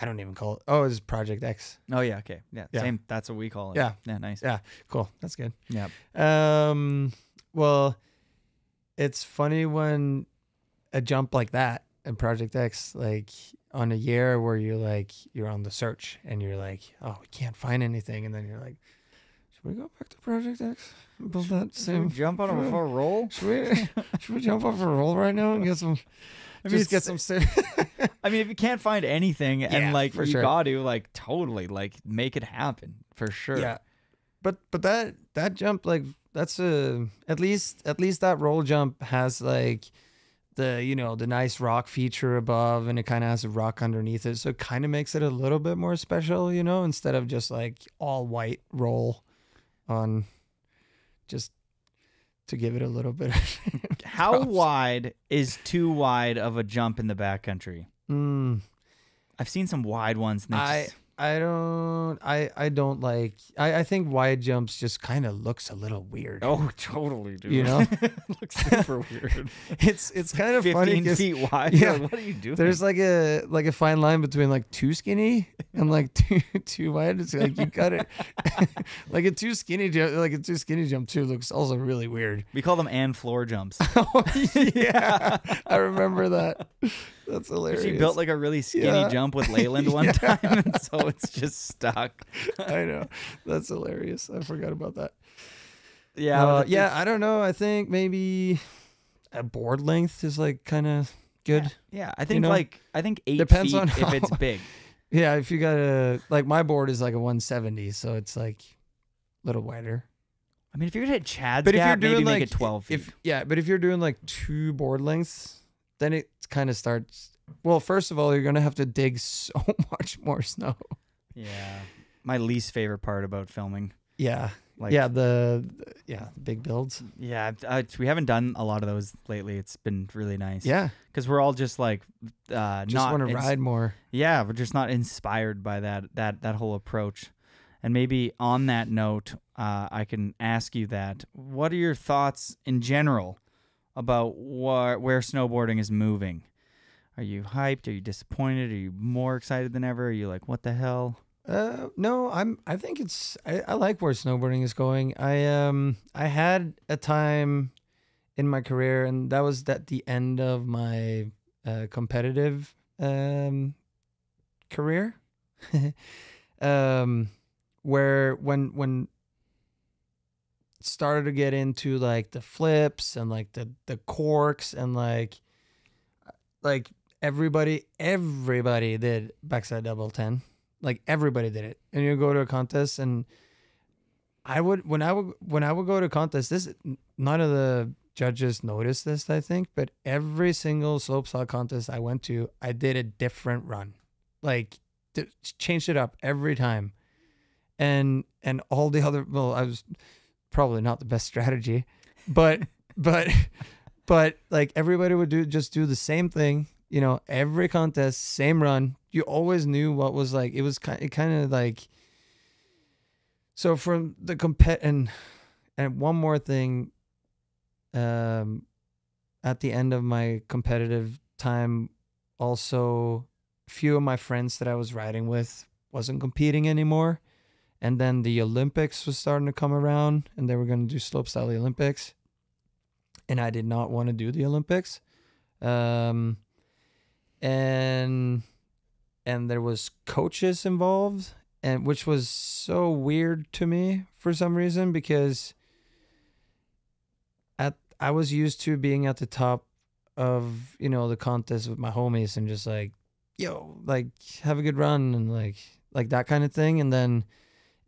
I don't even call it. Oh, it's Project X. Oh yeah, okay, yeah, Yeah. same. That's what we call it. Yeah. yeah, nice. Yeah, cool. That's good. Yeah. Um, well, it's funny when a jump like that in Project X, like on a year where you're like you're on the search and you're like, oh, we can't find anything, and then you're like, should we go back to Project X build that same? jump on a, a roll. Should we should we jump off a roll right now and get some? I mean, just get some. I mean, if you can't find anything Yeah, and like for you sure. got to like totally like make it happen for sure. Yeah, but but that that jump like that's a at least at least that roll jump has like the you know the nice rock feature above and it kind of has a rock underneath it, so it kind of makes it a little bit more special, you know, instead of just like all white roll on just to give it a little bit. How props. wide is too wide of a jump in the backcountry? mm, I've seen some wide ones. I I don't I I don't like I I think wide jumps just kind of looks a little weird. Oh, totally, dude. You know? looks super weird. It's it's kind of funny. Fifteen feet wide. Yeah. Like, what are you doing? There's like a like a fine line between like too skinny and like too too wide. It's like you got it. like a too skinny jump, like a too skinny jump too looks also really weird. we call them and floor jumps. Oh yeah, I remember that. That's hilarious. She built like a really skinny Yeah. jump with Leyland one time, and so it's just stuck. I know. That's hilarious. I forgot about that. Yeah, Uh, yeah. I don't know. I think maybe a board length is like kind of good. Yeah, I think know? like I think eight Depends on if it's big. Yeah, if you got a like my board is like a 170, so it's like a little wider. I mean, if you're gonna hit Chad's But if you're doing maybe like make it twelve feet. if yeah, but if you're doing like two board lengths, then it kind of starts. Well, first of all, you're gonna have to dig so much more snow. yeah, my least favorite part about filming. Yeah, Like, yeah, the the- yeah big builds. yeah. I, we haven't done a lot of those lately. It's been really nice. Yeah, because we're all just like uh, just not want to ride more. Yeah, we're just not inspired by that that that whole approach. And maybe on that note, uh, I can ask you that. What are your thoughts in general about wh- where snowboarding is moving? Are you hyped? Are you disappointed? Are you more excited than ever? Are you like, what the hell? Uh, no, I'm. I think it's. I, I like where snowboarding is going. I um. I had a time in my career, and that was at the end of my uh, competitive um career. um, where when when started to get into like the flips and like the the corks and like like everybody everybody did backside double 10 like everybody did it. And you go to a contest and i would when i would when i would go to a contest this none of the judges noticed this i think but every single slopestyle contest i went to i did a different run. Like changed it up every time. And and all the other well i was probably not the best strategy but but but like everybody would do just do the same thing you know every contest same run. You always knew what was like it was kind it kind of like so from the compet and and one more thing um at the end of my competitive time also a few of my friends that I was riding with wasn't competing anymore and then the Olympics was starting to come around and they were going to do slopestyle Olympics. And I did not want to do the Olympics. Um and and there was coaches involved and which was so weird to me for some reason because at I was used to being at the top of you know the contest with my homies and just like yo like have a good run and like like that kind of thing. And then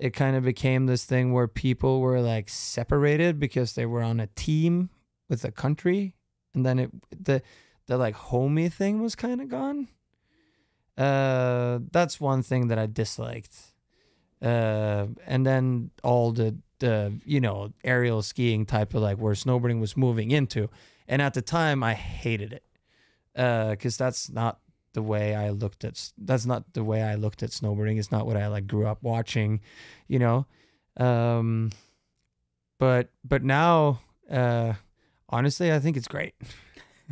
it kind of became this thing where people were like separated because they were on a team with a country and then it the the like homie thing was kind of gone. Uh that's one thing that i disliked. Uh and then all the the you know aerial skiing type of like where snowboarding was moving into. And at the time i hated it uh because that's not the way i looked at that's not the way i looked at snowboarding it's not what i like grew up watching you know um but but now uh honestly i think it's great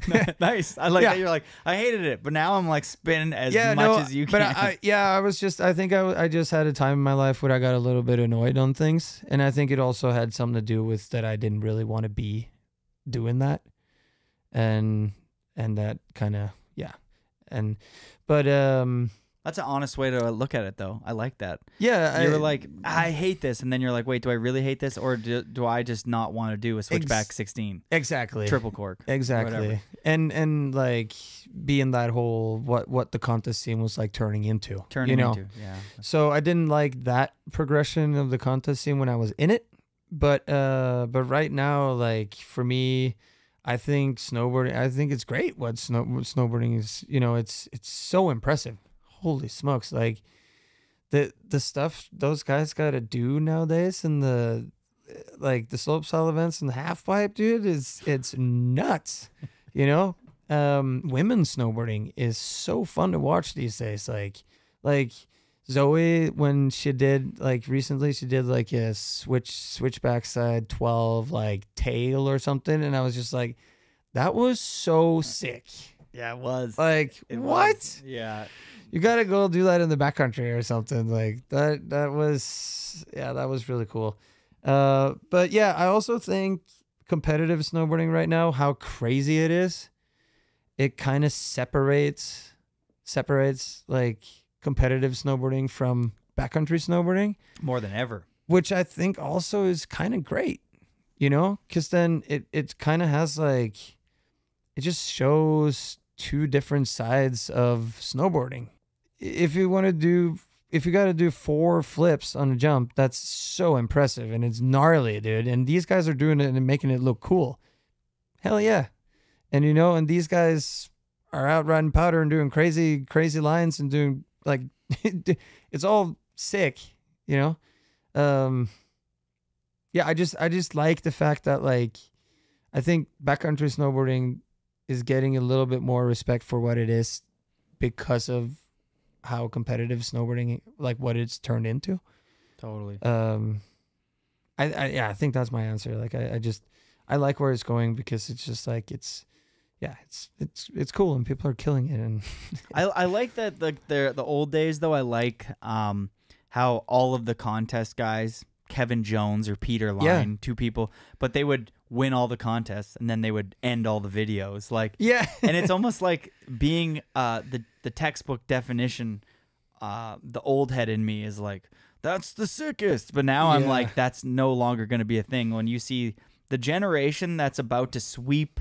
nice. I like Yeah. that you're like, I hated it, but now I'm like spinning as yeah, much no, as you but. I, I, yeah, I was just, I think I, I just had a time in my life where I got a little bit annoyed on things, and I think it also had something to do with that I didn't really want to be doing that, and and that kind of and but um That's an honest way to look at it, though. I like that. yeah, You I, like, I hate this, and then you're like, wait, do I really hate this, or do, do I just not want to do a switchback 16 exactly triple cork? exactly, and and like being in that whole what what the contest scene was like turning into, Turning you know? into yeah. So I didn't like that progression of the contest scene when I was in it, but uh, but right now, like for me, I think snowboarding. I think it's great. What snow what snowboarding is, you know, it's it's so impressive. Holy smokes! Like the the stuff those guys got to do nowadays, and the like the slopestyle events and the half pipe, dude, is it's nuts. You know, um, women's snowboarding is so fun to watch these days. Like like Zoe when she did like recently she did like a switch switchback side 12 like tail or something and I was just like that was so sick. Yeah, it was. Like It what? was. Yeah. You got to go do that in the backcountry or something. Like that that was yeah, that was really cool. Uh but yeah, I also think competitive snowboarding right now how crazy it is. It kind of separates separates like competitive snowboarding from backcountry snowboarding, More than ever. which I think also is kind of great. You know, cuz then it it kind of has like it just shows two different sides of snowboarding. If you want to do if you got to do four flips on a jump, that's so impressive and it's gnarly, dude. And these guys are doing it and making it look cool. Hell yeah. And you know, and these guys are out riding powder and doing crazy, crazy lines and doing like it's all sick, you know. Um yeah, I just I just like the fact that like I think backcountry snowboarding is getting a little bit more respect for what it is because of how competitive snowboarding like what it's turned into. Totally. Um I, I yeah, I think that's my answer. Like I, I just I like where it's going because it's just like it's yeah, it's it's it's cool and people are killing it and I, I like that the, the the old days though. I like um how all of the contest guys, Kevin Jones or Peter Line, Yeah. two people, but they would win all the contests and then they would end all the videos. Like Yeah. and it's almost like being uh the the textbook definition. Uh, the old head in me is like that's the sickest, but now I'm like that's no longer going to be a thing. When you see the generation that's about to sweep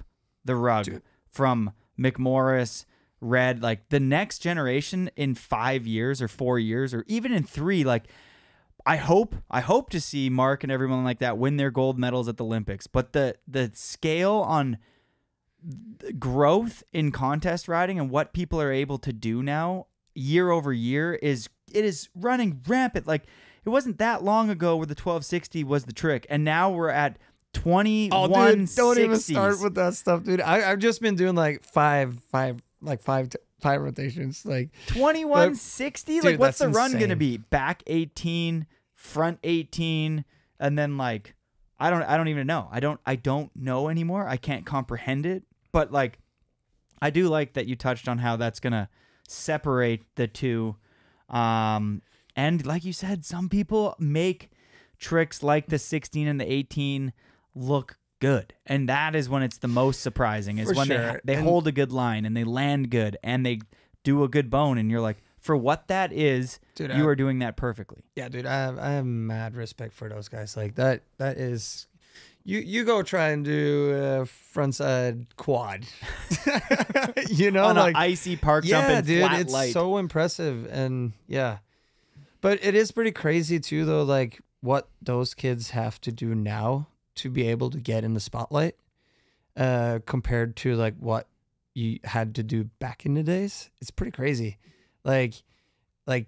the rug from McMorris, Red, like the next generation in five years or four years or even in three, like I hope I hope to see Mark and everyone like that win their gold medals at the Olympics. But the the scale on the growth in contest riding and what people are able to do now year over year is it is running rampant. Like it wasn't that long ago where the 1260 was the trick, and now we're at 21 Oh, dude, don't even start with that stuff, dude. I, I've just been doing like five, five, like five, five rotations. Like 2160 Dude, like what's the run gonna be? Back 18 front 18 and then like i don't i don't even know. I don't i don't know anymore. I can't comprehend it. But like i do like that you touched on how that's gonna separate the two. Um and like you said some people make tricks like the 16 and the 18 look good and that is when it's the most surprising is For when they sure. they And- hold a good line and they land good and they do a good bone and you're like for what that is Dude, you I- are doing that perfectly Yeah, dude, I have I have mad respect for those guys. Like that that is you you go try and do a frontside quad. you know, on like an icy park yeah, jump dude, it's light so impressive and yeah. But it is pretty crazy too though like what those kids have to do now to be able to get in the spotlight uh compared to like what you had to do back in the days. It's pretty crazy. Like like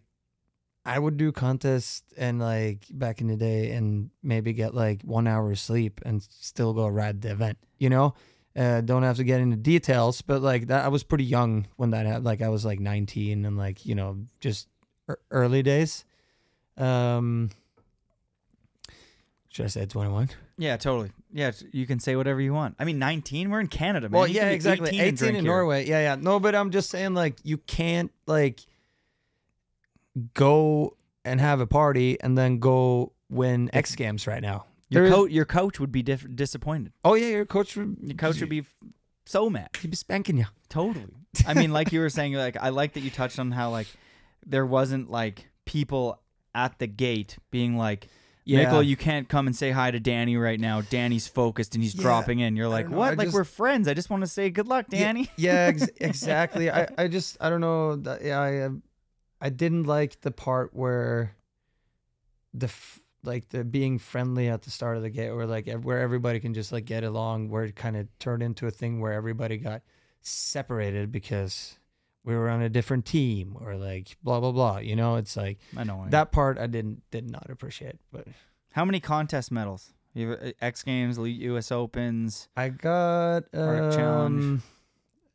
I would do contests and like back in the day and maybe get like one hour of sleep and still go ride the event, you know? Uh, don't have to get into details, but like that, I was pretty young when that happened. Like I was like 19 and like, you know, just ear- early days. Um, should I say 21? Yeah totally yeah you can say whatever you want i mean 19 we're in canada man Well, You yeah, exactly. 18, 18, and drink in here. Norway. Yeah, yeah. No, but I'm just saying, like, you can't like go and have a party and then go win X Games right now. your, coach your coach would be diff- disappointed Oh yeah, your coach. Would, your coach would be so mad he'd be spanking you. Totally. I mean, like you were saying, like I like that you touched on how like there wasn't like people at the gate being like, Yeah. Michael, you can't come and say hi to Danny right now. Danny's focused and he's Yeah, dropping in. You're like, what? I like just- we're friends. I just want to say good luck, Danny. Yeah, ex- exactly. I, I just I don't know. Yeah, I um, I didn't like the part where the f- like the being friendly at the start of the game, where like where everybody can just like get along, where it kind of turned into a thing where everybody got separated because we were on a different team or like blah blah blah. You know, it's like I know that. part I didn't did not appreciate, but. How many contest medals? You have uh, X Games, Elite U.S. Opens. I got Arctic Challenge.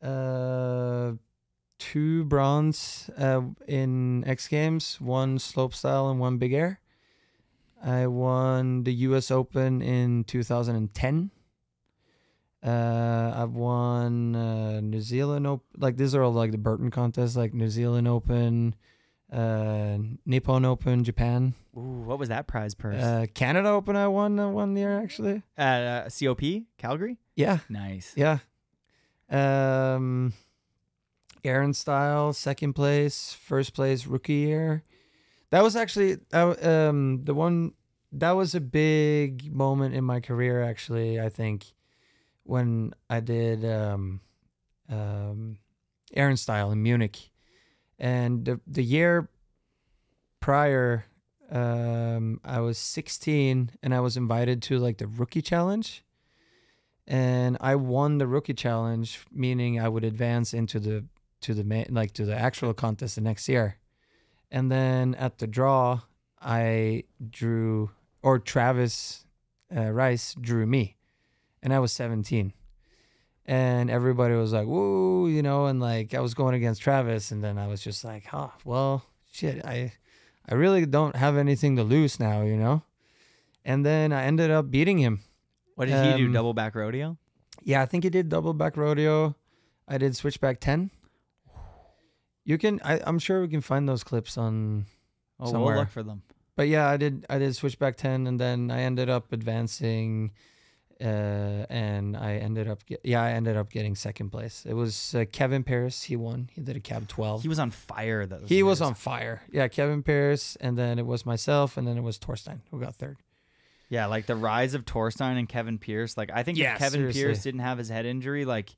um, uh, two bronze uh, in X Games, one slopestyle and one big air. I won the U.S. Open in 2010. Uh, I've won uh, New Zealand Open. Like these are all like the Burton contests, like New Zealand Open, uh, Nippon Open, Japan, Ooh, what was that prize purse? uh, Canada Open. I won uh, one year actually. uh, COP, Calgary. Yeah, Nice. yeah. Um, Air & Style, second place, first place, rookie year. That was actually um the one that was a big moment in my career. Actually, I think when I did um, um, Air & Style in Munich, and the the year prior, um, I was 16 and I was invited to like the rookie challenge. And I won the rookie challenge, meaning I would advance into the to the ma- like to the actual contest the next year. And then at the draw, I drew or Travis uh, Rice drew me, and I was 17. And everybody was like, "Woo!" You know, and like I was going against Travis, and then I was just like, "Huh, well, shit, I, I really don't have anything to lose now," you know. And then I ended up beating him. What did he do? Um, Double back rodeo? Yeah, I think he did double back rodeo. I did switchback ten. You can, I, I'm sure we can find those clips on. Oh, somewhere. we'll look for them. But yeah, I did. I did switchback ten, and then I ended up advancing, uh, and I ended up, get, yeah, I ended up getting second place. It was uh, Kevin Pearce. He won. He did a cab twelve. He was on fire. Those He was on fire. Yeah, Kevin Pearce, and then it was myself, and then it was Torstein who got third. Yeah, like the rise of Torstein and Kevin Pearce. Like I think Yeah, if Kevin seriously. Pearce didn't have his head injury, like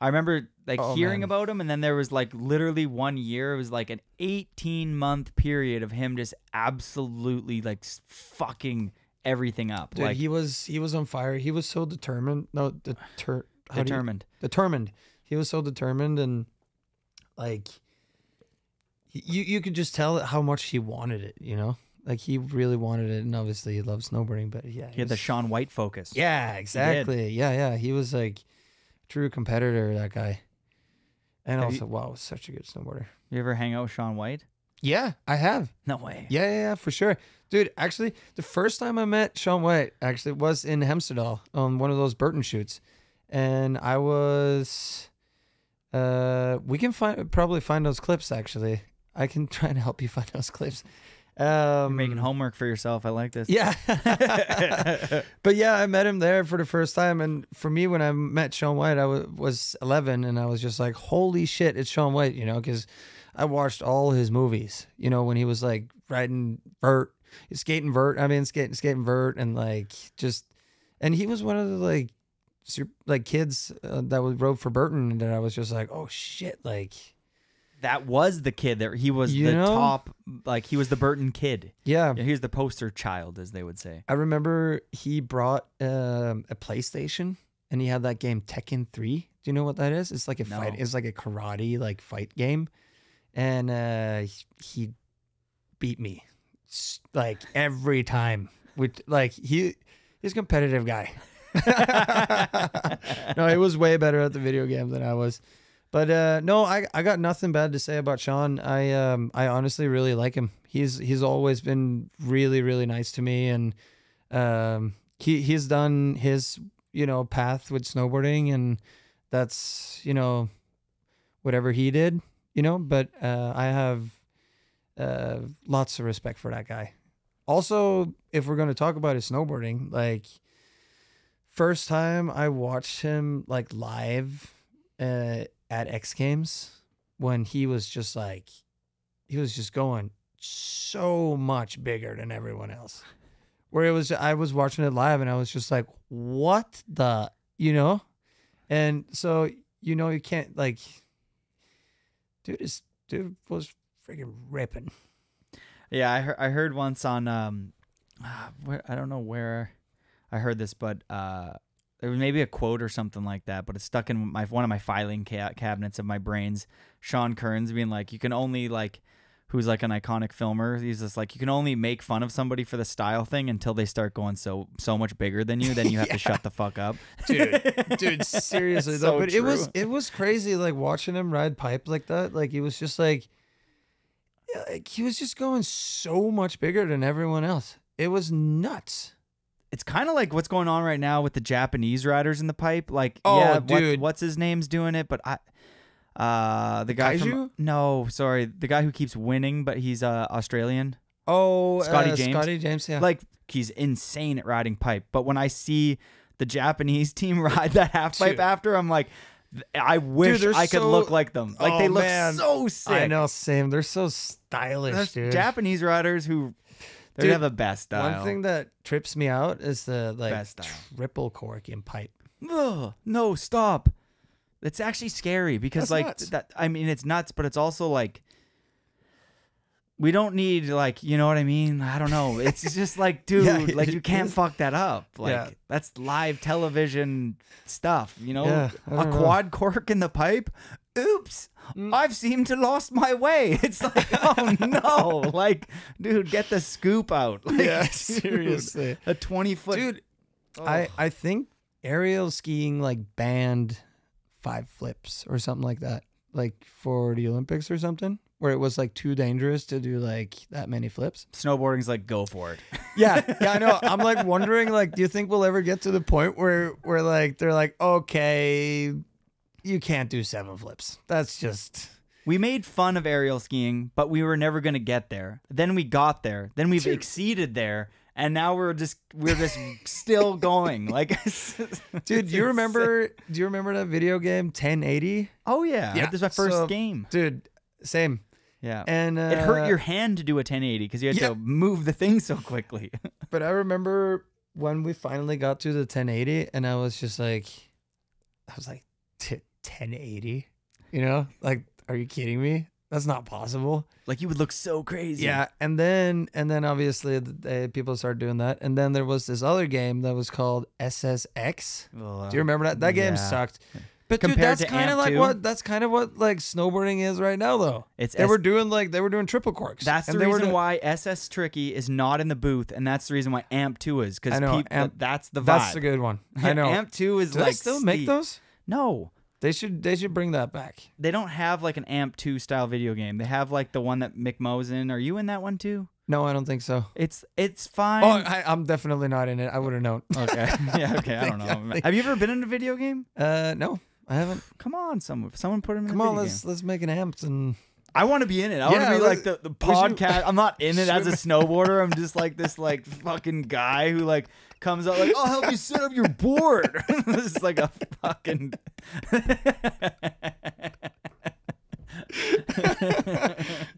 I remember like Oh, hearing man. about him, and then there was like literally one year. It was like an 18 month period of him just absolutely like fucking everything up. Dude, like he was he was on fire. He was so determined. No, deter, do you- determined. determined. He was so determined and like you you could just tell how much he wanted it, you know? Like he really wanted it and obviously he loves snowboarding, but yeah. He had the Shaun White focus. Yeah, exactly. Yeah, yeah. He was like true competitor, that guy. And Have you- also, wow, such a good snowboarder. You ever hang out with Shaun White? Yeah, I have. No way. Yeah, yeah, yeah, for sure. Dude, actually, the first time I met Shaun White actually was in Hemsedal on one of those Burton shoots. And I was uh we can find probably find those clips actually. I can try and help you find those clips. Um You're making homework for yourself. I like this. Yeah. but yeah, I met him there for the first time. And for me, when I met Shaun White, I wa- was 11 and I was just like, holy shit, it's Shaun White, you know, because I watched all his movies, you know, when he was like riding vert, skating vert. I mean, skating, skating vert and like just, and he was one of the like, super, like kids uh, that was rode for Burton and that I was just like, oh shit, like, That was the kid that he was You the know? top like he was the Burton kid. yeah. Yeah, he was the poster child, as they would say. I remember he brought um, a PlayStation and he had that game Tekken 3. Do you know what that is? It's like a fight. It's like a karate like fight game, and uh, he- beat me like every time. With like he he's a competitive guy. no, he was way better at the video game than I was. But uh, no, I, I got nothing bad to say about Shaun. I um I honestly really like him. He's he's always been really really nice to me, and um he he's done his you know path with snowboarding, and that's you know whatever he did, you know. But uh, I have uh lots of respect for that guy. Also, if we're gonna talk about his snowboarding, like first time I watched him like live uh, at X Games when he was just like he was just going so much bigger than everyone else. Where it was I was watching it live and I was just like, what the you know? And so you know you can't like dude is dude was freaking ripping. Yeah, I heard, I heard once on um, ah, where I don't know where I heard this, but uh, there was maybe a quote or something like that, but it's stuck in my one of my filing ca- cabinets of my brains. Sean Kearns being like, "You can only like who's like an iconic filmer. He's just like you can only make fun of somebody for the style thing until they start going so so much bigger than you. Then you have to shut the fuck up. dude, dude, seriously though. so but it was it was crazy, like watching him ride pipe like that. Like he was just like, like he was just going so much bigger than everyone else. It was nuts. It's kind of like what's going on right now with the Japanese riders in the pipe. Like, Oh, yeah, what- dude. what's his name's doing it? But I, uh, the guy Kaiju? from no, sorry, the guy who keeps winning, but he's uh Australian. Oh, Scotty uh, James. Scotty James, yeah. Like he's insane at riding pipe. But when I see the Japanese team ride that half pipe Dude. after, I'm like, I wish they're I could so- look like them. Like Oh, they look man. so sick. I know, same. They're so stylish, There's dude. Japanese riders who they Dude, have the best style. One thing that trips me out is the like triple cork in pipe. Ugh, no, stop. It's actually scary because That's like nuts. that I mean it's nuts, but it's also like we don't need like you know what I mean? I don't know. It's just like dude, Yeah, like you can't fuck that up. Like Yeah. that's live television stuff, you know? Yeah, A know. quad cork in the pipe? Oops. Mm. I've seemed to lost my way. It's like, oh no. Like, dude, get the scoop out. Like, Yeah, dude, seriously. A 20 foot Dude, oh. I I think aerial skiing like banned five flips or something like that, like for the Olympics or something, where it was like too dangerous to do like that many flips. snowboarding's like go for it. Yeah, yeah, I know. I'm like wondering, like, do you think we'll ever get to the point where where like they're like, okay, you can't do seven flips. That's just We made fun of aerial skiing, but we were never going to get there. Then we got there. Then we've exceeded there, and now we're just we're just still going. Like, dude. Do you remember? Do you remember that video game 1080? Oh yeah, Yeah, this is my first so- game. Dude, same. Yeah, And uh, it hurt your hand to do a 1080 because you had yeah. to move the thing so quickly. But I remember when we finally got to the 1080, and I was just like, I was like, 1080, you know, like, are you kidding me? That's not possible. like you would look so crazy. Yeah, and then and then obviously the, uh, people started doing that, and then there was this other game that was called SSX. Do you remember that? That game yeah. sucked. But dude, that's kind of like 2? what that's kind of what like snowboarding is right now, though. It's they S- were doing like they were doing triple corks. That's the they reason why SSX Tricky is not in the booth, and that's the reason why Amped Two is because that's the vibe. That's a good one. I know. Amped Two is Do like they still make those? No, They should they should bring that back. they don't have like an Amped 2 style video game. They have like the one that Mick Mo's in. Are you in that one too? No, I don't think so. It's it's fine. Oh, I, I'm definitely not in it. I would have known. okay. yeah, okay. I don't know. Have you ever been in a video game? Uh, no, I haven't. Come on, someone someone put him in Come on, let's game. let's make an amp and I want to be in it. I want to be like the, the podcast. I'm not in it as a snowboarder. I'm just like this like fucking guy who like comes out like, I'll help you set up your board. this is like a fucking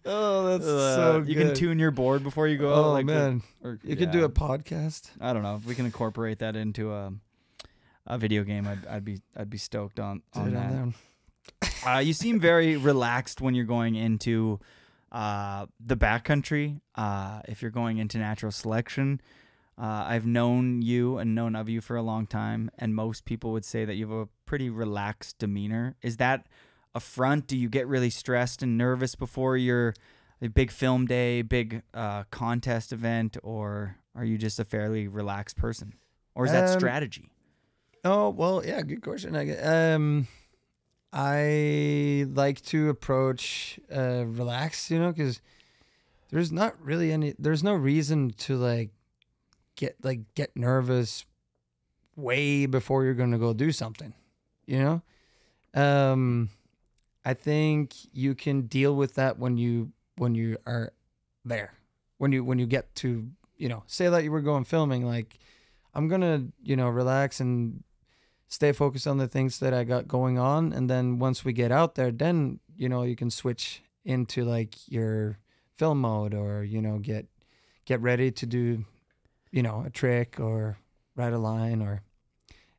oh, that's Uh, so you can tune your board before you go. out, Oh like, man, or- you could do a podcast. I don't know if we can incorporate that into a a video game. I'd, I'd be I'd be stoked on on Dude, that. Uh, you seem very relaxed when you're going into uh, the backcountry. Uh, if you're going into natural selection, uh, I've known you and known of you for a long time, and most people would say that you have a pretty relaxed demeanor. Is that a front? Do you get really stressed and nervous before your big film day, big uh, contest event, or are you just a fairly relaxed person, or is that Um, strategy? Oh well, yeah, good question. I um, I like to approach uh relaxed, you know, because there's not really any. There's no reason to like get like get nervous way before you're gonna go do something, you know. Um, I think you can deal with that when you when you are there, when you when you get to you know, say that you were going filming, like I'm gonna you know relax and stay focused on the things that I got going on, and then once we get out there, then you know you can switch into like your film mode, or you know get get ready to do you know a trick or write a line, or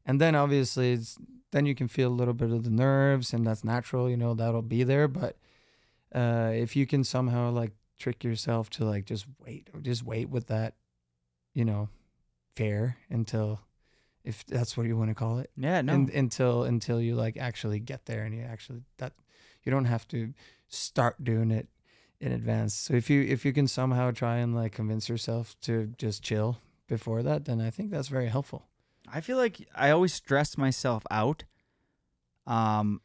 and then obviously it's then you can feel a little bit of the nerves, and that's natural, you know that'll be there, but uh, if you can somehow like trick yourself to like just wait or just wait with that, you know, fear until if that's what you want to call it Yeah, no. un- until until you like actually get there and you actually that you don't have to start doing it in advance. So if you if you can somehow try and like convince yourself to just chill before that, then I think that's very helpful. I feel like I always stress myself out, um,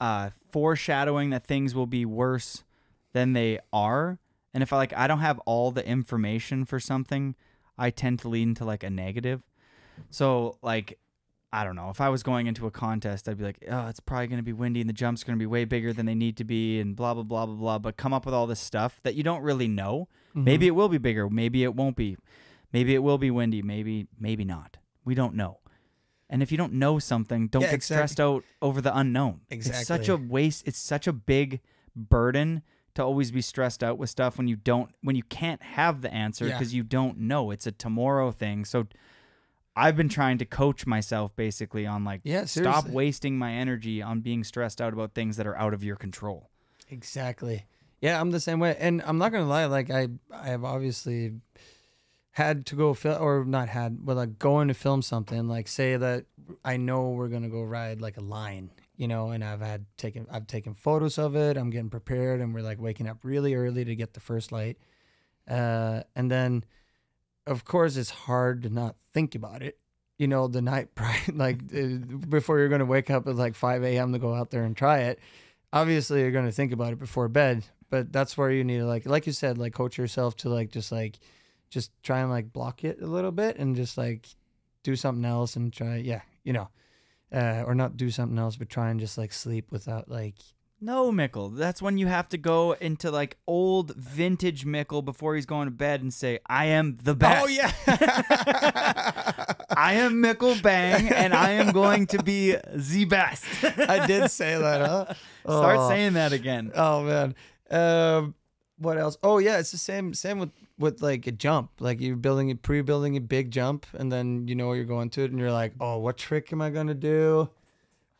uh, foreshadowing that things will be worse than they are. And if I like, I don't have all the information for something, I tend to lean to like a negative. So like, I don't know. If I was going into a contest, I'd be like, oh, it's probably going to be windy and the jumps are going to be way bigger than they need to be and blah, blah, blah, blah, blah. But come up with all this stuff that you don't really know. Mm-hmm. Maybe it will be bigger. Maybe it won't be. Maybe it will be windy. Maybe, maybe not. We don't know. And if you don't know something, don't Yeah, get exactly. stressed out over the unknown. Exactly. It's such a waste. It's such a big burden to always be stressed out with stuff when you don't when you can't have the answer Yeah. because you don't know. It's a tomorrow thing. So I've been trying to coach myself basically on like Yeah, stop wasting my energy on being stressed out about things that are out of your control. Exactly. Yeah, I'm the same way, and I'm not gonna lie. Like I, I have obviously had to go film, or not had, but like going to film something. Like say that I know we're gonna go ride like a line, you know, and I've had taken, I've taken photos of it. I'm getting prepared, and we're like waking up really early to get the first light, uh, and then, of course, it's hard to not think about it. You know, the night prior, like uh, before you're gonna wake up at like 5 a.m. to go out there and try it obviously you're going to think about it before bed but that's where you need to like like you said like coach yourself to like just like just try and like block it a little bit and just like do something else and try yeah you know uh, or not do something else but try and just like sleep without like No, Mikkel. That's when you have to go into like old vintage Mikkel before he's going to bed and say, I am the best. oh yeah I am Mikkel Bang and I am going to be the best. i did say that huh Start Oh. saying that again. Oh man. Um, what else? Oh yeah, it's the same same with with like a jump. Like you're building a pre-building a big jump, and then you know you're going to it, and you're like, oh, what trick am I gonna do?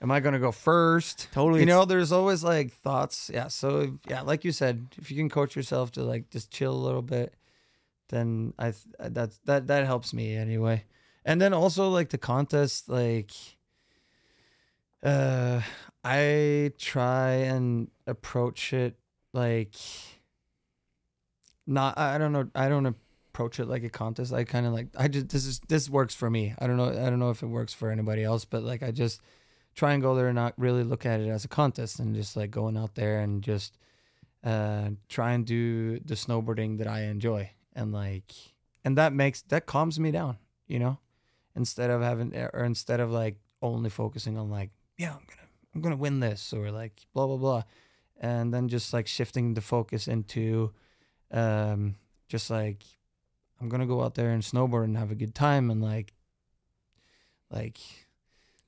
Am I gonna go first? Totally, You know, there's always like thoughts. Yeah. So yeah, like you said, if you can coach yourself to like just chill a little bit, then I that's that that helps me anyway. And then also like the contest, like uh I try and approach it like not I don't know I don't approach it like a contest. I kind of like I just this is this works for me. I don't know I don't know if it works for anybody else, but like I just try and go there and not really look at it as a contest and just like going out there and just uh try and do the snowboarding that I enjoy and like and that makes that calms me down, you know? Instead of having or instead of like only focusing on like, yeah, I'm gonna I'm gonna win this or like blah blah blah. And then just like shifting the focus into um just like I'm gonna go out there and snowboard and have a good time and like like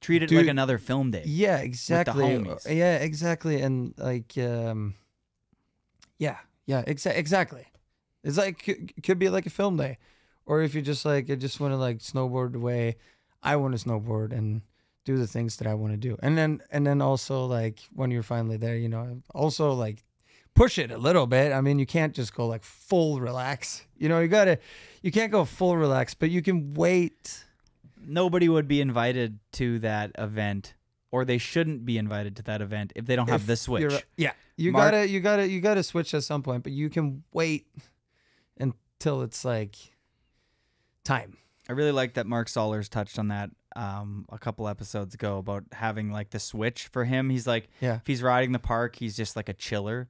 Treat it Dude, like another film day. yeah, exactly. homies. Yeah, exactly. And like, um, yeah, yeah, exa- exactly. It's like could, could be like a film day, or if you just like, I just want to like snowboard the way I want to snowboard and do the things that I want to do, and then and then also like when you're finally there, you know, also like push it a little bit. I mean, you can't just go like full relax. You know, you gotta, you can't go full relax, but you can wait. Nobody would be invited to that event, or they shouldn't be invited to that event if they don't have if the switch. yeah, you Mark- gotta, you gotta, you gotta switch at some point, but you can wait until it's like time. I really like that Mark Sollors touched on that um, a couple episodes ago about having like the switch for him. He's like, Yeah. if he's riding the park, he's just like a chiller.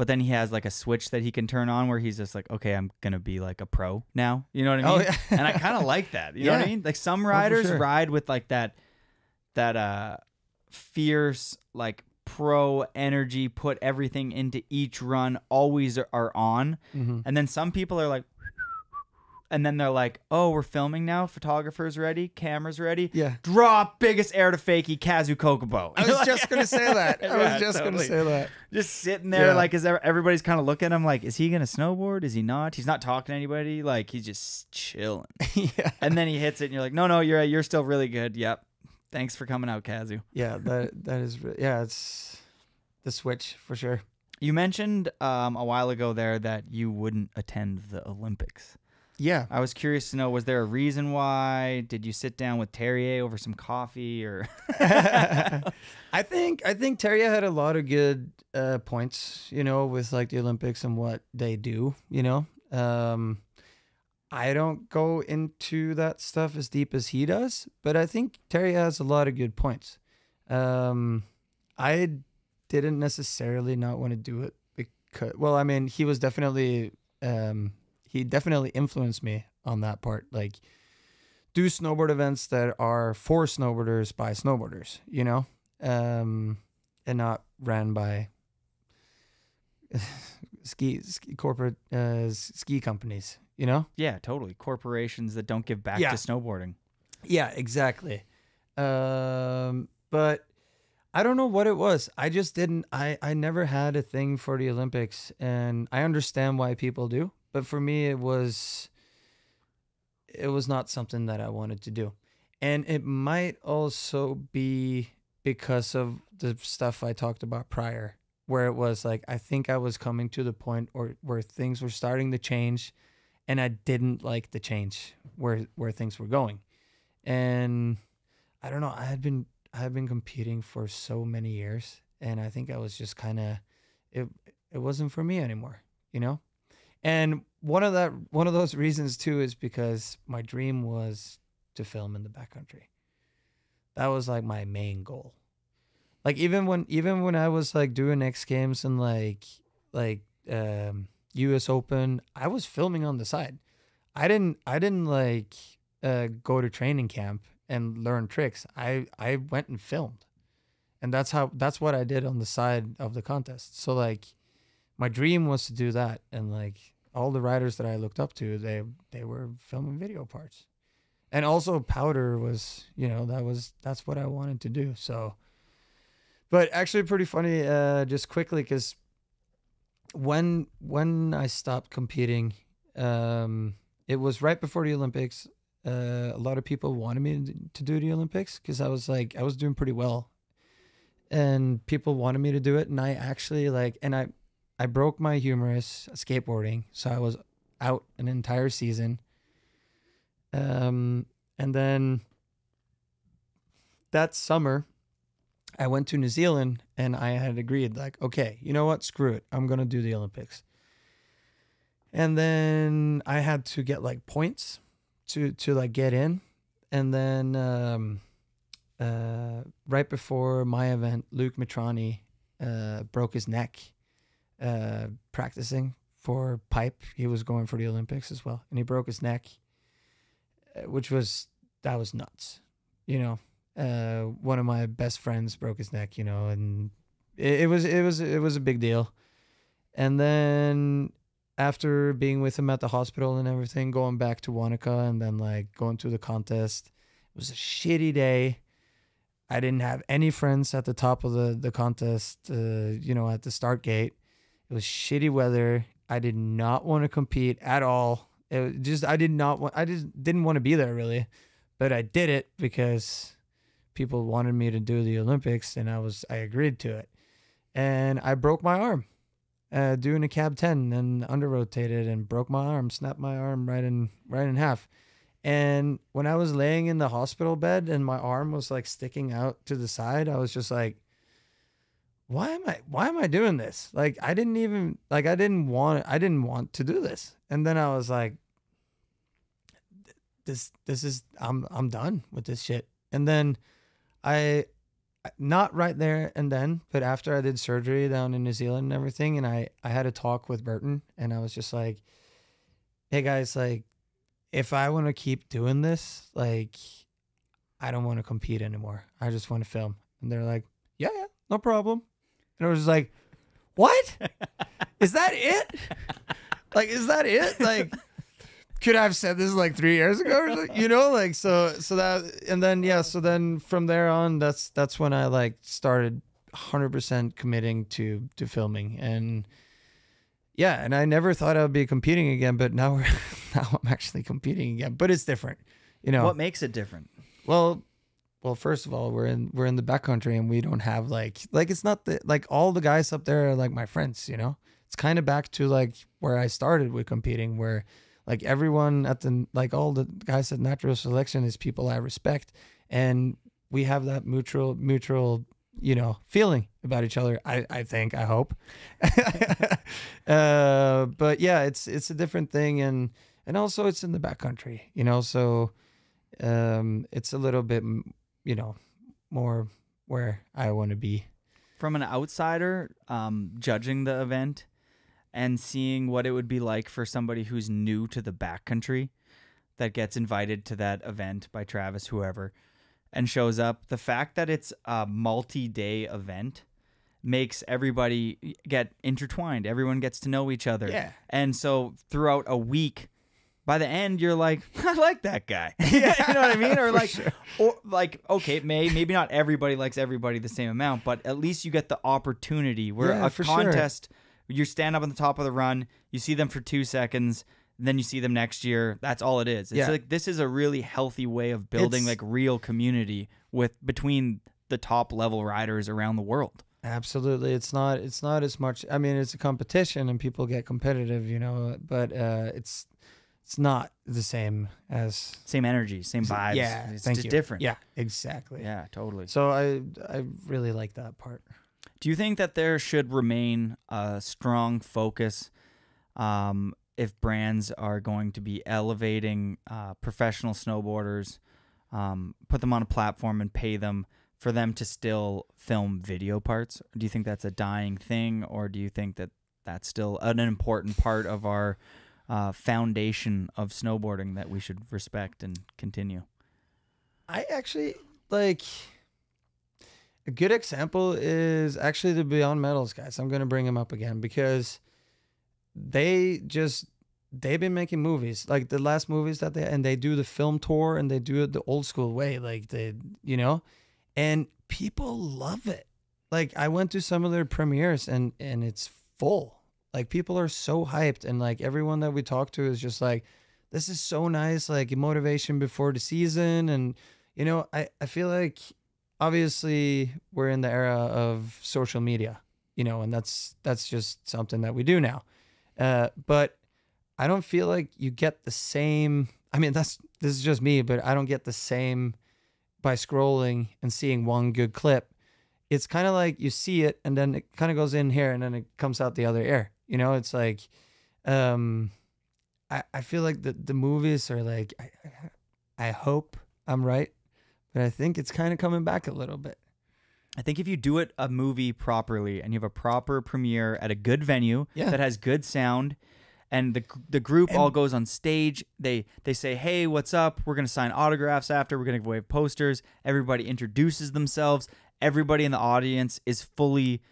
But then he has like a switch that he can turn on where he's just like, okay, I'm gonna be like a pro now. You know what I mean? Oh, mean? yeah. and I kind of like that. You know what I mean? Like some riders sure. ride with like that, that uh, fierce like pro energy, put everything into each run, always are- are on. Mm-hmm. And then some people are like, and then they're like, oh, we're filming now. Photographers ready, cameras ready. Yeah. Drop biggest air to fakie Kazu Kokubo. I was just gonna say that. I Yeah, was just totally. gonna say that. just sitting there Yeah. like is there, everybody's kind of looking at him like is he gonna snowboard is he not he's not talking to anybody like he's just chilling yeah, and then he hits it and you're like no no you're you're still really good yep thanks for coming out kazu yeah. That that is, yeah. It's the switch for sure. you mentioned um, a while ago there that you wouldn't attend the olympics Yeah. I was curious to know was there a reason why? Did you sit down with Terje over some coffee or I think I think Terje had a lot of good uh, points, you know, with like the Olympics and what they do, you know. Um, I don't go into that stuff as deep as he does, but I think Terje has a lot of good points. Um, I didn't necessarily not want to do it because, well, I mean, he was definitely, um, he definitely influenced me on that part. Like, do snowboard events that are for snowboarders by snowboarders, you know, um, and not ran by ski, ski corporate uh, ski companies, you know. Yeah, totally. Corporations that don't give back Yeah. to snowboarding. Yeah, exactly. Um, but I don't know what it was. I just didn't. I I never had a thing for the Olympics, and I understand why people do, but for me, it was. It was not something that I wanted to do, and it might also be because of the stuff I talked about prior, where it was like I think I was coming to the point or where things were starting to change, and I didn't like the change where where things were going and I don't know. I had been I had been competing for so many years, and I think I was just kind of it. It wasn't for me anymore, you know. And one of that one of those reasons too is because my dream was to film in the backcountry. That was like my main goal. Like even when even when I was like doing X Games and like like um US Open, I was filming on the side. I didn't I didn't like uh, go to training camp and learn tricks. I I went and filmed, and that's how that's what I did on the side of the contest. So like, my dream was to do that, and like all the riders that I looked up to, they they were filming video parts, and also powder was you know that was that's what I wanted to do. So, but actually pretty funny. Uh, just quickly because when when I stopped competing, um, it was right before the Olympics uh, a lot of people wanted me to do the Olympics because I was like I was doing pretty well, and people wanted me to do it, and I actually like and I I broke my humerus skateboarding, so I was out an entire season. Um, and then that summer, I went to New Zealand, and I had agreed like, okay, you know what, screw it, I'm gonna do the Olympics. And then I had to get like points to to like get in and then um uh right before my event luke mitrani uh broke his neck uh practicing for pipe he was going for the olympics as well and he broke his neck uh, which was that was nuts you know uh one of my best friends broke his neck you know and it, it was it was it was a big deal and then after being with him at the hospital and everything, going back to Wanaka and then like going to the contest, it was a shitty day. I didn't have any friends at the top of the the contest. Uh, you know, at the start gate, it was shitty weather. I did not want to compete at all. It was just I did not want. I just didn't want to be there really, but I did it because people wanted me to do the Olympics, and I was I agreed to it, and I broke my arm uh, doing a cab 10 and under rotated and broke my arm, snapped my arm right in right in half. And when I was laying in the hospital bed and my arm was like sticking out to the side, I was just like, why am I why am I doing this? Like I didn't even like I didn't want I didn't want to do this. And then I was like this this is I'm I'm done with this shit. And then I not right there and then, but after I did surgery down in New Zealand and everything, and I I had a talk with Burton, and I was just like, "Hey guys, like, if I want to keep doing this, like, I don't want to compete anymore. I just want to film." And they're like, "Yeah, yeah, no problem." And I was just like, "What? is that it? like, is that it? Like." could I have said this like three years ago, or you know, like so, so that, and then yeah, so then from there on, that's that's when I like started hundred percent committing to to filming, and yeah, and I never thought I would be competing again, but now we're now I'm actually competing again, but it's different, you know. What makes it different? Well, well, first of all, we're in we're in the backcountry and we don't have like like it's not the like all the guys up there are like my friends, you know. It's kind of back to like where I started with competing, where Like everyone at the like all the guys at Natural Selection is people I respect, and we have that mutual mutual you know feeling about each other. I I think I hope. uh, but yeah, it's it's a different thing, and and also it's in the backcountry, you know, so um, it's a little bit you know more where I want to be. From an outsider, um, judging the event and seeing what it would be like for somebody who's new to the backcountry that gets invited to that event by Travis, whoever, and shows up, the fact that it's a multi day event makes everybody get intertwined. Everyone gets to know each other. Yeah. And so throughout a week, by the end, you're like, I like that guy. you know what I mean? Or like, sure. or like, okay, may maybe not everybody likes everybody the same amount, but at least you get the opportunity where Yeah, a for sure. contest, you stand up on the top of the run, you see them for two seconds, then you see them next year. That's all it is. It's Yeah. like this is a really healthy way of building It's- like real community with between the top level riders around the world. Absolutely, it's not. It's not as much. I mean, it's a competition, and people get competitive, you know. But uh, it's it's not the same as Same energy, same vibes. Yeah, it's thank just you. different. Yeah, exactly. Yeah, totally. So I I really like that part. Do you think that there should remain a strong focus um, if brands are going to be elevating uh, professional snowboarders, um, put them on a platform and pay them for them to still film video parts? Do you think that's a dying thing, or do you think that that's still an important part of our uh, foundation of snowboarding that we should respect and continue? I actually like a good example is actually the Beyond Medals guys. I'm gonna bring them up again because they just they've been making movies like the last movies that they and they do the film tour and they do it the old school way like they you know and people love it like i went to some of their premieres and and it's full like people are so hyped and like everyone that we talk to is just like this is so nice like motivation before the season and you know i i feel like obviously we're in the era of social media you know and that's that's just something that we do now. Uh but i don't feel like you get the same i mean that's this is just me but i don't get the same by scrolling and seeing one good clip. It's kind of like you see it and then it kind of goes in here and then it comes out the other ear you know it's like um i i feel like the the movies are like i i hope i'm right but i think it's kind of coming back a little bit I think if you do it a movie properly and you have a proper premiere at a good venue Yeah. that has good sound and the the group all goes on stage, they they say, "Hey, what's up? We're going to sign autographs after. We're going to give away posters." Everybody introduces themselves. Everybody in the audience is fully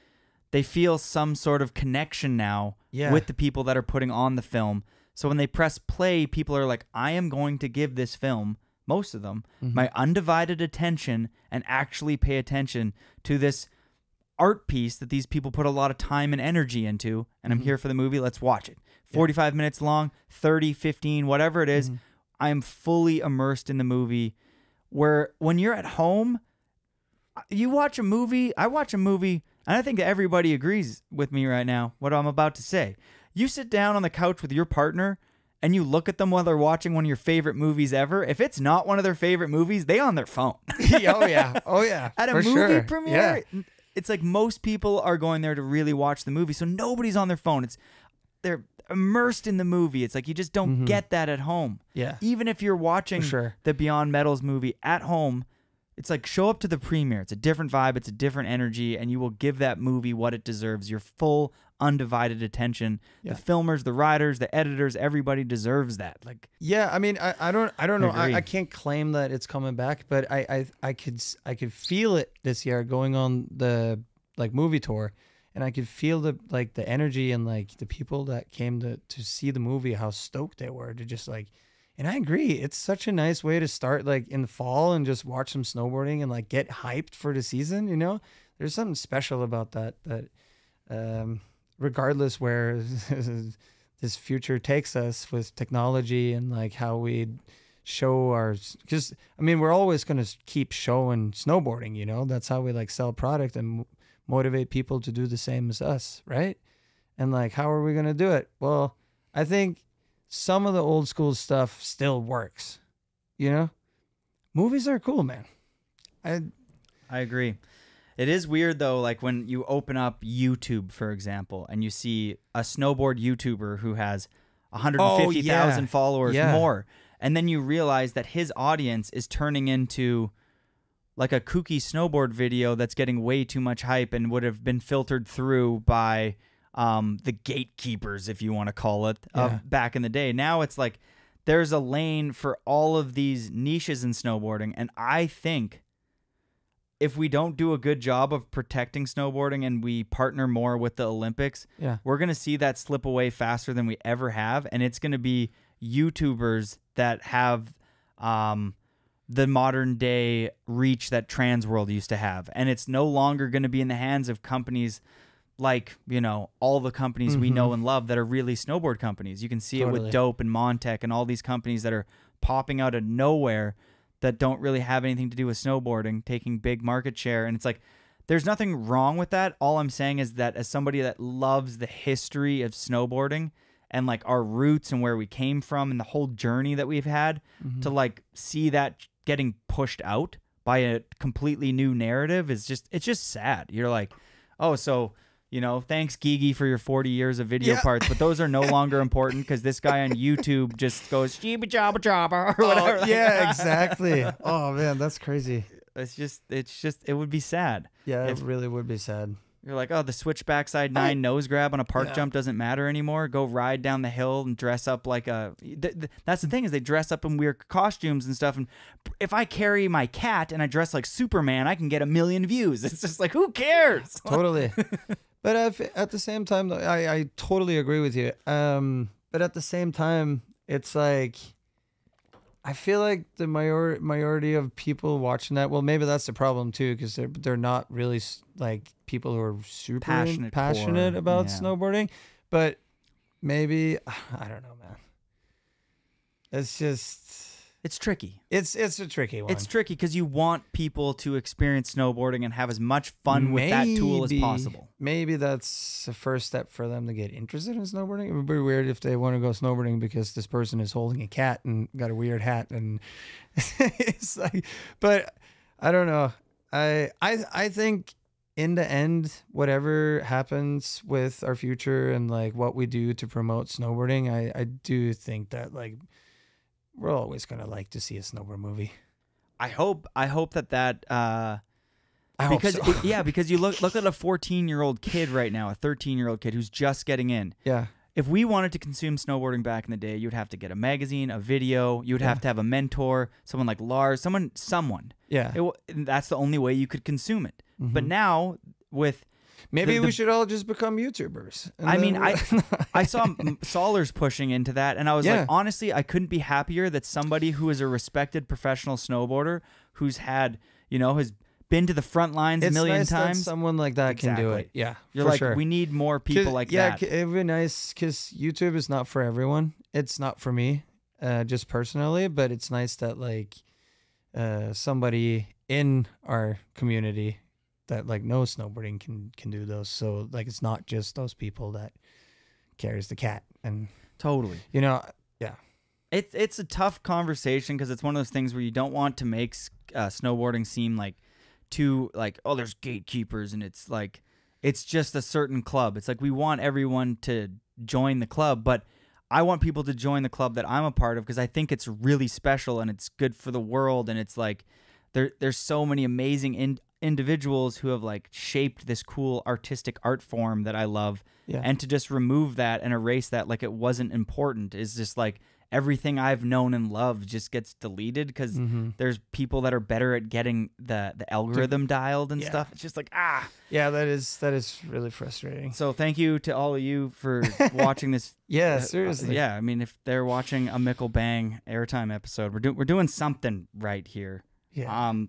they feel some sort of connection now Yeah. with the people that are putting on the film. So when they press play, people are like, "I am going to give this film most of them mm-hmm. my undivided attention and actually pay attention to this art piece that these people put a lot of time and energy into and I'm mm-hmm. here for the movie let's watch it. 45 minutes long 30 15 whatever it is, mm-hmm. I'm fully immersed in the movie where when you're at home uh, you watch a movie I watch a movie and I think everybody agrees with me right now what I'm about to say you sit down on the couch with your partner and you look at them while they're watching one of your favorite movies ever, if it's not one of their favorite movies, they on their phone. oh yeah oh yeah At a movie sure. premiere, yeah. it's like most people are going there to really watch the movie, so nobody's on their phone. It's they're immersed in the movie. It's like you just don't mm-hmm. get that at home. Yeah. Even if you're watching sure. the Beyond Medals movie at home, it's like show up to the premiere. It's a different vibe, it's a different energy, and you will give that movie what it deserves. Your full undivided attention. Yeah. The filmers, the writers, the editors, everybody deserves that. Like Yeah, I mean, I, I don't, I don't know. I. I can't claim that it's coming back, but I, I, I could, s- I could feel it this year going on the like movie tour, and I could feel the like the energy and like the people that came to to see the movie, how stoked they were to just like. And I agree, it's such a nice way to start like in the fall and just watch some snowboarding and like get hyped for the season. You know, there's something special about that. That, um, regardless where this future takes us with technology and like how we show our because i mean we're always going to keep showing snowboarding you know that's how we like sell product and motivate people to do the same as us right and like how are we going to do it well i think some of the old school stuff still works. You know, movies are cool, man. I I agree. It is weird though, like when you open up YouTube, for example, and you see a snowboard YouTuber who has 150,000 yeah. followers Yeah. more, and then you realize that his audience is turning into like a kooky snowboard video that's getting way too much hype and would have been filtered through by um, the gatekeepers, if you want to call it, Yeah. of back in the day. Now it's like there's a lane for all of these niches in snowboarding, and I think if we don't do a good job of protecting snowboarding and we partner more with the Olympics, Yeah. we're going to see that slip away faster than we ever have. And it's going to be YouTubers that have um, the modern day reach that Trans World used to have. And it's no longer going to be in the hands of companies like, you know, all the companies we know mm-hmm. and love that are really snowboard companies. You can see it with Dope and Montec and all these companies that are popping out of nowhere that don't really have anything to do with snowboarding, taking big market share. And it's like, there's nothing wrong with that. All I'm saying is that as somebody that loves the history of snowboarding and like our roots and where we came from and the whole journey that we've had, mm-hmm. to like see that getting pushed out by a completely new narrative is just, it's just sad. You're like, oh, so. You know, thanks Gigi for your 40 years of video Yeah. parts, but those are no longer important because this guy on YouTube just goes "Jeeba jabba jabba" or oh, whatever. Oh, yeah, exactly. oh man, that's crazy. It's just, it's just, it would be sad. Yeah, If- it really would be sad. You're like, oh, the switch backside nine nose grab on a park Yeah. jump doesn't matter anymore. Go ride down the hill and dress up like a. Th- th- that's the thing is they dress up in weird costumes and stuff. And if I carry my cat and I dress like Superman, I can get a million views. It's just like, who cares? totally. but at the same time, though, I, I totally agree with you. Um, but at the same time, it's like I feel like the major majority of people watching that. Well, maybe that's the problem too, because they're they're not really like people who are super Passionate passionate core, about yeah. snowboarding. But maybe I don't know, man. It's just It's tricky. it's it's a tricky one. It's tricky because you want people to experience snowboarding and have as much fun with that tool as possible. Maybe that's the first step for them to get interested in snowboarding. It would be weird if they want to go snowboarding because this person is holding a cat and got a weird hat and it's like but I don't know. I I I think in the end, whatever happens with our future and like what we do to promote snowboarding, I, I do think that like we're always gonna like to see a snowboard movie. I hope. I hope that that. Uh, I hope because so. it- yeah, because you look look at a 14 year old kid right now, a 13 year old kid who's just getting in. yeah. if we wanted to consume snowboarding back in the day, you'd have to get a magazine, a video. You'd have to have a mentor, someone like Lars, someone, someone. Yeah. It, that's the only way you could consume it. But now with Maybe the- we should all just become YouTubers. I mean, I I saw Sollors pushing into that, and I was Yeah. like, honestly, I couldn't be happier that somebody who is a respected professional snowboarder, who's had, you know, has been to the front lines it's a million nice times. Someone like that can do it. Yeah, You're like, sure. we need more people like yeah, that. c- it'd be nice because YouTube is not for everyone. It's not for me, uh, just personally. But it's nice that like uh, somebody in our community that like no snowboarding can can do those. So like it's not just those people that carries the cat and totally. you know yeah It's it's a tough conversation because it's one of those things where you don't want to make uh, snowboarding seem like too like oh there's gatekeepers and it's like it's just a certain club. It's like we want everyone to join the club, but I want people to join the club that I'm a part of because I think it's really special and it's good for the world and it's like there there's so many amazing in, individuals who have like shaped this cool artistic art form that I love Yeah. and to just remove that and erase that like it wasn't important is just like everything I've known and loved just gets deleted because Mm-hmm. there's people that are better at getting the the algorithm dialed and Yeah. stuff. It's just like ah. yeah that is that is really frustrating. So thank you to all of you for watching this. Yeah, uh, seriously. yeah, I mean, if they're watching a Mikkel Bang airtime episode, we're doing we're doing something right here. Yeah. Um,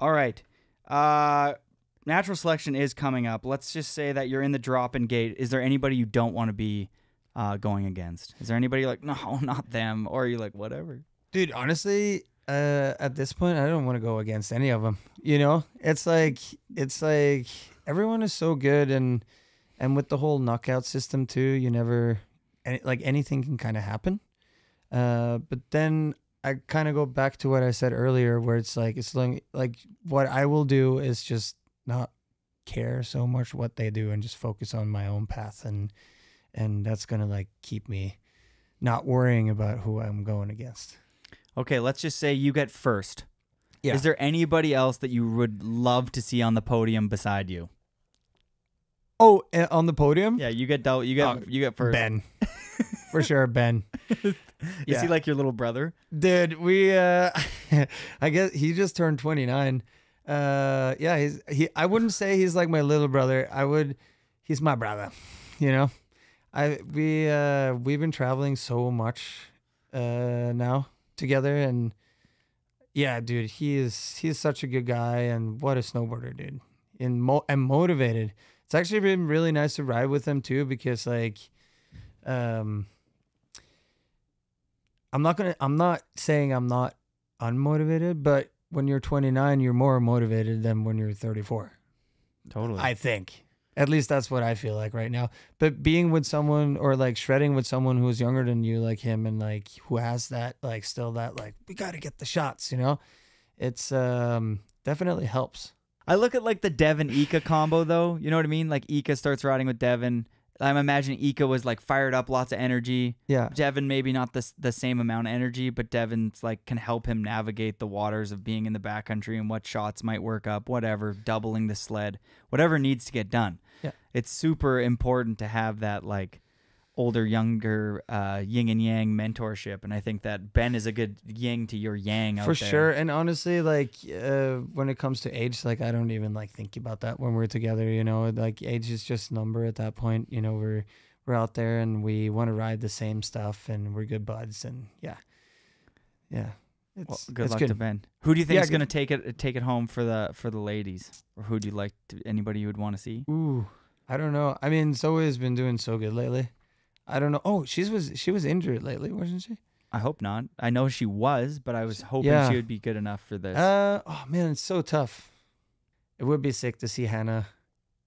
all right. Uh, natural selection is coming up. Let's just say that you're in the drop in gate. Is there anybody you don't want to be uh, going against? Is there anybody like, no, not them, or are you like, whatever? Dude, honestly, uh, at this point, I don't want to go against any of them. You know, it's like it's like everyone is so good, and and with the whole knockout system too, you never any, like anything can kind of happen. Uh, but then I kind of go back to what I said earlier, where it's like it's like like what I will do is just not care so much what they do and just focus on my own path and and that's gonna like keep me not worrying about who I'm going against. Okay, let's just say you get first. Yeah. Is there anybody else that you would love to see on the podium beside you? Oh, uh, on the podium, Yeah, you get double. You get Uh, you get first. Ben, for sure, Ben. Is yeah. he like your little brother? Dude, we uh I guess he just turned 29. Uh yeah, he's he I wouldn't say he's like my little brother. I would he's my brother, you know. I we uh we've been traveling so much uh now together and yeah, dude, he is he's such a good guy and what a snowboarder, dude. And mo- and motivated. It's actually been really nice to ride with him too because like um I'm not gonna. I'm not saying I'm not unmotivated, but when you're 29, you're more motivated than when you're 34. Totally. I think. At least that's what I feel like right now. But being with someone or like shredding with someone who's younger than you, like him, and like who has that, like still that, like we got to get the shots, you know, it's um definitely helps. I look at like the Devun Ika combo though. You know what I mean? Like Ika starts riding with Devun. I'm imagining Ika was like fired up, lots of energy. Yeah. Devun maybe not the the same amount of energy, but Devun's like can help him navigate the waters of being in the backcountry and what shots might work up, whatever, doubling the sled, whatever needs to get done. Yeah. It's super important to have that like older younger uh yin and yang mentorship and I think that Ben is a good yin to your yang out For there. sure. And honestly, like uh, when it comes to age, like I don't even like think about that when we're together. You know, like age is just number at that point. You know, we're we're out there and we want to ride the same stuff, and we're good buds, and yeah, yeah. It's Well, good it's luck good. to Ben. Who do you think Yeah, is going to take it take it home for the for the ladies, or who do you like? To, anybody you would want to see? Ooh, I don't know. I mean, Zoe's been doing so good lately. I don't know. Oh, she's was she was injured lately, wasn't she? I hope not. I know she was, but I was hoping Yeah. she would be good enough for this. Uh oh man, it's so tough. It would be sick to see Hannah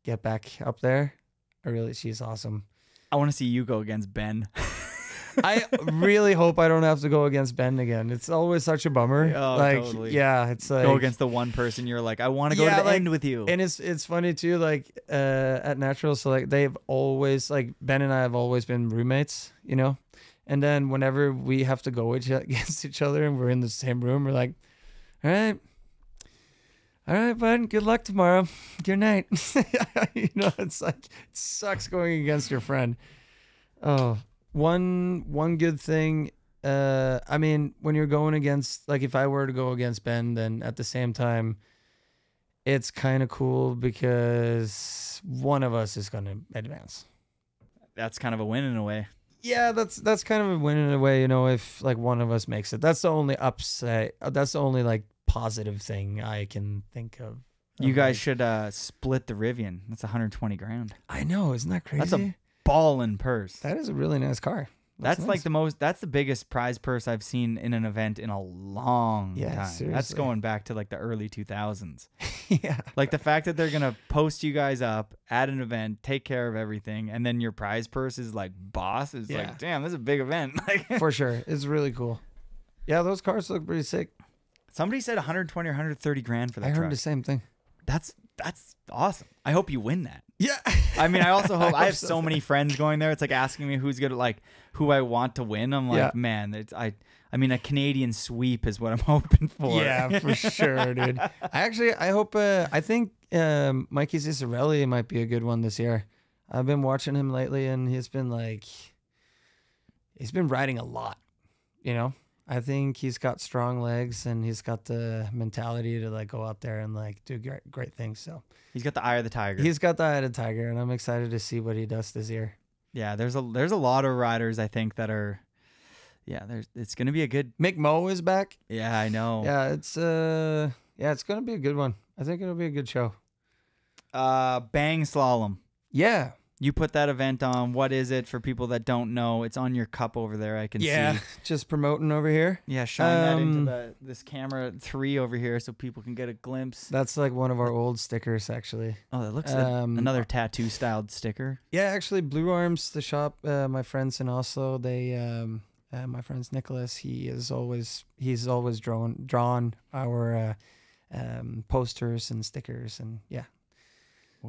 get back up there. I really, she's awesome. I want to see you go against Ben. I really hope I don't have to go against Ben again. It's always such a bummer. Oh, like, totally. yeah, it's like go against the one person you're like, I want to go Yeah, to the like- end with you. And it's it's funny too. Like uh, at Natural, so like they've always like Ben and I have always been roommates, you know. And then whenever we have to go against each other and we're in the same room, we're like, all right. All right, bud. Good luck tomorrow. Good night. you know, it's like it sucks going against your friend. Oh, one one good thing. Uh, I mean, when you're going against, like, if I were to go against Ben, then at the same time, it's kind of cool because one of us is going to advance. That's kind of a win in a way. Yeah, that's that's kind of a win in a way, you know. If like one of us makes it, that's the only upside. uh, That's the only like positive thing I can think of. You guys should uh, split the Rivian. That's 120 grand. I know, isn't that crazy? That's a ball in purse. that is a really nice car. That's, like nice. the most. That's the biggest prize purse I've seen in an event in a long Yeah, time. That's going back to like the early 2000s. yeah. Like the fact that they're gonna post you guys up at an event, take care of everything, and then your prize purse is like boss. Is Yeah. like, damn, this is a big event. Like for sure. It's really cool. Yeah, those cars look pretty sick. somebody said 120 or 130 grand for that I heard truck. the same thing. That's that's awesome. I hope you win that. Yeah. I mean, I also hope I, hope have so. so many friends going there. It's like asking me who's good at like who I want to win. I'm like, Yeah. man, it's I. I mean, a Canadian sweep is what I'm hoping for. Yeah, for sure, dude. I actually, I hope, uh, I think um, Mikey Ciccarelli might be a good one this year. I've been watching him lately, and he's been like, he's been riding a lot. You know, I think he's got strong legs, and he's got the mentality to like go out there and like do great, great things. So He's got the eye of the tiger. he's got the eye of the tiger, and I'm excited to see what he does this year. yeah, there's a there's a lot of riders I think that are. Yeah, there's it's gonna be a good. Mick Mo is back. Yeah, I know. Yeah, it's uh, yeah, it's gonna be a good one. I think it'll be a good show. Uh, bang slalom. Yeah, You put that event on. What is it for people that don't know? It's on your cup over there. I can yeah, see. just promoting over here. Yeah, shine that into Um, the this camera three over here so people can get a glimpse. That's like one of our old stickers, actually. Oh, that looks like Um, another tattoo styled sticker. Yeah, actually, Blue Arms, the shop, uh, my friends in Oslo, they, um, uh, my friends Nicholas, he is always, he's always drawn, drawn our uh, um, posters and stickers, and yeah,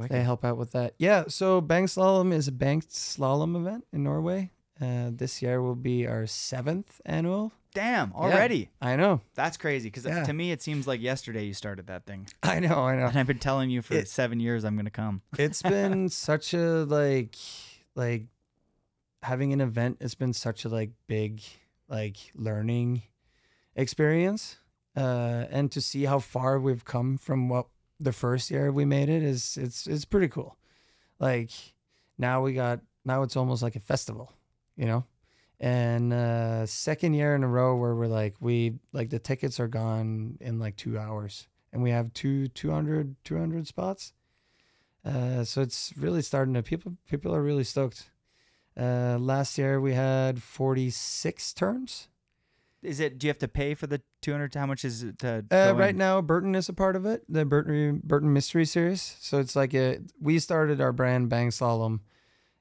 they help out with that. Yeah, so Bang Slalom is a banked slalom event in Norway. Uh, this year will be our seventh annual. Damn, Yeah, already. I know, That's crazy because Yeah. to me it seems like yesterday you started that thing. I know, I know. And I've been telling you for It- seven years I'm gonna come. it's been such a like like having an event it's been such a like big like learning experience uh and to see how far we've come from what the first year we made it is it's it's pretty cool like now we got now it's almost like a festival you know and uh second year in a row where we're like we like the tickets are gone in like two hours and we have two 200 200 spots uh, so it's really starting to people people are really stoked. Uh, last year we had 46 turns. Is it? Do you have to pay for the 200? How much is it to Uh, right in? now Burton is a part of it, the Burton Burton Mystery Series. So it's like a we started our brand Bang Slalom,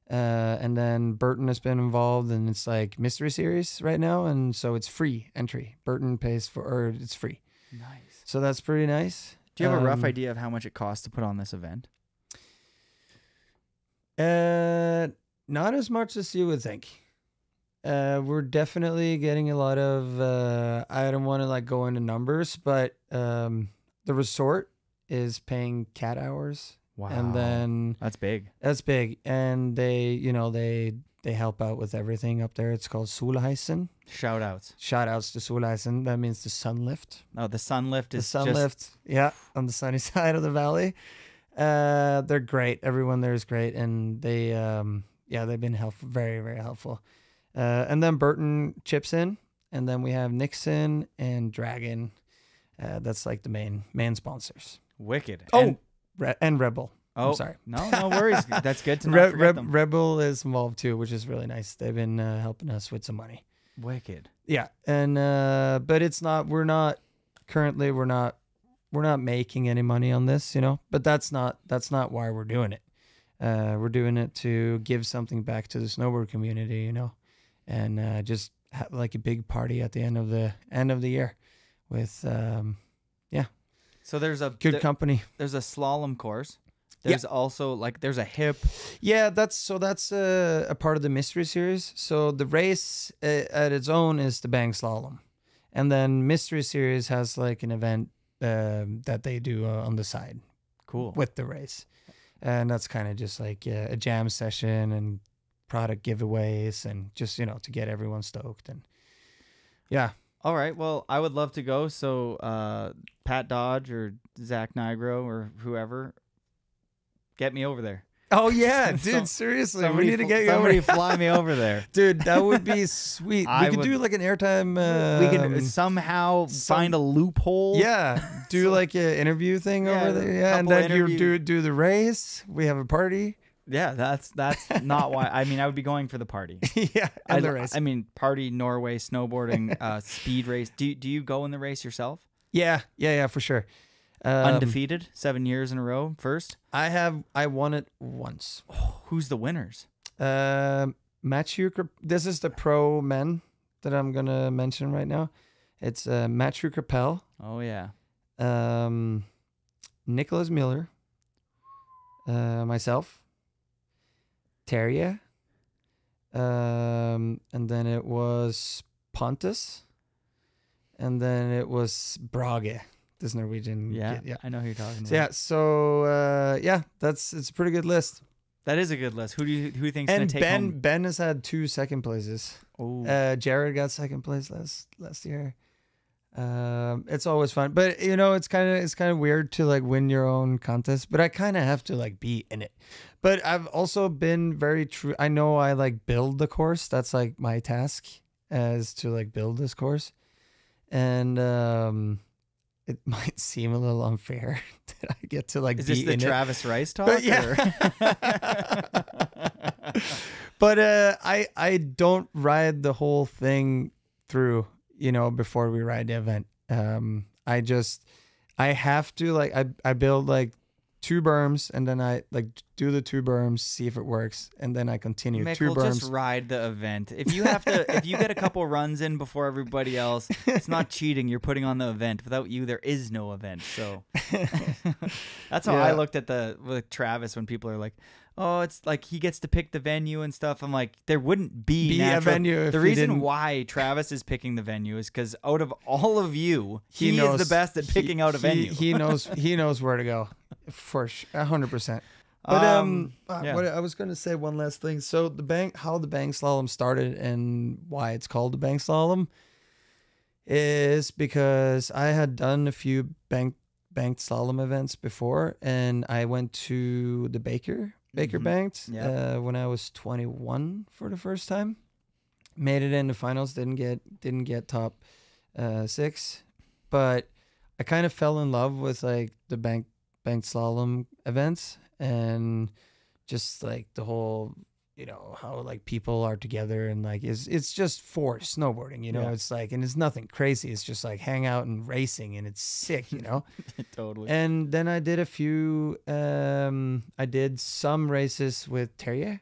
uh, and then Burton has been involved, and it's like Mystery Series right now, and so it's free entry. Burton pays for or it's free, Nice. so that's pretty nice. Do you have a rough Um, idea of how much it costs to put on this event? Uh, not as much as you would think. Uh, we're definitely getting a lot of. Uh, I don't want to like go into numbers, but um, the resort is paying cat hours, Wow. and then that's big. that's big. And they, you know, they they help out with everything up there. It's called Solheisen. Shout outs. Shout outs to Solheisen. That means the sun lift. Oh, the sun lift The is sun just, lift, yeah, on the sunny side of the valley. Uh, they're great. Everyone there is great, and they, um, yeah, they've been helpful, very, very helpful. Uh, and then Burton chips in, and then we have Nixon and Dragon. Uh, that's like the main main sponsors. wicked. Oh, And- Re- and Rebel. oh, I'm sorry. No, no worries. That's good to not Re- forget Reb- them. Rebel is involved too, which is really nice. They've been uh, helping us with some money. Wicked. Yeah, and uh, but it's not. We're not currently. We're not. We're not making any money on this, you know. But that's not. That's not why we're doing it. Uh, we're doing it to give something back to the snowboard community, you know, and uh, just have like a big party at the end of the end of the year with um, yeah. So there's a good there- company. there's a slalom course. Yeah. There's also like there's a hip. Yeah, that's so that's uh, a part of the mystery series. So the race uh, at its own is the Bang Slalom, and then mystery series has like an event um, that they do uh, on the side Cool. with the race, and that's kind of just like uh, a jam session and product giveaways and just you know to get everyone stoked and yeah. All right. Well, I would love to go. So uh, Pat Dodge or Zach Nigro or whoever, get me over there. Oh yeah, dude! Some- seriously, Somebody we need to get you over. somebody fly me over there. Dude, that would be sweet. We could do like an airtime. Uh, we can somehow some- find a loophole. Yeah, do like an interview thing Yeah, over there. Yeah, and then you do do the race. We have a party. Yeah, that's that's not why. I mean, I would be going for the party. yeah, I, the race. I mean, party, Norway, snowboarding, uh, speed race. Do do you go in the race yourself? yeah, yeah, yeah, for sure. Um, Undefeated, seven years in a row. First, I have. I won it once. who's the winners? Um, Matthew. This is the pro men that I'm gonna mention right now. It's uh, Mathieu Crepel, Oh yeah, um, Nicolas Müller, uh, myself, Terje, um, and then it was Pontus, and then it was Brage, this Norwegian. yeah, kid, yeah. I know who you're talking about. So yeah, so uh, yeah, that's it's a pretty good list. that is a good list. Who do you who you think's gonna And take Ben home? Ben has had two second places. Oh, Uh, Jared got second place last last year. Um, it's always fun, but you know, it's kind of it's kind of weird to like win your own contest. But I kind of have to like be in it. But I've also been very true. I know I like build the course. That's like my task as to like build this course, and um, it might seem a little unfair that I get to like Is be this the in it. Travis Rice talk? But yeah. but uh, I I don't ride the whole thing through, you know, before we ride the event. Um, I just I have to like I I build like two berms and then I like do the two berms, see if it works, and then I continue two Mikkel, berms. just ride the event. If you have to, if you get a couple runs in before everybody else, it's not cheating. You're putting on the event. Without you, there is no event. So that's how I looked at the with Travis when people are like, "Oh, it's like he gets to pick the venue and stuff." I'm like, there wouldn't be, Be a venue if The reason why Travis is picking the venue is because out of all of you, he, he, knows is the best at he- picking out a venue. He knows he knows where to go, for hundred percent. But um, uh, yeah. what I was going to say one last thing. So the bank, how the Bang Slalom started, and why it's called the Bang Slalom, is because I had done a few bank banked slalom events before, and I went to the Baker Baker Mhm. Banked Yeah. uh, when I was 21 for the first time. Made it in the finals. Didn't get didn't get top uh, six, but I kind of fell in love with like the bank bank slalom events and just like the whole you know how like people are together and like it's it's just for snowboarding you know Yeah. it's like and it's nothing crazy it's just like hang out and racing and it's sick you know totally. and then I did a few. Um, I did some races with Terje,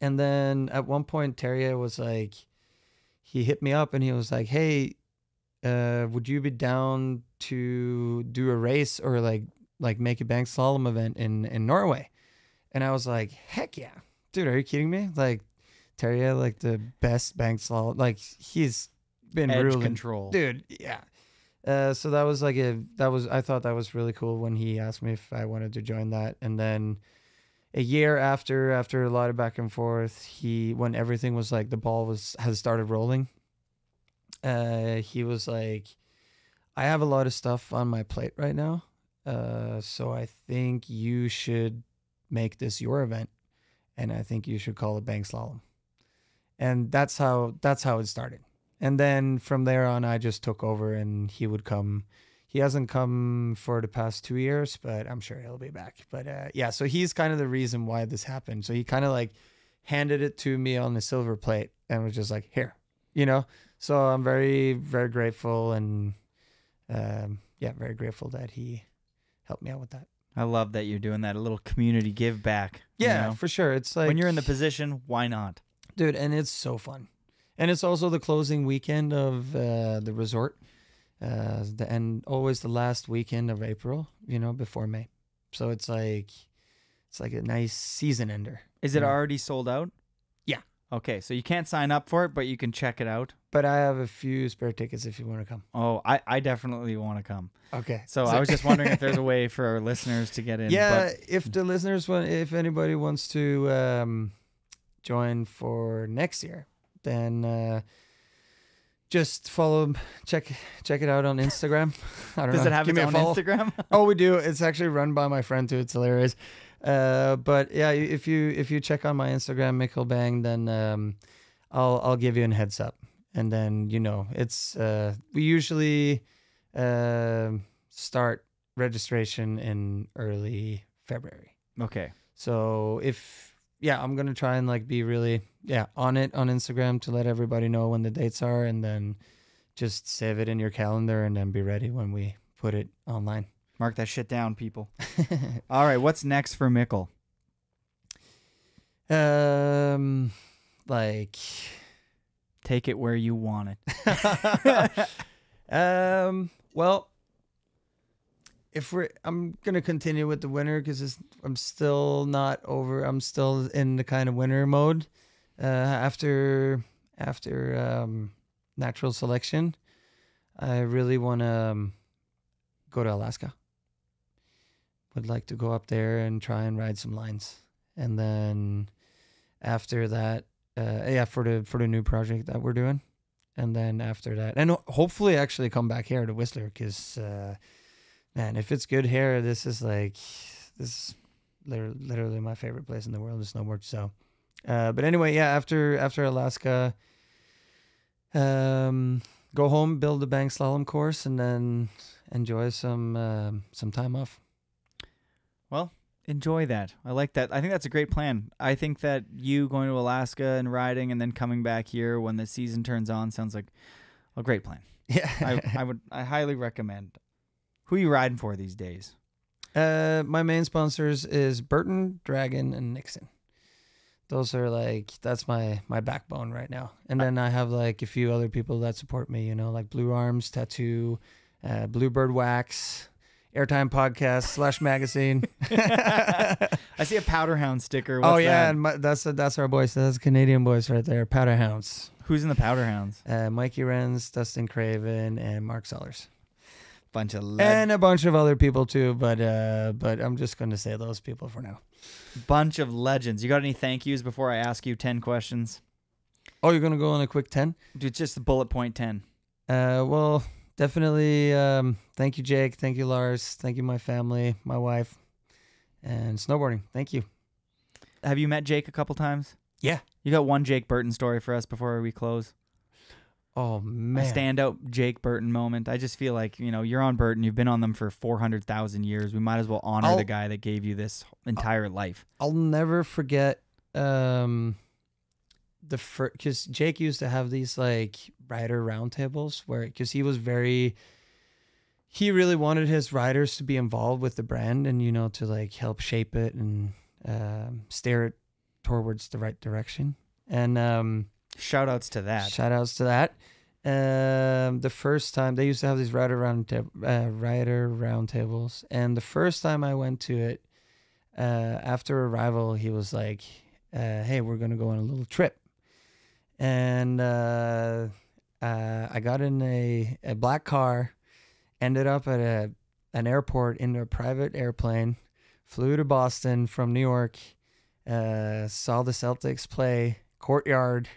and then at one point Terje was like, he hit me up and he was like, "Hey, uh, would you be down to do a race or like like make a bank slalom event in in Norway?" And I was like, "Heck yeah, dude! Are you kidding me? Like Terje, like the best bank slalom. Like he's been Edge ruling, control. dude. Yeah." Uh, so that was like a that was I thought that was really cool when he asked me if I wanted to join that, and then a year after after a lot of back and forth, he when everything was like the ball was has started rolling, uh, he was like, I have a lot of stuff on my plate right now, uh, so I think you should make this your event, and I think you should call it Bang Slalom, and that's how that's how it started. And then from there on i just took over and he would come. He hasn't come for the past two years but i'm sure he'll be back. But uh, yeah so he's kind of the reason why this happened. So he kind of like handed it to me on the silver plate and was just like here you know? So i'm very very grateful and um, yeah very grateful that he helped me out with that I love that you're doing that. A little community give back. you yeah know? for sure it's like when you're in the position, why not? dude and it's so fun and it's also the closing weekend of uh, the resort uh, the, and always the last weekend of april you know before may so it's like it's like a nice season ender Is it Yeah. already sold out? Yeah. Okay, so you can't sign up for it, but you can check it out. But i have a few spare tickets if you want to come Oh, I, I definitely want to come. okay So I was just wondering if there's a way for our listeners to get in. yeah but if the listeners want if anybody wants to um, join for next year then uh, just follow check check it out on instagram i don't does know it have Give its own. Instagram? oh we do it's actually run by my friend too it's hilarious uh but yeah if you if you check on my instagram Mikkel bang then um i'll i'll give you a heads up and then you know it's uh we usually um start registration in early february okay. so if yeah i'm gonna try and like be really yeah on it on instagram to let everybody know when the dates are and then just save it in your calendar and then be ready when we put it online Mark that shit down, people. All right, what's next for Mikkel? Um, like, Take it where you want it. um, well, if we're, I'm gonna continue with the winter because I'm still not over. I'm still in the kind of winter mode. Uh, after after um, natural selection, I really want to um, go to Alaska. Would like to go up there and try and ride some lines, and then after that, uh, yeah, for the for the new project that we're doing, and then after that, and hopefully actually come back here to Whistler because, uh, man, if it's good here, this is like this is literally, my favorite place in the world to snowboard. So, uh, but anyway, yeah, after after Alaska, um, go home, build a bank slalom course, and then enjoy some um some time off. Enjoy that. I like that. I think that's a great plan. I think that you going to Alaska and riding and then coming back here when the season turns on sounds like a great plan. Yeah. I, I would I highly recommend. Who you riding for these days? Uh, my main sponsors is Burton, Dragon, and Nixon. Those are like that's my my backbone right now. And then I have like a few other people that support me. You know, like Blue Arms Tattoo, uh, Bluebird Wax, Airtime Podcast slash magazine. I see a Powderhound sticker. oh yeah, that? and my, that's that's our boys. That's Canadian boys right there. Powderhounds. Who's in the Powderhounds? Uh, Mikey Rencz, Dustin Craven, and Mark Sollors. Bunch of and a bunch of other people too, but uh, but I'm just going to say those people for now. bunch of legends. You got any thank yous before I ask you ten questions? Oh, you're going to go on a quick ten? Dude, just the bullet point ten. Uh, well, definitely. Um, thank you, Jake. Thank you, Lars. Thank you, my family, my wife, and snowboarding. Thank you. Have you met Jake a couple times? Yeah. You got one Jake Burton story for us before we close? Oh A man. standout Jake Burton moment. I just feel like, you know, you're on Burton, you've been on them for 400,000 years. We might as well honor I'll- the guy that gave you this entire life. I'll never forget um the first because Jake used to have these like rider roundtables where because he was very he really wanted his riders to be involved with the brand and you know to like help shape it and um, steer it towards the right direction and um Shout outs to that. Shout outs to that. Um, the first time they used to have these rider round uh, rider roundtables, and the first time I went to it, uh, after arrival, he was like, uh, "Hey, we're gonna go on a little trip," and uh, uh, I got in a, a black car, ended up at a an airport in a private airplane, flew to Boston from New York, uh, saw the Celtics play courtyard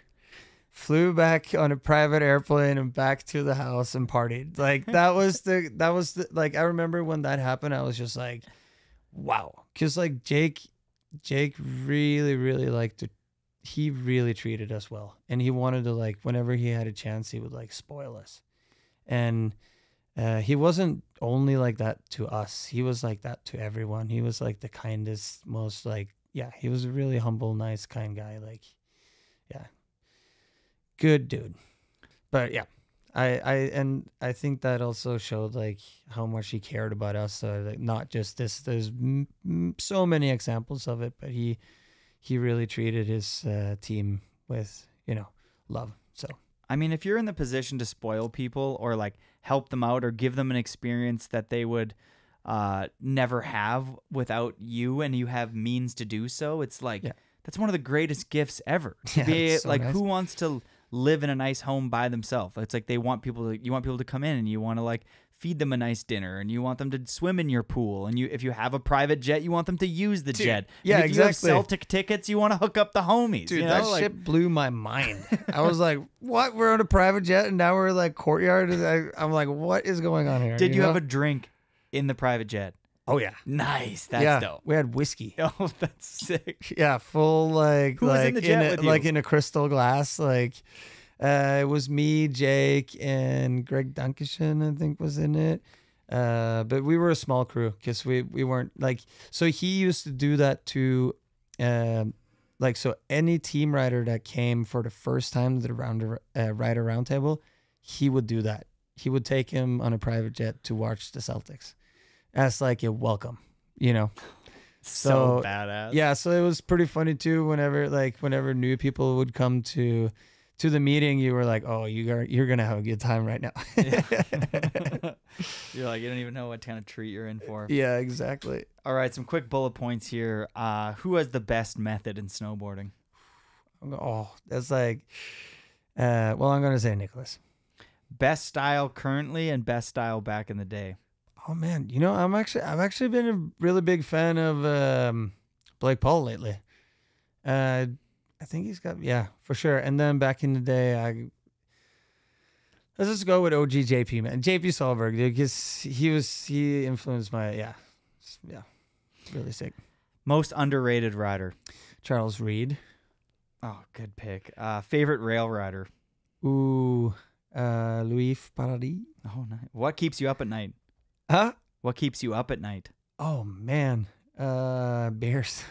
flew back on a private airplane and back to the house and partied. Like that was the that was the like I remember when that happened I was just like wow cuz like Jake Jake really really liked to he really treated us well and he wanted to like whenever he had a chance he would like spoil us. And uh, he wasn't only like that to us. He was like that to everyone. He was like the kindest, most like yeah, he was a really humble, nice, kind guy. Like, yeah, good dude. But yeah, I I and I think that also showed like how much he cared about us. So like not just this. There's m- m- so many examples of it, but he he really treated his uh, team with you know love. So I mean, if you're in the position to spoil people or like help them out or give them an experience that they would uh, never have without you and you have means to do so, it's like Yeah. that's one of the greatest gifts ever. To Yeah, be so like nice. who wants to live in a nice home by themselves? It's like they want people to you want people to come in and you want to like feed them a nice dinner and you want them to swim in your pool and you if you have a private jet you want them to use the jet. And yeah, if you have. Celtic tickets you want to hook up the homies. Dude, you that like, shit blew my mind. I was like, "What? We're on a private jet, and now we're like courtyard." I, I'm like, "What is going on here?" Did you, have know? a drink in the private jet? Oh yeah, Nice. That's yeah. dope. We had whiskey. Oh, that's sick. Yeah, full like Who like in jet a, you? like in a crystal glass. Like uh, it was me, Jake, and Greg Dacyshyn. I think was in it. Uh, but we were a small crew because we we weren't like so he used to do that to um like so any team rider that came for the first time to the round uh, rider roundtable he would do that he would take him on a private jet to watch the celtics as like a welcome you know So, So, badass. yeah, so it was pretty funny too. Whenever like whenever new people would come to to the meeting, you were like, "Oh, you are you're gonna have a good time right now." You're like, you don't even know what kind of treat you're in for. yeah, exactly. All right, some quick bullet points here. Uh, who has the best method in snowboarding? Oh, that's like, uh, well, I'm gonna say Nicolas. Best style currently and best style back in the day. Oh man, you know, I'm actually I've actually been a really big fan of um, Blake Paul lately. Uh, I think he's got yeah for sure. And then back in the day, I let's just go with OG JP man, JP Solberg, dude, because he was he influenced my yeah yeah really sick. Most underrated rider. Charles Reid. Oh, good pick. Uh, favorite rail rider. Ooh, Uh, Louis Paradis. Oh, nice. What keeps you up at night? Huh? What keeps you up at night? Oh man. Uh, bears.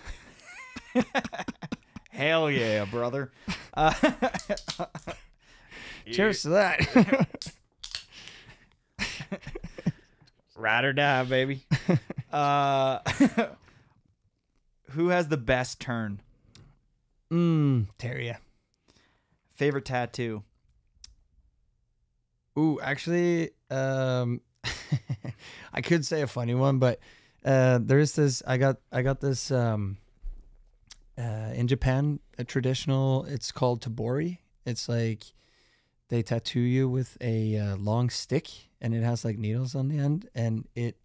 Hell yeah, brother. Uh, Cheers to that. ride or die, baby. uh, who has the best turn? Mmm, Terje. Favorite tattoo? Ooh, actually, um, I could say a funny one, but uh, there's this. I got I got this um, uh, in Japan. A traditional. It's called tebori. It's like they tattoo you with a uh, long stick, and it has like needles on the end, and it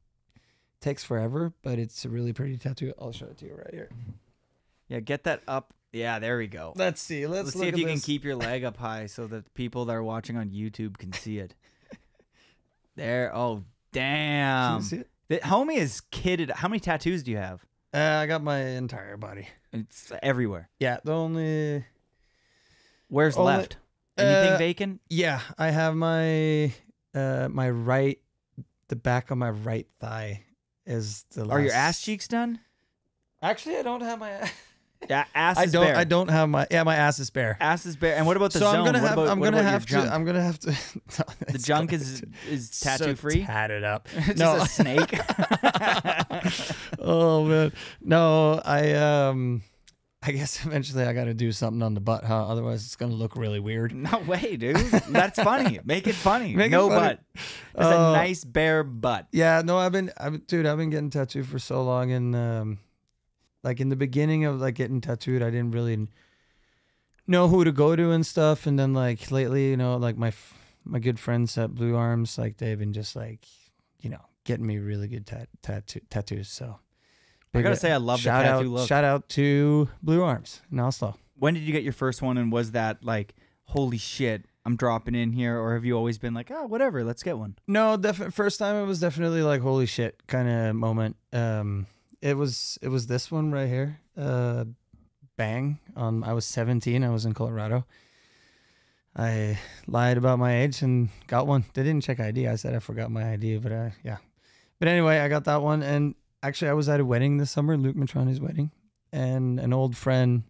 takes forever, but it's a really pretty tattoo. I'll show it to you right here. Yeah, get that up. Yeah, there we go. Let's see. Let's, Let's see if you can keep your leg up high so that people that are watching on YouTube can see it. there. Oh, damn. Can you see it? The homie is kidded. How many tattoos do you have? Uh, I got my entire body. It's everywhere. Yeah, the only Where's Only- left? Anything Uh, vacant? Yeah, I have my uh my right the back of my right thigh is the Are your last- ass cheeks done? Actually, I don't have my Yeah, ass I is don't bare. I don't have my Yeah, my ass is bare. Ass is bare. And what about the so zone? I'm going to what have about, I'm going to have to I'm going to have to the junk is is so tattoo free. tatted up. Just no. a snake. oh man. No, I um I guess eventually I got to do something on the butt, huh? Otherwise it's going to look really weird. no way, dude. That's funny. Make it funny. Make it no funny. butt. Just a Uh, nice bare butt. Yeah, no, I've been, I've, dude, I've been getting tattooed for so long, and um, like in the beginning of like getting tattooed, I didn't really know who to go to and stuff, and then like lately, you know, like my f- my good friends at Blue Arms, like they've been just like, you know, getting me really good tat- tattoo tattoos. So I gotta say, I love the shout tattoo out, look. Shout out to Blue Arms in Oslo. When did you get your first one, and was that like, holy shit, I'm dropping in here, or have you always been like, oh, whatever, let's get one? No, definitely first time it was definitely like holy shit kind of moment. Um, it was it was this one right here. Uh, bang on. I was 17. I was in Colorado. I lied about my age and got one. They didn't check ID. I said I forgot my ID, but uh, yeah. But anyway, I got that one. And actually, I was at a wedding this summer, Luke Mitrani's wedding, and an old friend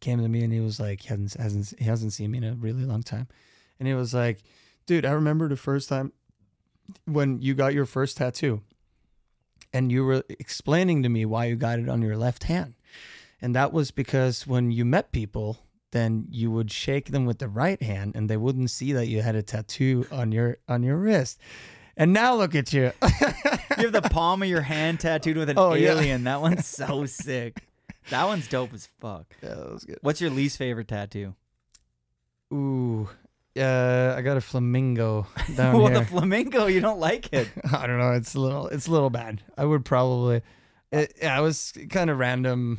came to me and he was like, he hasn't hasn't he hasn't seen me in a really long time, and he was like, dude, I remember the first time when you got your first tattoo and you were explaining to me why you got it on your left hand. And that was because when you met people, then you would shake them with the right hand and they wouldn't see that you had a tattoo on your on your wrist. And now look at you. You have the palm of your hand tattooed with an Oh, yeah. alien. That one's so sick. That one's dope as fuck. yeah, that was good. What's your least favorite tattoo? Ooh. Uh, I got a flamingo down well, here. the flamingo, you don't like it. I don't know. It's a little. It's a little bad. I would probably. It, yeah, it was kind of random,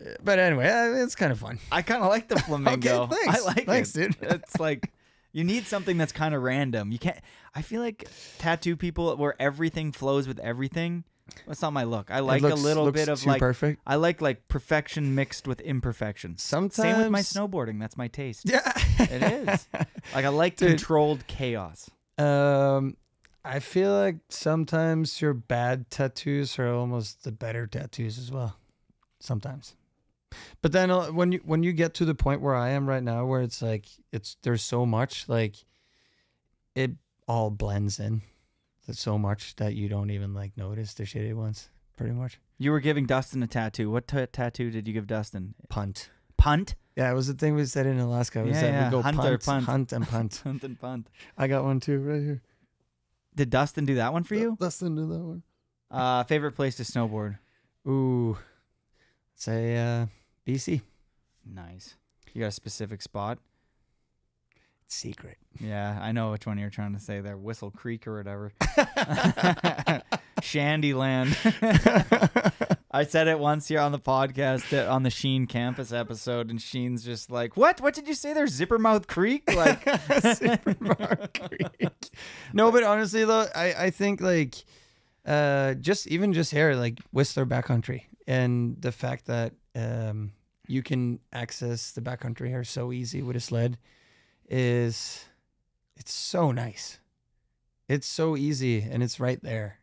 Uh, but anyway, uh, it's kind of fun. I kind of like the flamingo. Okay, thanks. I like Thanks, it. dude. It's like you need something that's kind of random. You can't. I feel like tattoo people where everything flows with everything. That's not my look. I like looks- a little bit of like perfect. I like like perfection mixed with imperfection. Sometimes Same with my snowboarding. That's my taste. Yeah, It is. Like I like Dude. controlled chaos. Um, I feel like sometimes your bad tattoos are almost the better tattoos as well. Sometimes, but then uh, when you when you get to the point where I am right now, where it's like it's there's so much like it all blends in. So much that you don't even like notice the shitty ones. Pretty much You were giving Dustin a tattoo. What t- tattoo did you give Dustin? punt. Punt. Yeah, it was the thing we said in Alaska. Was Yeah, that yeah, we go hunt punt, punt. hunt and punt. Punt and punt. I got one too right here. Did Dustin do that one for you? Dustin to that one. Uh, favorite place to snowboard? Ooh, say uh, BC. Nice. You got a specific spot? Secret. Yeah, I know which one you're trying to say there. Whistle Creek or whatever. Shandyland. I said it once here on the podcast uh, on the Shin Campos episode, and Shin's just like, "What? What did you say there? Zippermouth Creek? Like, Zippermouth Creek? no, but honestly though, I I think like uh just even just here like Whistler backcountry and the fact that um you can access the backcountry here so easy with a sled is It's so nice. It's so easy and it's right there.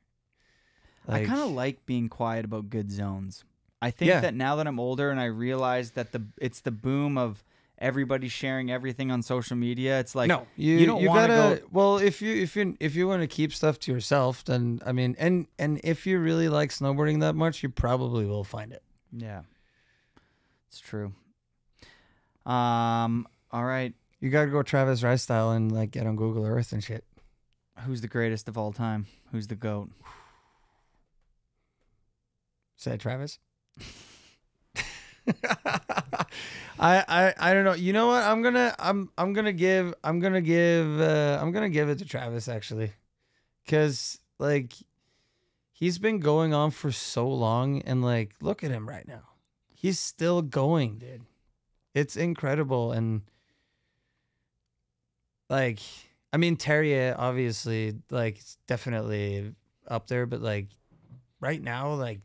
I kind of like being quiet about good zones. I think Yeah. that now that I'm older and I realize that the it's the boom of everybody sharing everything on social media. It's like no, you, don't you want to gotta. go. Well, if you if you if you want to keep stuff to yourself, then I mean, and and if you really like snowboarding that much, you probably will find it. Yeah, it's true. Um. All right. You gotta go Travis Rice style and like get on Google Earth and shit. Who's the greatest of all time? Who's the goat? Say Travis. I, I I don't know. You know what? I'm gonna I'm I'm gonna give I'm gonna give uh, I'm gonna give it to Travis actually, because like he's been going on for so long, and like look at him right now, he's still going, dude. It's incredible, and like I mean Terje obviously like it's definitely up there, but like right now like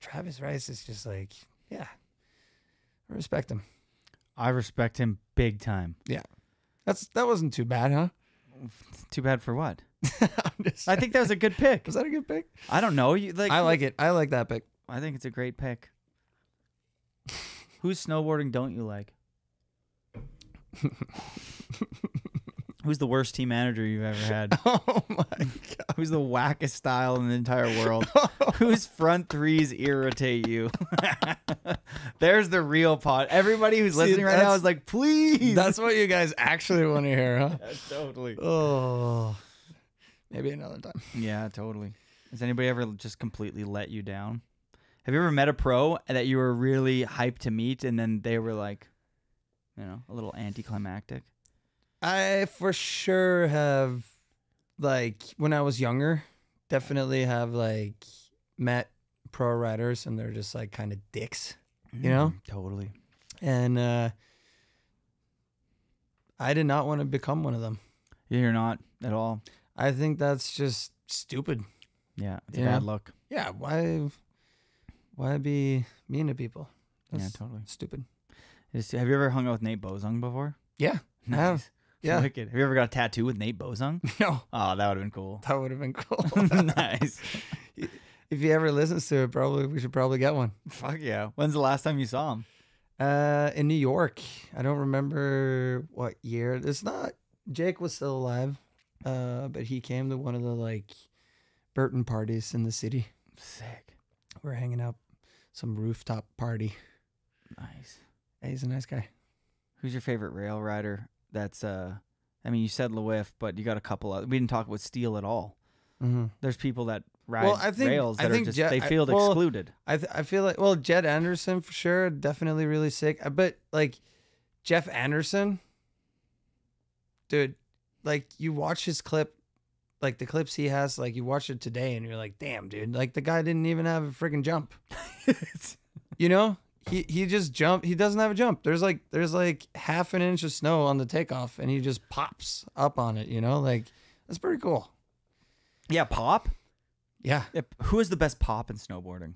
Travis Rice is just like yeah, I respect him. I respect him big time. Yeah. That's that wasn't too bad, huh? Too bad for what? I think that was a good pick. was that a good pick? I don't know. You like? I like it. I like that pick. I think it's a great pick. Who's snowboarding don't you like? Who's the worst team manager you've ever had? Oh my god. Who's the wackest style in the entire world? Oh. Whose front threes irritate you? There's the real pod. Everybody who's See, listening right now is like, please. That's what you guys actually want to hear, huh? totally. Oh. Maybe another time. Yeah, totally. Has anybody ever just completely let you down? Have you ever met a pro that you were really hyped to meet and then they were like, you know, a little anticlimactic? I for sure have like when I was younger, definitely have like met pro riders and they're just like kind of dicks, you know? Mm, Totally. And uh I did not want to become one of them. You're not at all. I think that's just stupid. Yeah, it's bad look. Yeah, why why be mean to people? Yeah, totally. stupid. Is- have you ever hung out with Nate Bozung before? Yeah. Nice. Yeah. Wicked. Have you ever got a tattoo with Nate Bozung? No, Oh, that would have been cool. that would have been cool. nice. if he ever listens to it, probably we should probably get one. Fuck yeah. When's the last time you saw him? Uh, in New York, I don't remember what year. It's not. Jake was still alive, uh, but he came to one of the like Burton parties in the city. Sick. We're hanging out, some rooftop party. Nice. Hey, he's a nice guy. Who's your favorite rail rider? That's uh, I mean, you said Louif, but you got a couple. Of, we didn't talk about steel at all. Mm-hmm. There's people that ride Well, I think- rails I that think are just Jet- they I- feel well, excluded. I th- I feel like well, Jed Anderson for sure, definitely really sick. Uh, But like Jed Anderson, dude, like you watch his clip, like the clips he has, like you watch it today, and you're like, damn, dude, like the guy didn't even have a freaking jump. you know, he he just jumped. He doesn't have a jump. There's like there's like half an inch of snow on the takeoff, and he just pops up on it. You know, like that's pretty cool. yeah, pop. Yeah, Yep. Who is the best pop in snowboarding?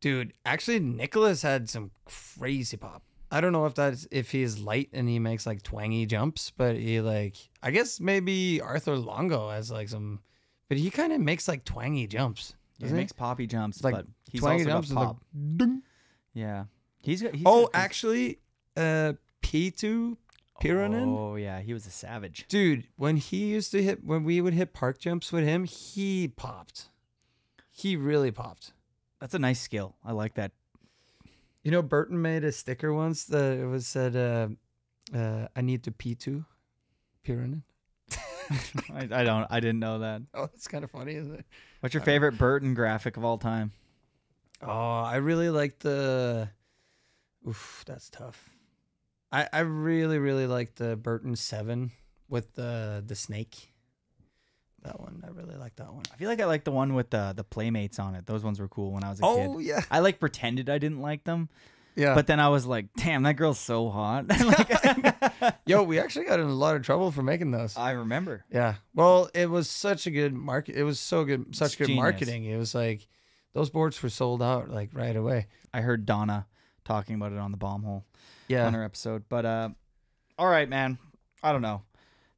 Dude, actually, Nicolas had some crazy pop. I don't know if that's if he's light and he makes like twangy jumps, but he like I guess maybe Arthur Longo has like some, but he kind of makes like twangy jumps. He he? makes poppy jumps, like but he's also jumps got pop. like, yeah, he's got. He's Oh, got- he's- actually, uh, P two Pironen, Oh yeah, he was a savage. dude. When he used to hit, when we would hit park jumps with him, he popped. He really popped. That's a nice skill. I like that. You know, Burton made a sticker once that it was said, uh, uh, "I need to P two, Pironen." I, I don't. I didn't know that. Oh, that's kind of funny, isn't it? What's your favorite Burton graphic of all time? Oh, I really like the. Oof, that's tough. I I really really like the Burton Seven with the the snake. That one, I really like that one. I feel like I like the one with the the playmates on it. Those ones were cool when I was a Oh kid. Oh yeah, I like pretended I didn't like them, yeah. but then I was like, "Damn, that girl's so hot." Like- yo, we actually got in a lot of trouble for making those. I remember. Yeah. Well, it was such a good market. It was so good, such It's good genius. marketing. It was like those boards were sold out like right away. I heard Donna talking about it on the bomb hole Yeah. on her episode. But uh, All right, man. I don't know.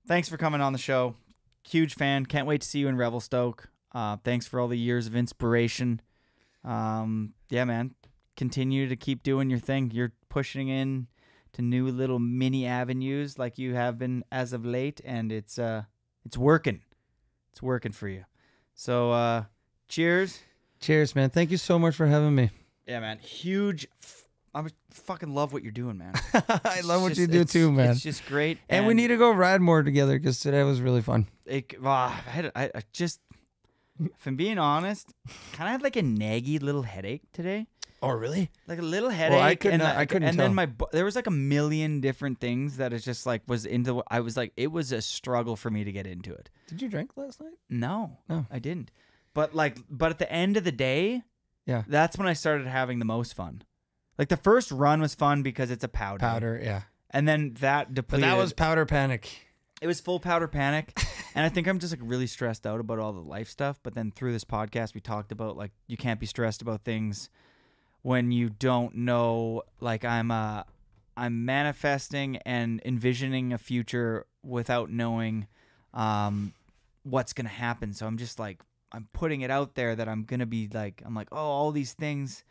Thanks for coming on the show. Huge fan. Can't wait to see you in Revelstoke. Uh, thanks for all the years of inspiration. Um, yeah, man. Continue to keep doing your thing. You're pushing in to new little mini avenues like you have been as of late, and it's uh, it's working. It's working for you. So, uh, cheers. Cheers, man. Thank you so much for having me. Yeah, man. Huge. F- I fucking love what you're doing, man. I love what just- you do too, man. It's just great. and, we need to go ride more together because today was really fun. It, ah, I, had, I, I just, if I'm being honest, kind of had like a naggy little headache today. Oh, really? Like a little headache. i couldn't- and I couldn't And then my there was like a million different things that is just like was into. I was like, it was a struggle for me to get into it. Did you drink last night? No, No. I didn't. But like, but at the end of the day, Yeah. that's when I started having the most fun. Like the first run was fun because it's a powder. Powder, yeah. And then that But that was powder panic. it was full powder panic and i think i'm just like really stressed out about all the life stuff but then through this podcast we talked about like you can't be stressed about things when you don't know like i'm uh i'm manifesting and envisioning a future without knowing um what's gonna happen so i'm just like i'm putting it out there that i'm gonna be like i'm like oh all these things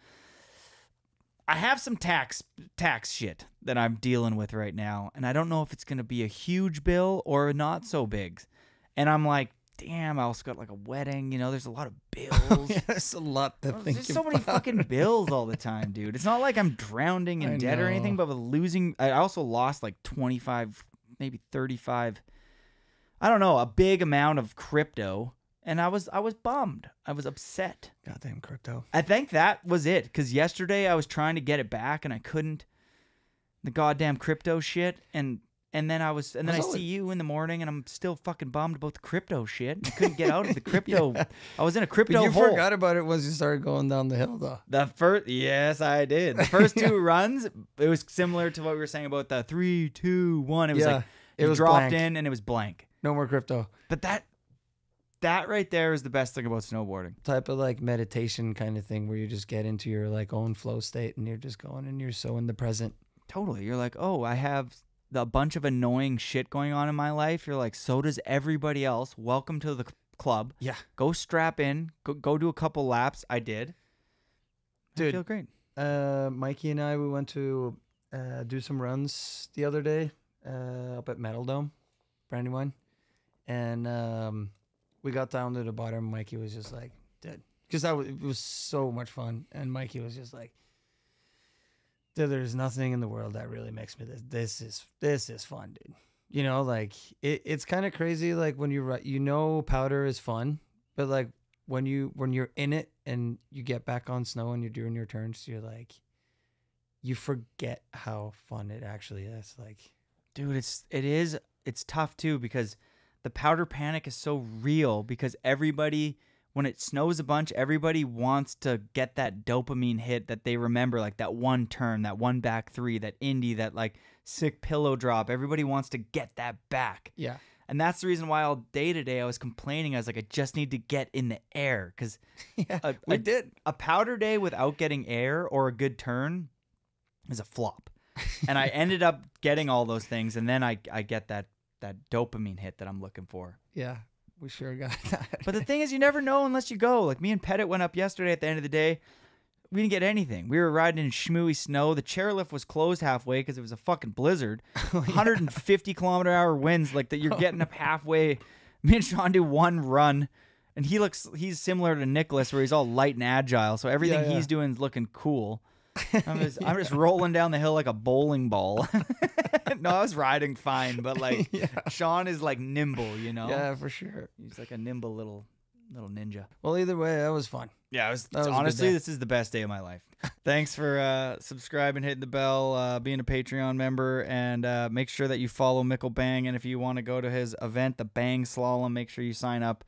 I have some tax tax shit that I'm dealing with right now, and I don't know if it's gonna be a huge bill or not so big. And I'm like, damn, I also got like a wedding. You know, there's a lot of oh, bills. yeah, there's a lot to There's think just so many fucking bills all the time, dude. It's not like I'm drowning in I debt or anything, but with losing, I also lost like 25, maybe 35. I don't know, a big amount of crypto, and I was I was bummed. I was upset. Goddamn crypto. I think that was it because yesterday I was trying to get it back and I couldn't. The goddamn crypto shit and and then I was and then I see you in the morning and I'm still fucking bummed about the crypto shit. I couldn't get out of the crypto. I was in a crypto But you hole. forgot about it once you started going down the hill, though. The first, yes, I did. The first two runs, it was similar to what we were saying about the three, two, one. It was Yeah, like it was dropped blank. in and it was blank. No more crypto. But that, that right there is the best thing about snowboarding. Type of like meditation kind of thing where you just get into your like own flow state and you're just going and you're so in the present. Totally. You're like, oh, I have a bunch of annoying shit going on in my life. You're like, so does everybody else. Welcome to the c- club. Yeah. Go strap in. Go go do a couple laps. I did. I Dude. feel great. Uh, Mikey and I, we went to uh, do some runs the other day uh, up at Metal Dome, Brandywine. And um, we got down to the bottom. Mikey was just like, "Dude," Because that was, it was so much fun. And Mikey was just like, there's nothing in the world that really makes me this. This is this is fun, dude. You know, like it, it's kind of crazy. Like when you ri- you know powder is fun, but like when you when you're in it and you get back on snow and you're doing your turns, you're like, you forget how fun it actually is. Like, dude it's it is it's tough too because the powder panic is so real because everybody when it snows a bunch everybody wants to get that dopamine hit that they remember like that one turn that one back three that indie that like sick pillow drop everybody wants to get that back yeah, and that's the reason why all day today i was complaining i was like i just need to get in the air because yeah, a, we a- did. a powder day without getting air or a good turn is a flop. and I ended up getting all those things, and then I I get that that dopamine hit that I'm looking for. Yeah, we sure got that. But the thing is, you never know unless you go. Like me and Pettit went up yesterday. At the end of the day, we didn't get anything. We were riding in schmooey snow. The chairlift was closed halfway because it was a fucking blizzard. 150 kilometer hour winds, like that. You're getting up halfway. Me and Sean do one run. And he looks, he's similar to Nicolas, where he's all light and agile. So everything Yeah, yeah. he's doing is looking cool. I'm just, I'm just rolling down the hill like a bowling ball. no, I was riding fine, but like Sean is like nimble, you know. yeah, for sure. He's like a nimble little little ninja. Well, either way, that was fun. Yeah, it was, was honestly this is the best day of my life. Thanks for uh, subscribing, hitting the bell, uh, being a Patreon member, and uh, make sure that you follow Mikkel Bang. And if you want to go to his event, the Bang Slalom, make sure you sign up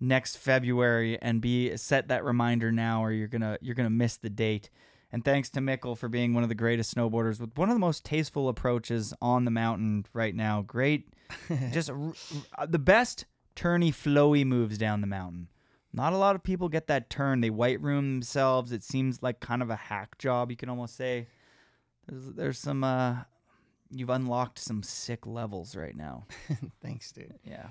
next February and be set that reminder now, or you're gonna you're gonna miss the date. And thanks to Mikkel for being one of the greatest snowboarders with one of the most tasteful approaches on the mountain right now. Great, just r- r- the best turny, flowy moves down the mountain. Not a lot of people get that turn. They white room themselves. It seems like kind of a hack job, you can almost say. There's, there's some, uh, You've unlocked some sick levels right now. Thanks, dude. Yeah.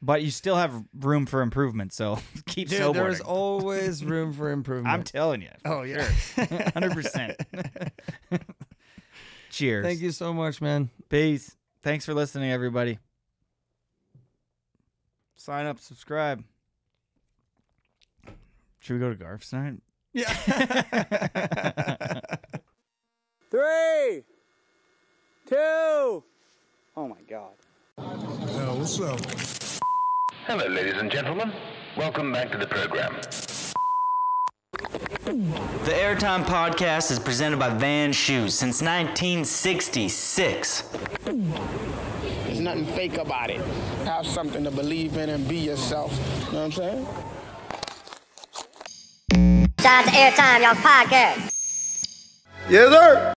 But you still have room for improvement, so keep Dude, snowboarding. there's always room for improvement. I'm telling you. Oh yeah. Hundred percent. Cheers. Thank you so much, man. Peace. Thanks for listening, everybody. Sign up, subscribe. Should we go to Garf's tonight? Three, two. Oh my God. Yeah, what's up? Hello, ladies and gentlemen. Welcome back to the program. The Airtime Podcast is presented by Vans Shoes since 1966. There's nothing fake about it. Have something to believe in and be yourself. You know what I'm saying? Shout out to Airtime, y'all's podcast. Yes, sir.